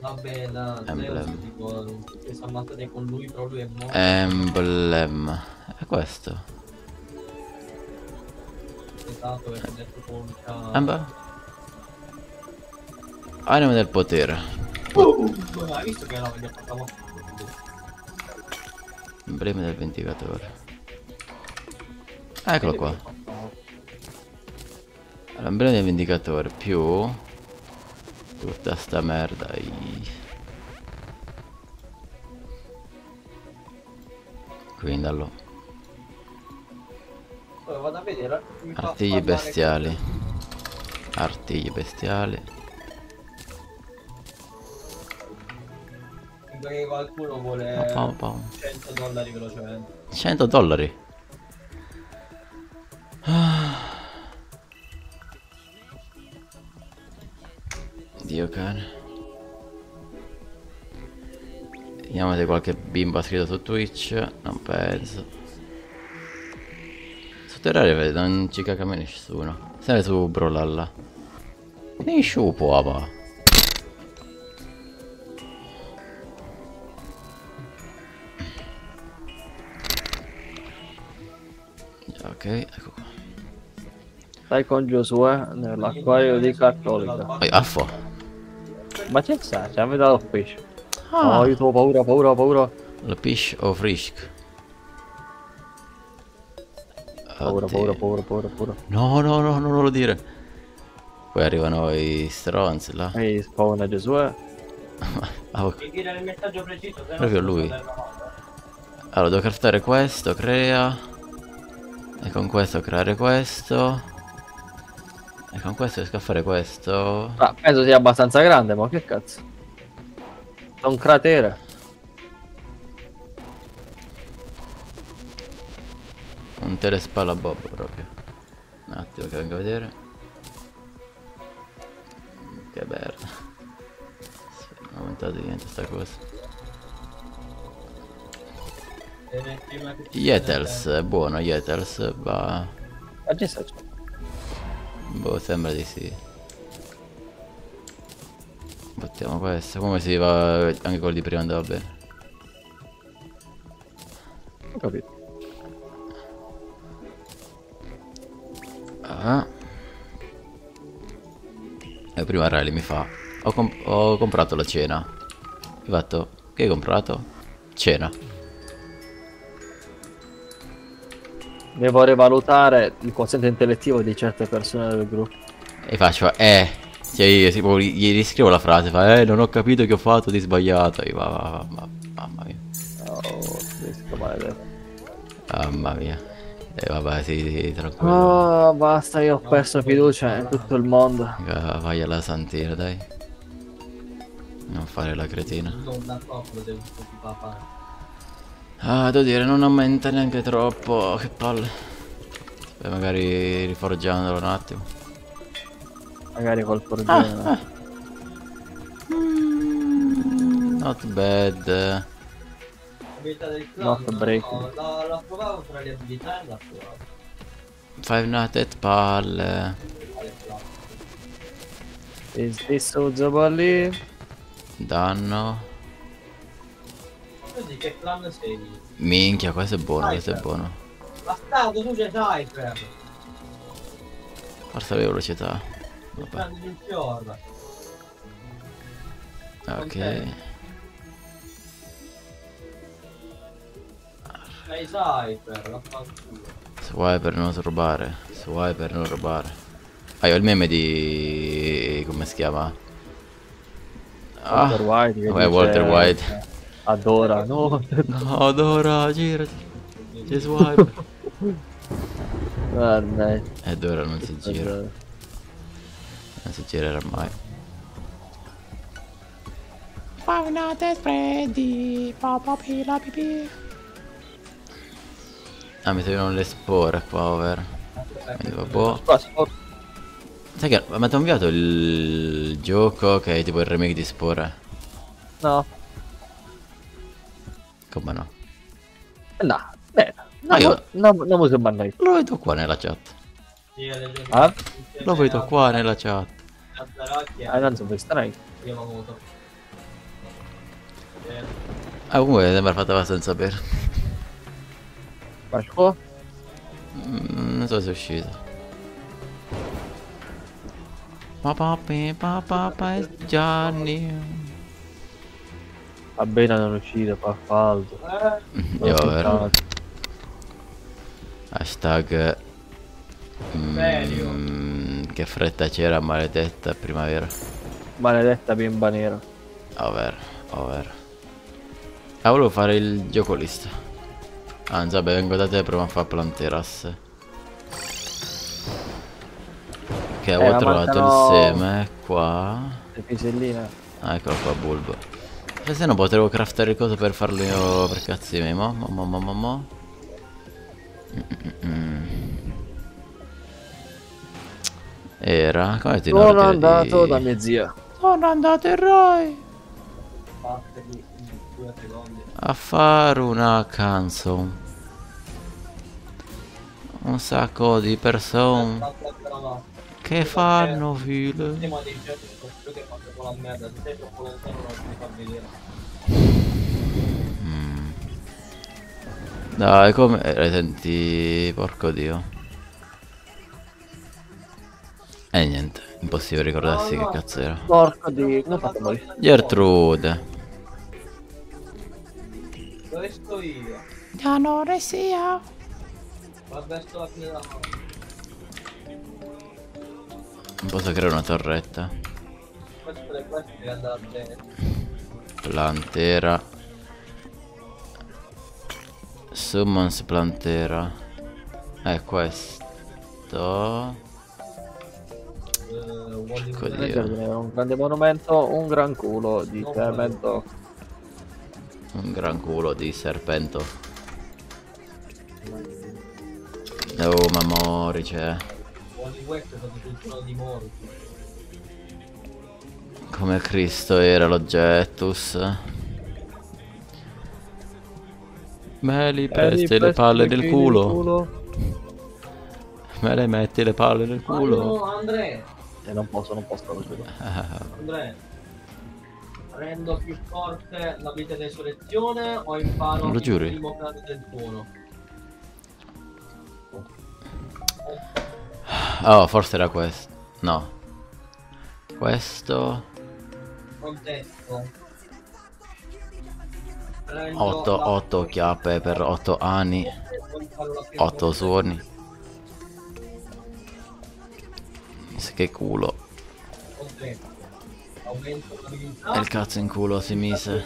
Vabbè, la Emblem. Tipo, si ammazzate con lui, però lui è morto. Emblem. È questo. Eh beh. Anima del potere. Non hai visto che la vediamo fatta Emblema del vendicatore. Eccolo qua. L'emblema del vendicatore più tutta sta merda. i- Quindi allora. Poi vado a vedere. Artigli bestiali. Artigli bestiali. Perché qualcuno vuole Pa, pa. 100 dollari velocemente. 100 dollari. Dio cane. Vediamo se qualche bimbo ha scritto su Twitch. Non penso. Su Terraria vedo, non ci caga mai nessuno. Sempre su Brolalla. Nessuno può, ma. Ok, ecco qua. Stai con Giosuè nell'acquario di Cattolica. Ehi, affo. Ma c'è sta, ci avete dato pesce. Ah. Oh, io ho paura, paura, paura. La fish o frisk? Paura, paura, paura, paura, paura. No, no, no, non lo dire. Poi arrivano i stronzi là. Ehi, spawna Giosuè. Ah, ok. Devi dire il messaggio preciso, Proprio lui. Allora, devo craftare questo, crea. E con questo creare questo. E con questo riesco a fare questo. Ah, penso sia abbastanza grande, ma che cazzo. È un cratere. Un telespalla bob proprio. Un attimo che vengo a vedere. Che merda. Sì, ho aumentato di niente sta cosa. Yetels, è buono Yetels, va. Sta Boh, sembra di sì. Battiamo questo, come si va anche quello di prima andava bene. Ho capito. Ah. E prima Riley mi fa. Ho, comp- ho comprato la cena. Ho fatto. Che hai comprato? Cena. Devo rivalutare il quoziente intellettivo di certe persone del gruppo. E faccio, eh. Cioè io tipo, gli riscrivo la frase, fa, eh, non ho capito che ho fatto di sbagliato. E io, va, va, mamma mia. Oh, maledetto. Mamma mia. E vabbè, sì, sì, tranquillo. Oh, basta, io ho perso fiducia in tutto il mondo. Ah, Vai alla santiera, dai. Non fare la cretina. Non da troppo lo devo fare. Ah, devo dire, non aumenta neanche troppo. Che palle. Beh, magari riforgiandolo un attimo. Magari col forgione. Ah, ah. Mm, not bad. Abilità del clan, Not no, break. no, la, la provavo tra le abilità e la provavo. Five Nighted palle. Is this Uzabali? Danno. Così che clan sei? Minchia, questo è buono, questo è buono. Bastardo, tu c'hai Cypher! Forza la velocità. Fior. Ok. C'hai Cypher, la fanculo. Swiper non rubare. Swiper non rubare. Ah, io ho il meme di... come si chiama? Walter White che dice- Walter White. Adora, no? No, adora, girati. C'è Swiper. Guarda. Ed ora non si gira. Non si girerà mai. Five Nights at Freddy, papà pila pipì. Ah, mi servivano le spore qua, over. Quindi vabbè. Sai che ti ho inviato il gioco che è tipo il remake di Spore? No. Come no? No, beh. Ah, io- No, mi sembra mai. Lo vedo qua nella chat. Ah? Lo vedo qua nella chat. Ah, non so, questa non Ah, comunque sembra fatta abbastanza bene. Pasqua? Mm, non so se è uscito. Papà, papà, papà, è Gianni. Va bene non uscire, fa falso. Io, vero? Hashtag. mm, che fretta c'era, maledetta primavera. Maledetta bimba nera. Over, over. Ah, volevo fare il gioco lista. Anzi, vabbè, vengo da te, provo a fare Planteras. Ok, avevo ma trovato mancano- il seme qua. Le piselline. Ah, eccolo qua, bulbo. E se no potevo craftare il coso per farlo io per cazzi miei, mo, mo, mo, mo, mo, mo. Mm-mm-mm. Era, come ti Sono andato di- da mia zia. Sono andato in Roy. Due secondi. a fare una canzone. Un sacco di persone che fanno file. Tema dei certi questo che fa troppo la merda, se sei troppo lontano non ti fa vedere. Mm. Dai, come... eh, senti, porco dio. E niente, impossibile ricordarsi che cazzo era. Porco di... Come fatto morire? Gertrude. Dove sto io? Già non sia. Vabbè sto alla fine della mano. Non posso creare una torretta. Questo per questo deve andare bene. Plantera. Summons plantera. È questo. Eh, Porco Nel dio. giardino era un grande monumento, un gran culo di cemento. Un gran culo di serpento. Oh, mamori, c'è. Wally West è stato sul trono di Moro. Come Cristo era l'oggettus. Me li presti le palle del culo. Me le metti le palle nel Ma culo. no, Andrea! E non posso, non posso. Andrea! Rendo più forte l'abilità di resurrezione o imparo Lo giuri? il primo grado del tuono? Oh, forse era questo. No. Questo. Contesto. Prendo 8, la- 8 chiappe per 8 anni. o imparo la prima 8 suoni. Che culo. E il cazzo in culo si mise.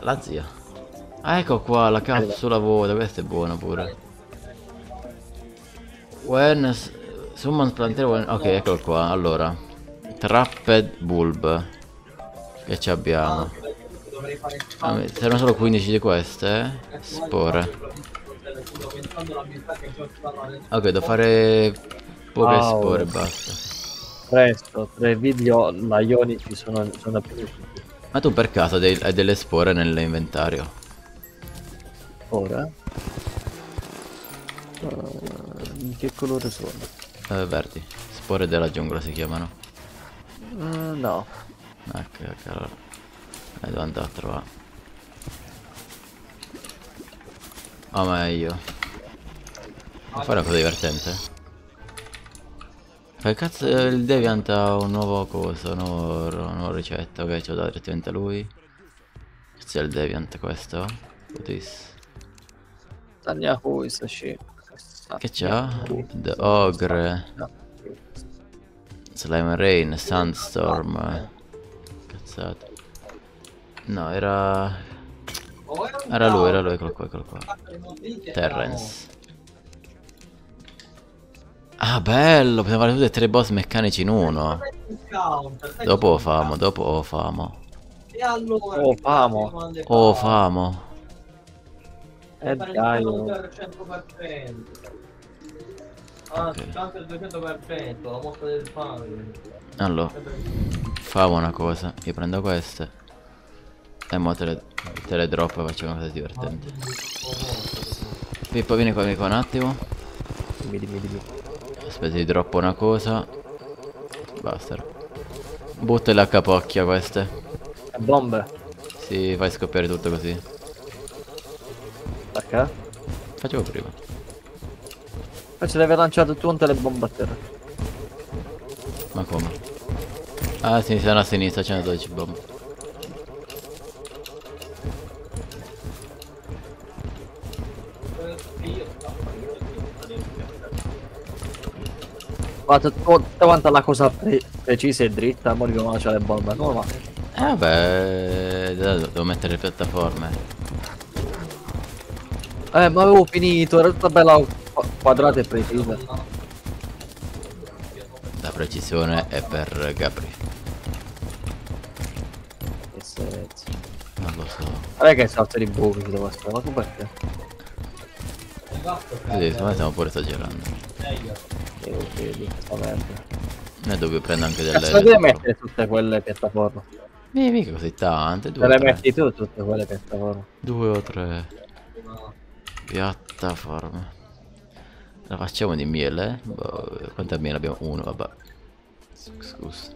La zia. Ah, ecco qua la capsula vuota, questa è buona pure. When s- summons planter when... Ok, eccolo qua. Allora, Trapped Bulb. Che ci abbiamo? Ah, servono solo 15 di queste. eh? Spore. Ok, devo fare poche Wow. spore e basta. Presto, tre video laionici sono, sono più Ma tu per caso hai hai delle spore nell'inventario? ora. Uh, di che colore sono? Eh, verdi. Spore della giungla si chiamano. Uh, no. Ok, ok, allora. Eh, devo andare a trovare. Oh, meglio. Può fare una cosa divertente? Che cazzo eh, il Deviant ha un nuovo coso, un nuovo, una nuova ricetta, ok, ce l'ho dato direttamente a lui. Cazzo è il Deviant questo? Putis. Tania questo sì. Che c'ha? The Ogre. Slime Rain, Sandstorm. Cazzate. No, era... Era lui, era lui, eccolo qua, eccolo qua. Terrence. Ah, bello, possiamo fare tutti e tre boss meccanici in uno. Dopo lo famo, dopo famo. E allora Oh, famo. Oh, fa? famo. Eh Fare dai, il oh. counter al 100%. Ah, Ok. il counter al 200%, la mossa del fan. Allora, famo una cosa. Io prendo queste. E mo te le, te le drop e facciamo una cosa divertente. Pippo, vieni qua, vieni qua un attimo. Dimmi, dimmi, dimmi. Aspetta, ti droppo una cosa. Basta. Butta la capocchia queste. Bombe. Si fai scoppiare tutto così. Perché? Facevo prima. Poi ci deve lanciato tutte le bombe a terra. Ma come? Ah sì, sono a sinistra, c'è una 12 bombe. Guarda, tutta quanta la cosa pre- precisa e dritta, mo dobbiamo lanciare le bombe. Come va? Eh vabbè, de- devo mettere le piattaforme. Eh, ma avevo finito, era tutta bella qu- quadrata e precisa. La precisione è per Gabri. Che senso. Non lo so. Guarda che salto di buchi ci devo stare, ma tu perché? Sì, secondo me stiamo pure esagerando. Io vedi questa merda. Noi dobbiamo prendere anche delle... Cazzo devi mettere tutte quelle piattaforme? Eh, mica così tante, due Te le tre. metti tu tutte quelle piattaforme. Due o tre piattaforme. La facciamo di miele? Boh, quanta miele abbiamo? Uno, vabbè. Scusa.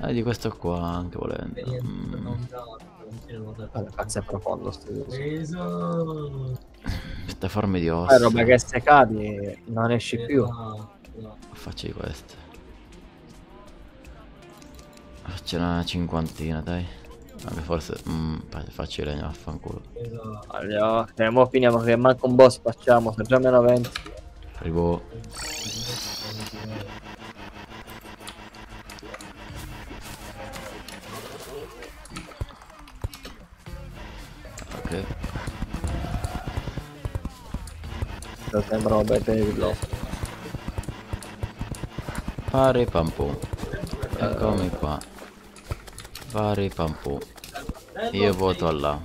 Ah, di questo qua anche volendo. Mm, Vabbè, cazzo è profondo sto video. Piattaforme di ossa. roba che se cadi non esci più. Faccio di queste. Faccio una cinquantina, dai. Vabbè, forse... Mm, fa- faccio i legno, vaffanculo. Allora, eh, mo finiamo che manca un boss facciamo, sono già meno 20. Arrivo... Ok. Lo sembra un bel pericolo. Pari pampù. Eccomi qua. Pari pampù. Io voto là.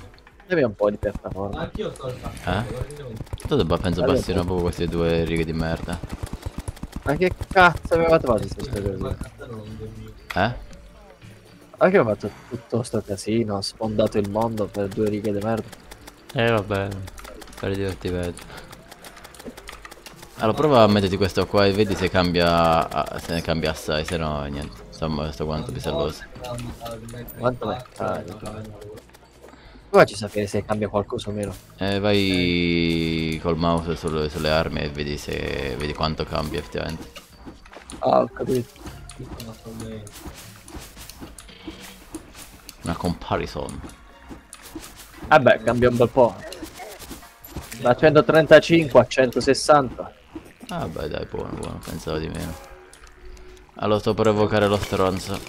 Devi un po' di piattaforma. Anch'io sto al Eh? Tu debba penso bastino proprio queste due righe di merda. Ma che cazzo avevate fatto sto casino? Eh? Anche ho fatto tutto sto casino, ho sfondato il mondo per due righe di merda. Eh vabbè. Per divertimento. Allora prova a metterti questo qua e vedi se cambia. ah, se ne cambia assai, se no niente. Insomma sto quanto piselloso. Quanto meccanico. Come ci sapere se cambia qualcosa o meno? Eh, vai col mouse sulle, sulle armi e vedi se. vedi quanto cambia effettivamente. Ah, ho capito. Una comparison. Vabbè, cambia un bel po'. Da 135 a 160. Ah beh dai buono buono, pensavo di meno. Allora sto per evocare lo stronzo.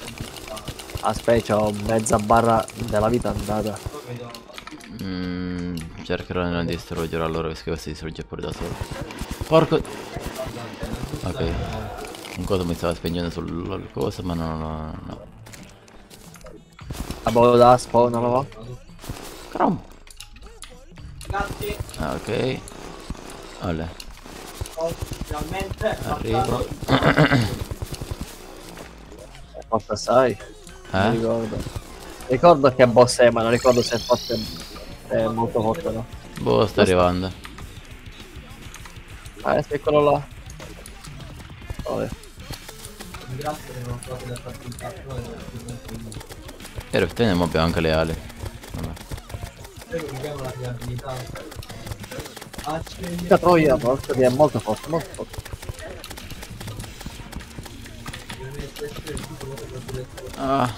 Aspetta, ho mezza barra della vita andata. Mm, cercherò di non distruggerlo allora perché questo si distrugge pure da solo. Porco. Ok. Un coso mi stava spingendo sul coso, ma no, no, no. La bolla da spawn non la va. Crom. Ah, ok. Olè. Arrivo. Forza sai. Non Eh? ricordo. Ricordo che boss è, ma non ricordo se è forte. È molto forte no. Boh, sta arrivando. Ah, è quello là. Vabbè. Grazie per non trovato da partita. però è veramente E otteniamo abbiamo anche le ali. Vabbè. Che abbiamo la viabilità. La troia, porca di è molto forte, molto forte. Ah.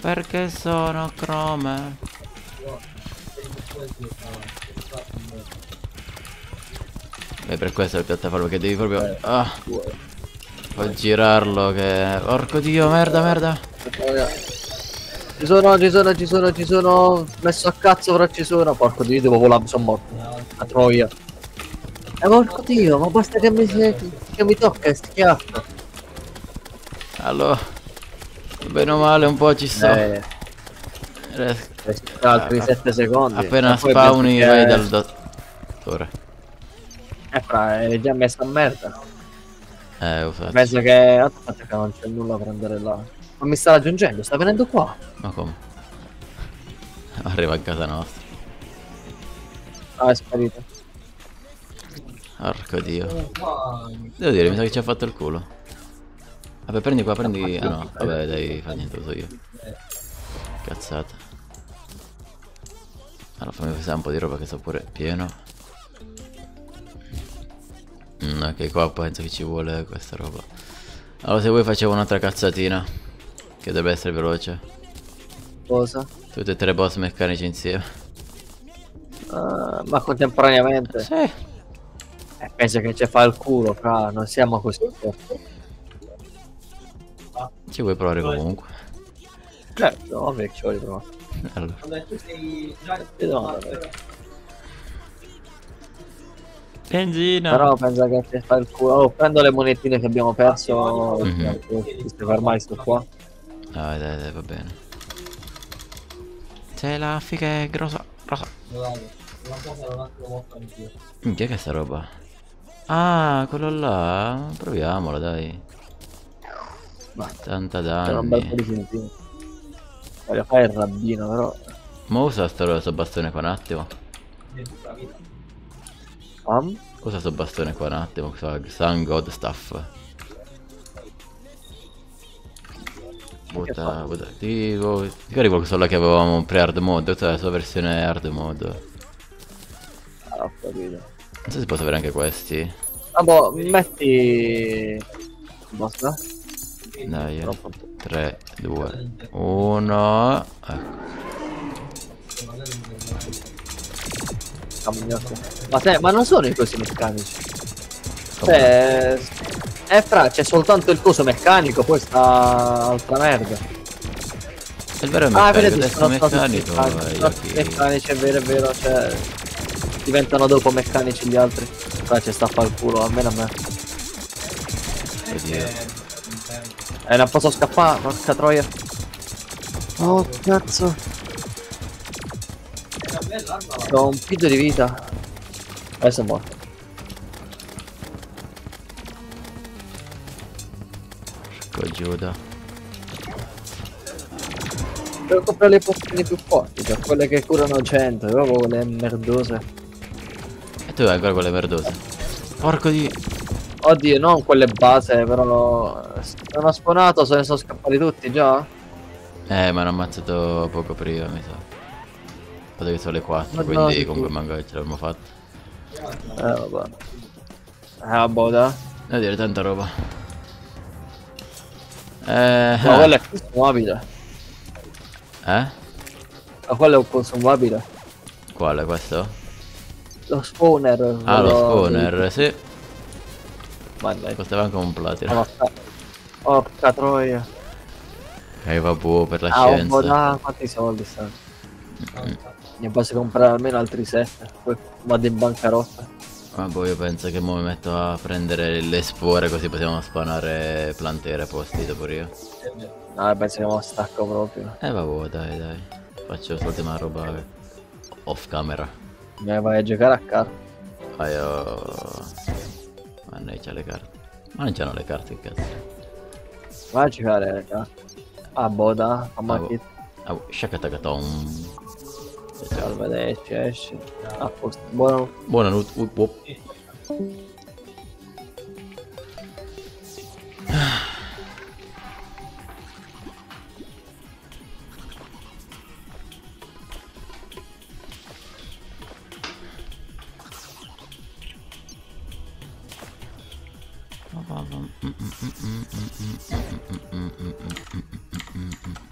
Perché sono crome? E per questo è la piattaforma che devi proprio... Ah. Puoi girarlo che... Porco dio, merda, merda. Ci sono, ci sono, ci sono, ci sono. Messo a cazzo, però ci sono. Porco dio, devo volare, sono morto. A troia. Eh, porco dio, ma basta che mi, che mi tocca e schiaffo. Allora... Bene o male un po' ci sto. Eh, Res- altri 7 secondi. Appena E spawni penso vai che- dal dottore. Eh, fra, è già messa a merda. Eh, ho fatto. Penso che. Aspetta che non c'è nulla da prendere là. Ma mi sta raggiungendo, sta venendo qua. Ma come? Arriva a casa nostra. Ah, è sparito. Porco dio. Devo dire, mi sa che ci ha fatto il culo. Vabbè, prendi qua, prendi... Ah no, vabbè, dai, fa niente, lo so io. Cazzata. Allora fammi pensare un po' di roba che sto pure pieno. Mm, ok, qua penso che ci vuole questa roba. Allora, se vuoi facevo un'altra cazzatina. Che deve essere veloce. Cosa? Tutti e tre boss meccanici insieme. Ah, ma contemporaneamente. Sì. Eh, penso che ci fa il culo, fra, non siamo così. Ci vuoi provare comunque? Certo, ovvio che ci vuole provare. Allora. Vabbè, tu sei già. Benzina. Però pensa che ci fa il culo. Oh, prendo le monetine che abbiamo perso. Mhm. Queste fermai sto qua. Dai, dai, dai, va bene. C'è la figa è grossa. anch'io. Minchia che è sta roba? Ah, quello là. Proviamolo, dai. Bel po' danni. di sentino. Voglio fare il rabbino, però. Ma usa sto, sto bastone qua un attimo. Am? Usa sto bastone qua un attimo. Sun God Stuff. Butta, butta. Ti, ti questo là che avevamo pre-hard mode? Questa è la sua versione hard mode. Ah, ho capito. Non so se posso avere anche questi. Ah, boh, metti. Basta. Dai, 3, 2, 1. Ecco. Ma, te, ma non sono i cosi meccanici. Cioè, eh, fra, c'è soltanto il coso meccanico, poi sta altra merda. Il vero Ah, meccanico, vedete, adesso sono meccanico. gli occhi- meccanici, è vero, è vero, cioè diventano dopo meccanici gli altri. Qua c'è sta a far il culo, almeno a me. Oddio. Eh, non posso scappare, porca troia. Oh, cazzo. Ho un pito di vita. Adesso è morto. Porco Giuda. Devo comprare le pozioni più forti, cioè quelle che curano 100, proprio quelle merdose. E tu hai ancora quelle verdose. Porco di. Oddio, non quelle base, però... Sono spawnato, se ne sono scappati tutti già? Eh, ma hanno ammazzato poco prima, mi sa. Dato che sono le 4, Ma no, quindi sicuro. comunque manco che ce l'abbiamo fatta. Eh, vabbè. Eh, vabbè, dai. Devo dire tanta roba. Eh. Ma quello è consumabile. Eh? Ma quello è un consumabile. Quale questo? Lo spawner. Ah, lo spawner, sì. Ma dai. Costava anche un platino. Porca, porca troia. Eh, vabbè, per la Ah, scienza. da quanti soldi stanno? Ne posso comprare almeno altri 7. Poi vado in bancarotta. Ma poi io penso che mo mi metto a prendere le spore così possiamo spanare plantere posti dopo io. No, penso che mo stacco proprio. Eh vabbè dai dai. Faccio l'ultima roba off camera. Mi vai a giocare a carta. Ah io... Mannaggia le carte. Ma non c'hanno le carte che cazzo. Vai a giocare le carte. Ah, boda, a macchina. Ah, shakatakaton. Salve, esce, esce. A posto. Buono. Buonanotte. Up, up. Mm.